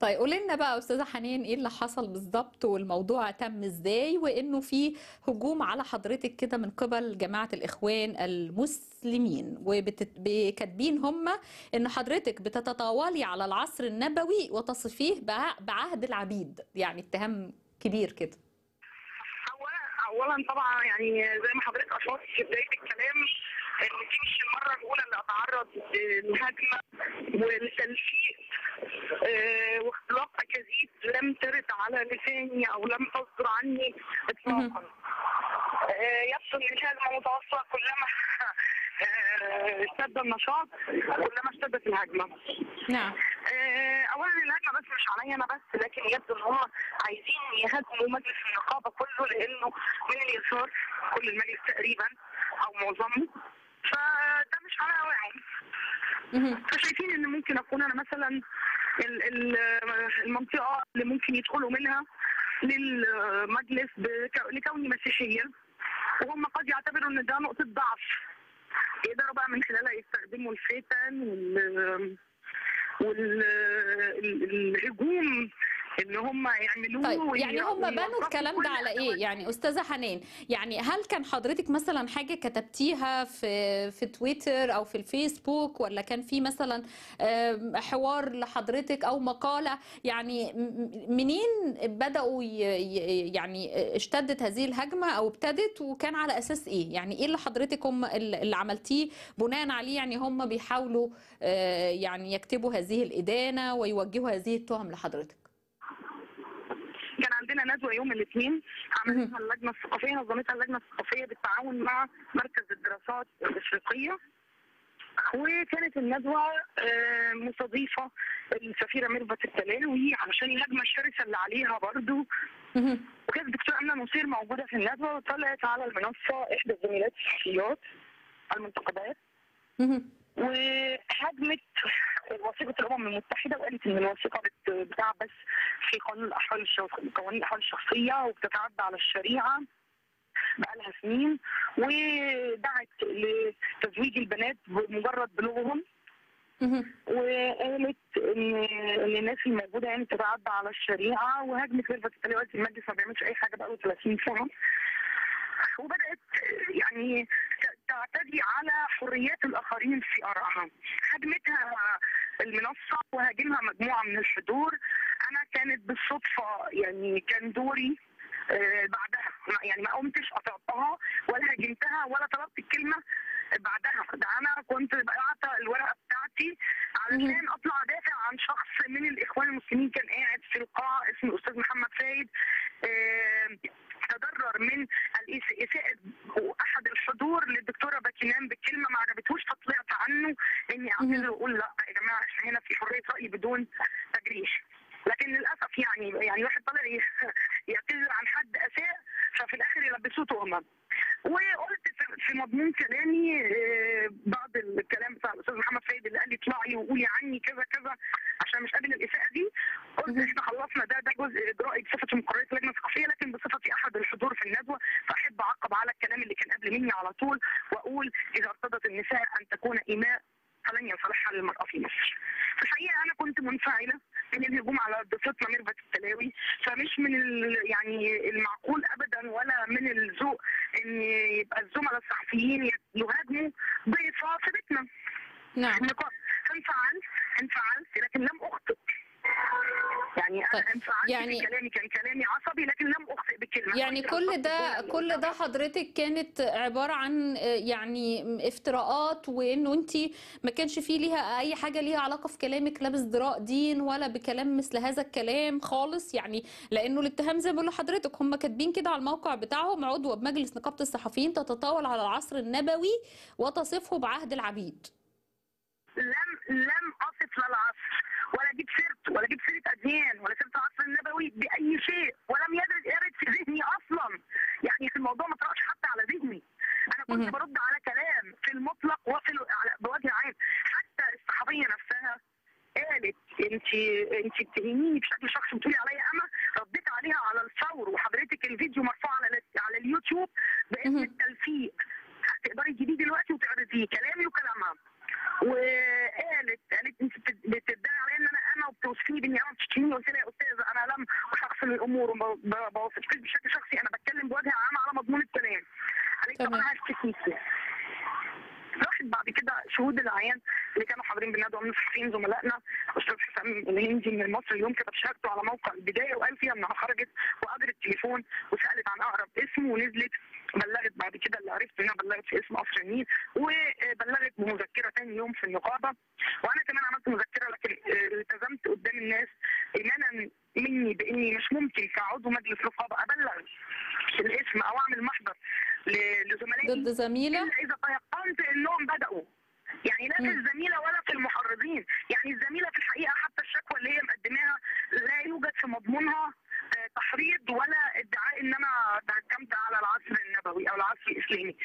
طيب قولي لنا بقى أستاذة حنان إيه اللي حصل بالظبط والموضوع تم إزاي؟ وإنه في هجوم على حضرتك كده من قبل جماعة الإخوان المسلمين. وكاتبين هم إن حضرتك بتتطاولي على العصر النبوي وتصفيه بعهد العبيد. يعني اتهام كبير كده. اولا طبعا يعني زي ما حضرتك أشرت في بداية الكلام ان دي مش المرة الأولى اللي اتعرض لهجمه ولتلفيق آه، واختلاق أكاذيب لم ترد على لساني أو لم تصدر عني اطلاقا. آه، يبدو إن الهجمه متوسطه كلما آه، اشتد النشاط كلما اشتدت الهجمة. نعم. اولا الهجمة بس مش عليا أنا بس لكن يبدو إن هم عايزين يهاجموا مجلس النقابة كله لأنه من اليسار كل المجلس تقريبا أو معظمه. فده مش على هواهم فشايفين إن ممكن أكون أنا مثلا ال- ال- المنطقة اللي ممكن يدخلوا منها للمجلس لكوني مسيحية. وهم قد يعتبروا إن ده نقطة ضعف. يقدروا بقى من خلالها يستخدموا الفتن وال والهجوم ان هم يعملوه طيب يعني هم بنوا الكلام كل ده على إيه؟ يعني أستاذة حنان يعني هل كان حضرتك مثلا حاجة كتبتيها في في تويتر أو في الفيسبوك ولا كان في مثلا حوار لحضرتك أو مقالة؟ يعني منين بدأوا يعني اشتدت هذه الهجمة أو ابتدت؟ وكان على أساس إيه؟ يعني إيه اللي حضرتك هم اللي اللي عملتيه؟ بناء عليه يعني هم بيحاولوا آه، يعني يكتبوا هذه الإدانة ويوجهوا هذه التهم لحضرتك. كان عندنا ندوه يوم الاثنين عملتها اللجنة الثقافية نظمتها اللجنة الثقافية بالتعاون مع مركز الدراسات الإفريقية. وكانت الندوه آه، مستضيفة السفيرة ميرفت التلاوي علشان الهجمه الشرسة اللي عليها برضو. وكانت الدكتورة امنه نصير موجودة في الندوه وطلعت على المنصة إحدى الزميلات الصحفيات المنتقبات وهاجمت وثيقه الأمم المتحدة وقالت إن الوثيقه بت- بتعبث في قانون الأحوال. قوانين الأحوال الشخصية وبتتعدى على الشريعة بقالها سنين ودعت لتزويج البنات بمجرد بلوغهم وقالت ان إن الناس الموجودة يعني تتعدى على الشريعة وهاجمت التلاوي المجلس ما بيعملش أي حاجة بقاله 30 سنة وبدأت يعني تعتدي على حريات الآخرين في ارائها هاجمتها المنصة وهاجمها مجموعة من الحضور. أنا كانت بالصدفة يعني كان دوري آه، بعدها. يعني ما قمتش قطعتها ولا هاجمتها ولا طلبت الكلمة بعدها. ده أنا كنت بعت الورقة بتاعتي علشان أطلع أدافع عن شخص من الإخوان المسلمين كان قاعد في القاعة اسمه الأستاذ محمد فايد آه، تضرر من الإس- اساءه أحد الحضور للدكتورة باكينام بكلمة ما عجبتهوش فطلعت عنه إني أعتذر وأقول لا يا جماعة إحنا هنا في حرية رأي بدون تجريح. لكن للأسف يعني يعني واحد طالع يعتذر عن حد أساء ففي الآخر يلبسوه تهمه وقلت في- مضمون كلامي آه، بعض الكلام بتاع الأستاذ محمد سيد اللي قال لي اطلعي وقولي عني كذا كذا عشان مش قابل الإساءة دي. قلت إحنا خلصنا ده ده جزء اجرائي بصفتي من قرارات اللجنه الثقافيه لكن بصفتي أحد الحضور في الندوة فأحب أعقب على الكلام اللي كان قبل مني على طول وأقول إذا ارتضت النساء أن تكون إيماء فلن ينصلحها للمراه في مصر. في الحقيقة أنا كنت منفعلة من الهجوم على ضيفتنا ميرفت التلاوي فمش من يعني المعقول ابدا ولا من الذوق إن يبقى الزملاء الصحفيين يهاجموا ضيفه في بيتنا. نعم فانفعلت انفعلت لكن لم أخطئ. يعني أنا انفعلت يعني- في كلامي كان كلامي عصبي لكن لم أخطئ بكلمه يعني كل ده كل ده حضرتك كانت عبارة عن آه، يعني افتراءات وإنه أنت ما كانش فيه ليها أي حاجة ليها علاقة في كلامك لا بازدراء دين ولا بكلام مثل هذا الكلام خالص. يعني لأنه الاتهام زي ما بقول لحضرتك هم كاتبين كده على الموقع بتاعهم عضو بمجلس نقابة الصحفيين تتطاول على العصر النبوي وتصفه بعهد العبيد. لم لم أصف لا العصر ولا جيب سيرته ولا جيب سيرة أديان ولا سيرة العصر النبوي بأي شيء ولم يرد يرد في ذهني أصلا. يعني في الموضوع ما طرقش حتى على ذهني. أنا كنت برد على كلام في المطلق وفي بوجه عام حتى الصحفيه نفسها قالت انت أنت بتهينيني بشكل شخصي بتقولي عليا اما رديت عليها على الفور وحضرتك الفيديو مرفوع على على اليوتيوب باسم التلفيق. تقدري تجيبيه دلوقتي وتعرضيه كلامي وكلامها. وقالت قالت انت بت- بتدعي عليا ان أنا وبتوصفيني بإني أنا بتشتميني قلت لها يا استاذه أنا لم اشخصن الأمور وما بوصفكيش بشكل شخصي. أنا بتكلم بوجه عام على مضمون الكلام قالت طب أنا هشتكيكي راحت بعد كده شهود العيان اللي كانوا حاضرين بالندوه من الصحفيين زملائنا. أستاذ حسام الهندي من المصري اليوم كتب شهادته على موقع البداية وقال فيها إنها خرجت واجرت التليفون وسالت عن اقرب اسم ونزلت بلغت بعد كده اللي عرفت انها بلغت في اسم قصر النيل وبلغت بمذكره تاني يوم في النقابه وأنا كمان عملت مذكره لكن آه، التزمت قدام الناس ايمانا مني باني مش ممكن كعضو مجلس رقابه ابلغ الاسم أو اعمل محضر ل- لزملائي ضد زميلة؟ الا اذا تيقنت انهم بداوا يعني لا في الزميله ولا في المحرضين يعني الزميله في الحقيقة حتى الشكوى اللي هي مقدماها لا يوجد في مضمونها آه، تحريض ولا ادعاء ان أنا تهكمت على العصر النبوي أو العصر الاسلامي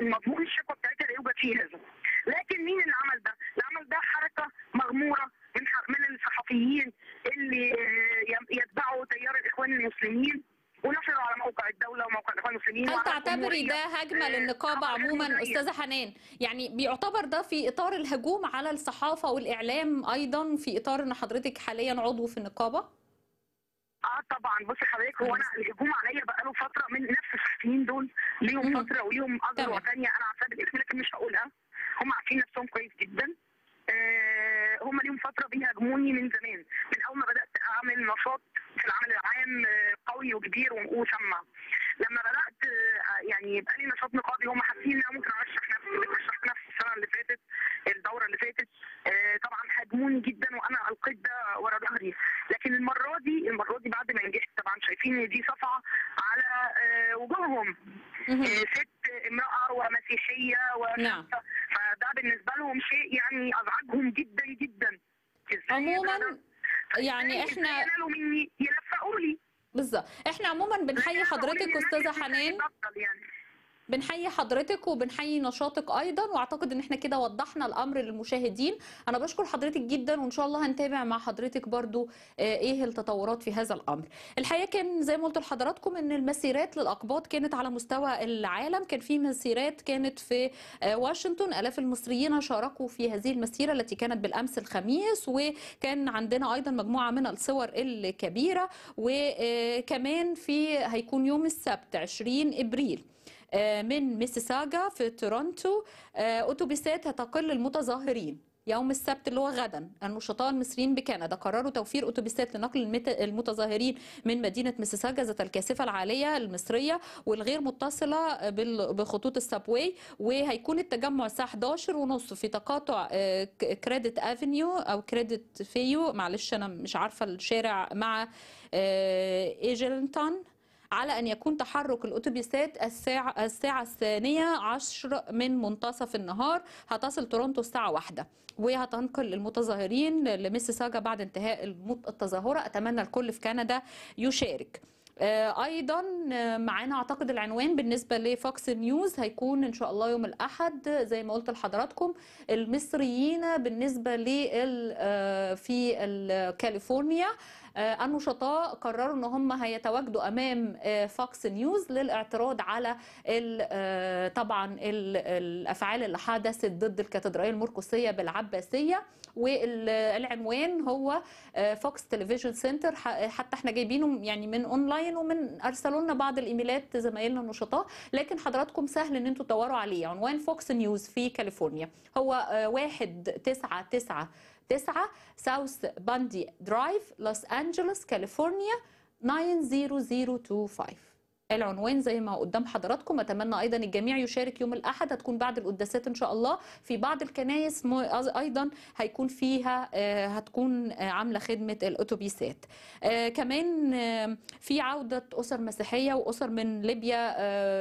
المضمون الشكوى بتاعتها لا يوجد فيه هذا لكن مين اللي عمل ده؟ اللي عمل ده حركه مغموره من ح- من الصحفيين اللي آه، يم- يتبعوا تيار الاخوان المسلمين ونشروا على موقع الدولة وموقع الاخوان المسلمين هل وعلى تعتبري الجمهورية. ده هجمة آه، للنقابة أستاذة حنان يعني بيعتبر ده في إطار الهجوم على الصحافة والإعلام أيضا في إطار أن حضرتك حاليا عضو في النقابة آه طبعا بصي حضرتك هو أنا الهجوم عليا بقاله فتره من نفس الصحفيين دول ليهم فتره وليهم اذرع ثانية أنا عارفاها بالاسم لكن مش هقولها هم عارفين نفسهم كويس جدا آه هم ليهم فتره بيهاجموني من زمان من اول ما بدات اعمل نشاط في العمل العام آه، قوي وكبير ومسمع لما بدات آه، يعني يبقى لي نشاط نقابي هم حاسين ان أنا ممكن ارشح نفسي رشحت نفسي السنة اللي فاتت الدوره اللي فاتت آه، طبعا هاجموني جدا وأنا القيت ده ورا ظهري لكن المره دي المره دي بعد ما نجحت طبعا شايفين ان دي صفعه على آه، وجوههم آه، ست امراه ومسيحيه وشابه فده بالنسبة لهم شيء يعني ازعجهم جدا جدا عموما يعني إحنا ينالوا مني يلفقوا لي بالظبط إحنا عموما بنحيي حضرتك استاذه حنان يعني بنحيي حضرتك وبنحيي نشاطك أيضا وأعتقد إن إحنا كده وضحنا الأمر للمشاهدين. أنا بشكر حضرتك جدا وإن شاء الله هنتابع مع حضرتك برضو آه، إيه التطورات في هذا الأمر. الحقيقة كان زي ما قلت لحضراتكم إن المسيرات للأقباط كانت على مستوى العالم. كان في مسيرات كانت في آه، واشنطن. آلاف المصريين شاركوا في هذه المسيرة التي كانت بالأمس الخميس وكان عندنا أيضا مجموعة من الصور الكبيرة وكمان في هيكون يوم السبت 20 إبريل. آه، من ميسيساجا في تورونتو. آه، اتوبيسات هتنقل المتظاهرين. يوم السبت اللي هو غدا النشطاء المصريين بكندا قرروا توفير اتوبيسات لنقل المت- المتظاهرين من مدينة ميسيساجا ذات الكثافه العالية المصرية والغير متصلة بخطوط ال subway وهيكون التجمع الساعة 11 ونص في تقاطع آه، Credit Avenue أو Creditview. معلش أنا مش عارفة الشارع مع آه، Eglinton. على أن يكون تحرك الأتوبيسات الساعة, الساعة الثانية عشر من منتصف النهار. هتصل تورونتو الساعة واحدة. وهتنقل المتظاهرين لميسيساجا بعد انتهاء التظاهرة. أتمنى الكل في كندا يشارك. أيضا آه، معانا أعتقد العنوان بالنسبة لفوكس نيوز هيكون إن شاء الله يوم الأحد زي ما قلت لحضراتكم المصريين بالنسبة لل آه، في ال- كاليفورنيا آه، النشطاء قرروا إن هم هيتواجدوا أمام آه، Fox News للاعتراض على آه، طبعا ال- الأفعال اللي حدثت ضد الكاتدرائية المرقسيه بالعباسية. والعنوان هو Fox Television Center حتى إحنا جايبينه يعني من اونلاين ومن ارسلوا لنا بعض الايميلات زمايلنا النشطاء. لكن حضراتكم سهل ان أنتوا تدوروا عليه. عنوان Fox News في كاليفورنيا. هو آه، واحد تسعة تسعة تسعة South Bundy Drive لوس أنجلوس كاليفورنيا 90025 العنوان زي ما قدام حضراتكم. أتمنى أيضا الجميع يشارك يوم الأحد. هتكون بعد القداسات إن شاء الله. في بعض الكنائس م- أيضا هيكون فيها آه، هتكون آه، عاملة خدمة الأتوبيسات. آه، كمان في عودة أسر مسيحية وأسر من ليبيا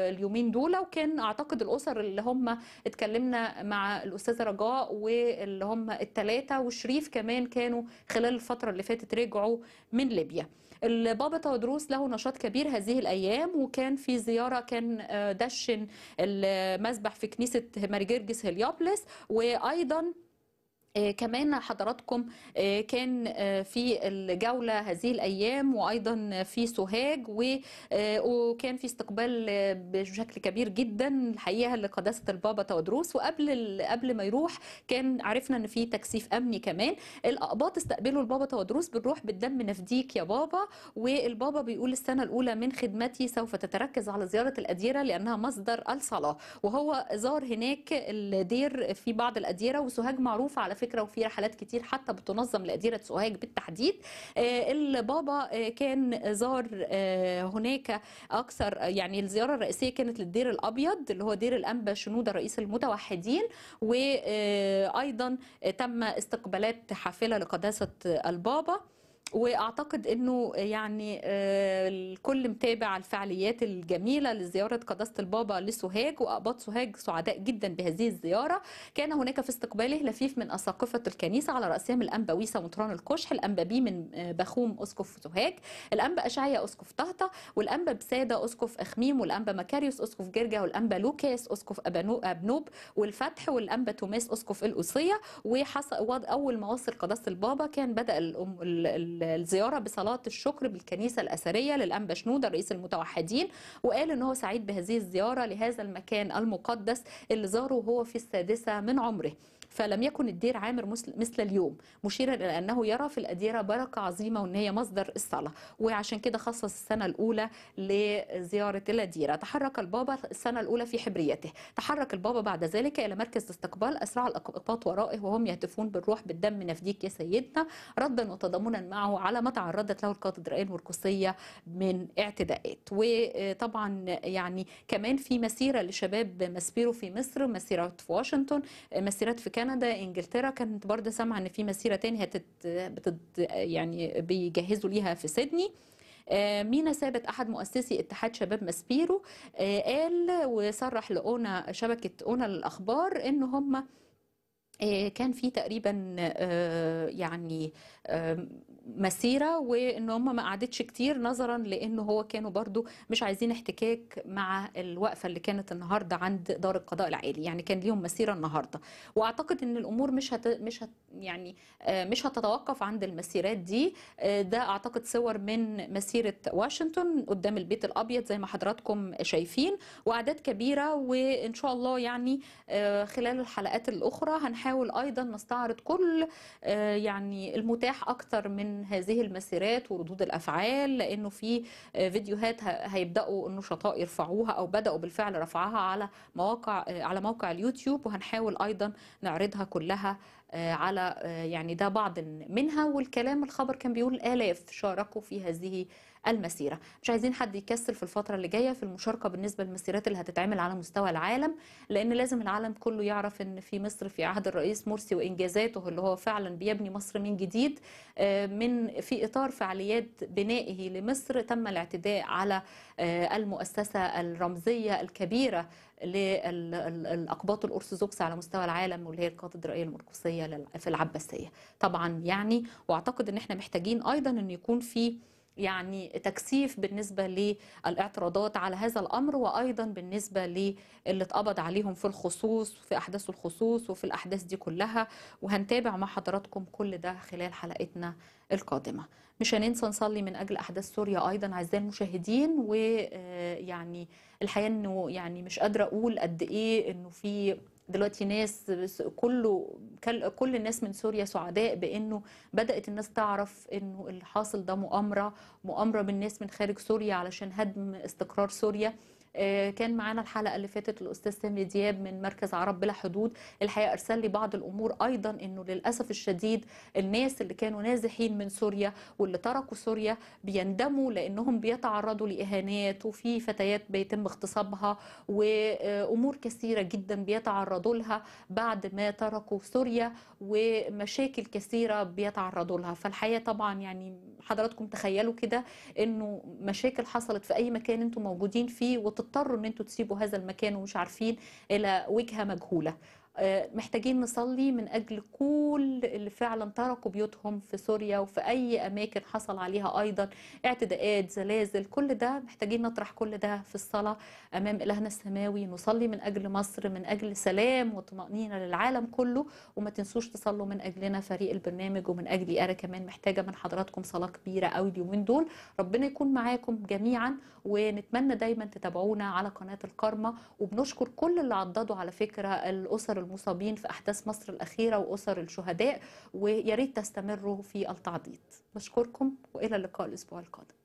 اليومين دول. وكان أعتقد الأسر اللي هم اتكلمنا مع الأستاذة رجاء واللي هم الثلاثه وشريف كمان كانوا خلال الفترة اللي فاتت رجعوا من ليبيا. البابا تودروس له نشاط كبير هذه الأيام وكان في زيارة كان آه، دشن المسبح في كنيسة ماري جرجس هليوبلس وأيضا كمان حضراتكم آه، كان آه، في الجولة هذه الأيام وأيضا في سوهاج آه، وكان في استقبال آه، بشكل كبير جدا الحقيقة لقداسة البابا تودروس. وقبل قبل ما يروح كان عرفنا إن في تكثيف أمني كمان. الأقباط استقبلوا البابا تودروس بالروح بالدم نفديك يا بابا. والبابا بيقول السنة الأولى من خدمتي سوف تتركز على زيارة الأديرة لأنها مصدر الصلاة. وهو زار هناك الدير في بعض الأديرة. وسوهاج معروفة على فكرة وفي رحلات كتير حتى بتنظم لأديرة سوهاج بالتحديد. آه، البابا آه، كان زار آه، هناك أكثر يعني الزيارة الرئيسية كانت للدير الأبيض اللي هو دير الأنبا شنودة رئيس المتوحدين. وأيضا تم استقبالات حافلة لقداسة البابا. وأعتقد إنه يعني آه، الكل متابع الفعاليات الجميلة لزيارة قداسة البابا لسوهاج وأقباط سوهاج سعداء جدا بهذه الزيارة. كان هناك في استقباله لفيف من أساقفة الكنيسة على رأسهم الانبا ويسا مطران الكشح الانبا بي من آه، بخوم أسقف سوهاج. الانبا أشعيا أسقف طهطا والانبا بسادة أسقف أخميم والانبا مكاريوس أسقف جرجا والانبا لوكاس أسقف أبنوب والفتح والانبا توماس أسقف القصيه وحصل اول ما وصل قداسة البابا كان بدأ الأم- ال- ال- الزيارة بصلاة الشكر بالكنيسة الأثرية للأنبا شنودة رئيس المتوحدين وقال إن هو سعيد بهذه الزيارة لهذا المكان المقدس اللي زاره وهو في السادسة من عمره. فلم يكن الدير عامر مثل اليوم مشيرا إلى أنه يرى في الأديرة بركة عظيمة وإن هي مصدر الصلاة وعشان كده خصص السنة الأولى لزيارة الأديرة. تحرك البابا السنة الأولى في حبريته. تحرك البابا بعد ذلك إلى مركز الاستقبال أسرع الأقباط ورائه وهم يهتفون بالروح بالدم نفديك يا سيدنا ردا وتضامنا معه على ما تعرضت له الكاتدرائيه المرقسيه من اعتداءات. وطبعا يعني كمان في مسيرة لشباب مسبيرو في مصر مسيرة في واشنطن مسيرات في كندا إنجلترا كانت برضه سامعة إن في مسيرة تاني هتت بتد يعني بيجهزوا ليها في سيدني. آه، مينا ثابت أحد مؤسسي اتحاد شباب ماسبيرو. آه، قال وصرح لأونا شبكة أونا للأخبار إن هم كان في تقريبا آه، يعني آه، مسيرة وإن هم ما قعدتش كتير نظرا لأنه هو كانوا برضو مش عايزين احتكاك مع الوقفة اللي كانت النهارده عند دار القضاء العالي. يعني كان ليهم مسيرة النهارده. وأعتقد إن الأمور مش هت مش هت يعني آه، مش هتتوقف عند المسيرات دي. آه، ده أعتقد صور من مسيرة واشنطن قدام البيت الأبيض زي ما حضراتكم شايفين. وأعداد كبيرة وإن شاء الله يعني آه، خلال الحلقات الأخرى هنحاول أيضا نستعرض كل آه، يعني المتاح أكتر من هذه المسيرات وردود الأفعال لأنه في آه، فيديوهات هيبدأوا النشطاء يرفعوها أو بدأوا بالفعل رفعها على مواقع آه، على موقع اليوتيوب وهنحاول أيضا نعرضها كلها على يعني ده بعض منها والكلام الخبر كان بيقول آلاف شاركوا في هذه المسيرة. مش عايزين حد يكسل في الفترة اللي جاية في المشاركة بالنسبة للمسيرات اللي هتتعمل على مستوى العالم لأن لازم العالم كله يعرف إن في مصر في عهد الرئيس مرسي وإنجازاته اللي هو فعلا بيبني مصر من جديد آه، من في إطار فعاليات بنائه لمصر تم الاعتداء على آه، المؤسسة الرمزية الكبيرة للأقباط الأرثوذكس على مستوى العالم واللي هي الكاتدرائية المرقسية لل- في العباسية. طبعا يعني وأعتقد إن إحنا محتاجين أيضا إن يكون في يعني تكثيف بالنسبة للاعتراضات على هذا الأمر وأيضا بالنسبة للي اتقبض عليهم في الخصوص في أحداث الخصوص وفي الأحداث دي كلها. وهنتابع مع حضراتكم كل ده خلال حلقتنا القادمة. مش هننسى نصلي من أجل أحداث سوريا أيضا أعزائي المشاهدين. ويعني الحقيقة إنه يعني مش قادرة أقول قد إيه إنه في دلوقتي ناس كله كل الناس من سوريا سعداء بإنه بدأت الناس تعرف إنه اللي حاصل ده مؤامرة مؤامرة من ناس من خارج سوريا علشان هدم استقرار سوريا. كان معانا الحلقة اللي فاتت الأستاذ سامي دياب من مركز عرب بلا حدود. الحقيقة أرسل لي بعض الأمور أيضا إنه للأسف الشديد الناس اللي كانوا نازحين من سوريا واللي تركوا سوريا بيندموا لأنهم بيتعرضوا لإهانات وفي فتيات بيتم اغتصابها وأمور كثيرة جدا بيتعرضوا لها بعد ما تركوا سوريا ومشاكل كثيرة بيتعرضوا لها. فالحقيقة طبعا يعني حضراتكم تخيلوا كده إنه مشاكل حصلت في أي مكان أنتم موجودين فيه وتضطروا إن أنتم تسيبوا هذا المكان ومش عارفين إلى وجهة مجهولة. محتاجين نصلي من أجل كل اللي فعلا تركوا بيوتهم في سوريا وفي أي أماكن حصل عليها أيضا اعتداءات زلازل كل ده محتاجين نطرح كل ده في الصلاة أمام إلهنا السماوي. نصلي من أجل مصر من أجل سلام وطمأنينة للعالم كله. وما تنسوش تصلوا من أجلنا فريق البرنامج ومن اجلي أنا كمان محتاجة من حضراتكم صلاة كبيرة قوي اليومين دول. ربنا يكون معاكم جميعا ونتمنى دايما تتابعونا على قناة الكارما وبنشكر كل اللي عضدوا على فكرة الأسر المصابين في أحداث مصر الأخيرة وأسر الشهداء ويا ريت تستمروا في التعضيد. بشكركم وإلى اللقاء الأسبوع القادم.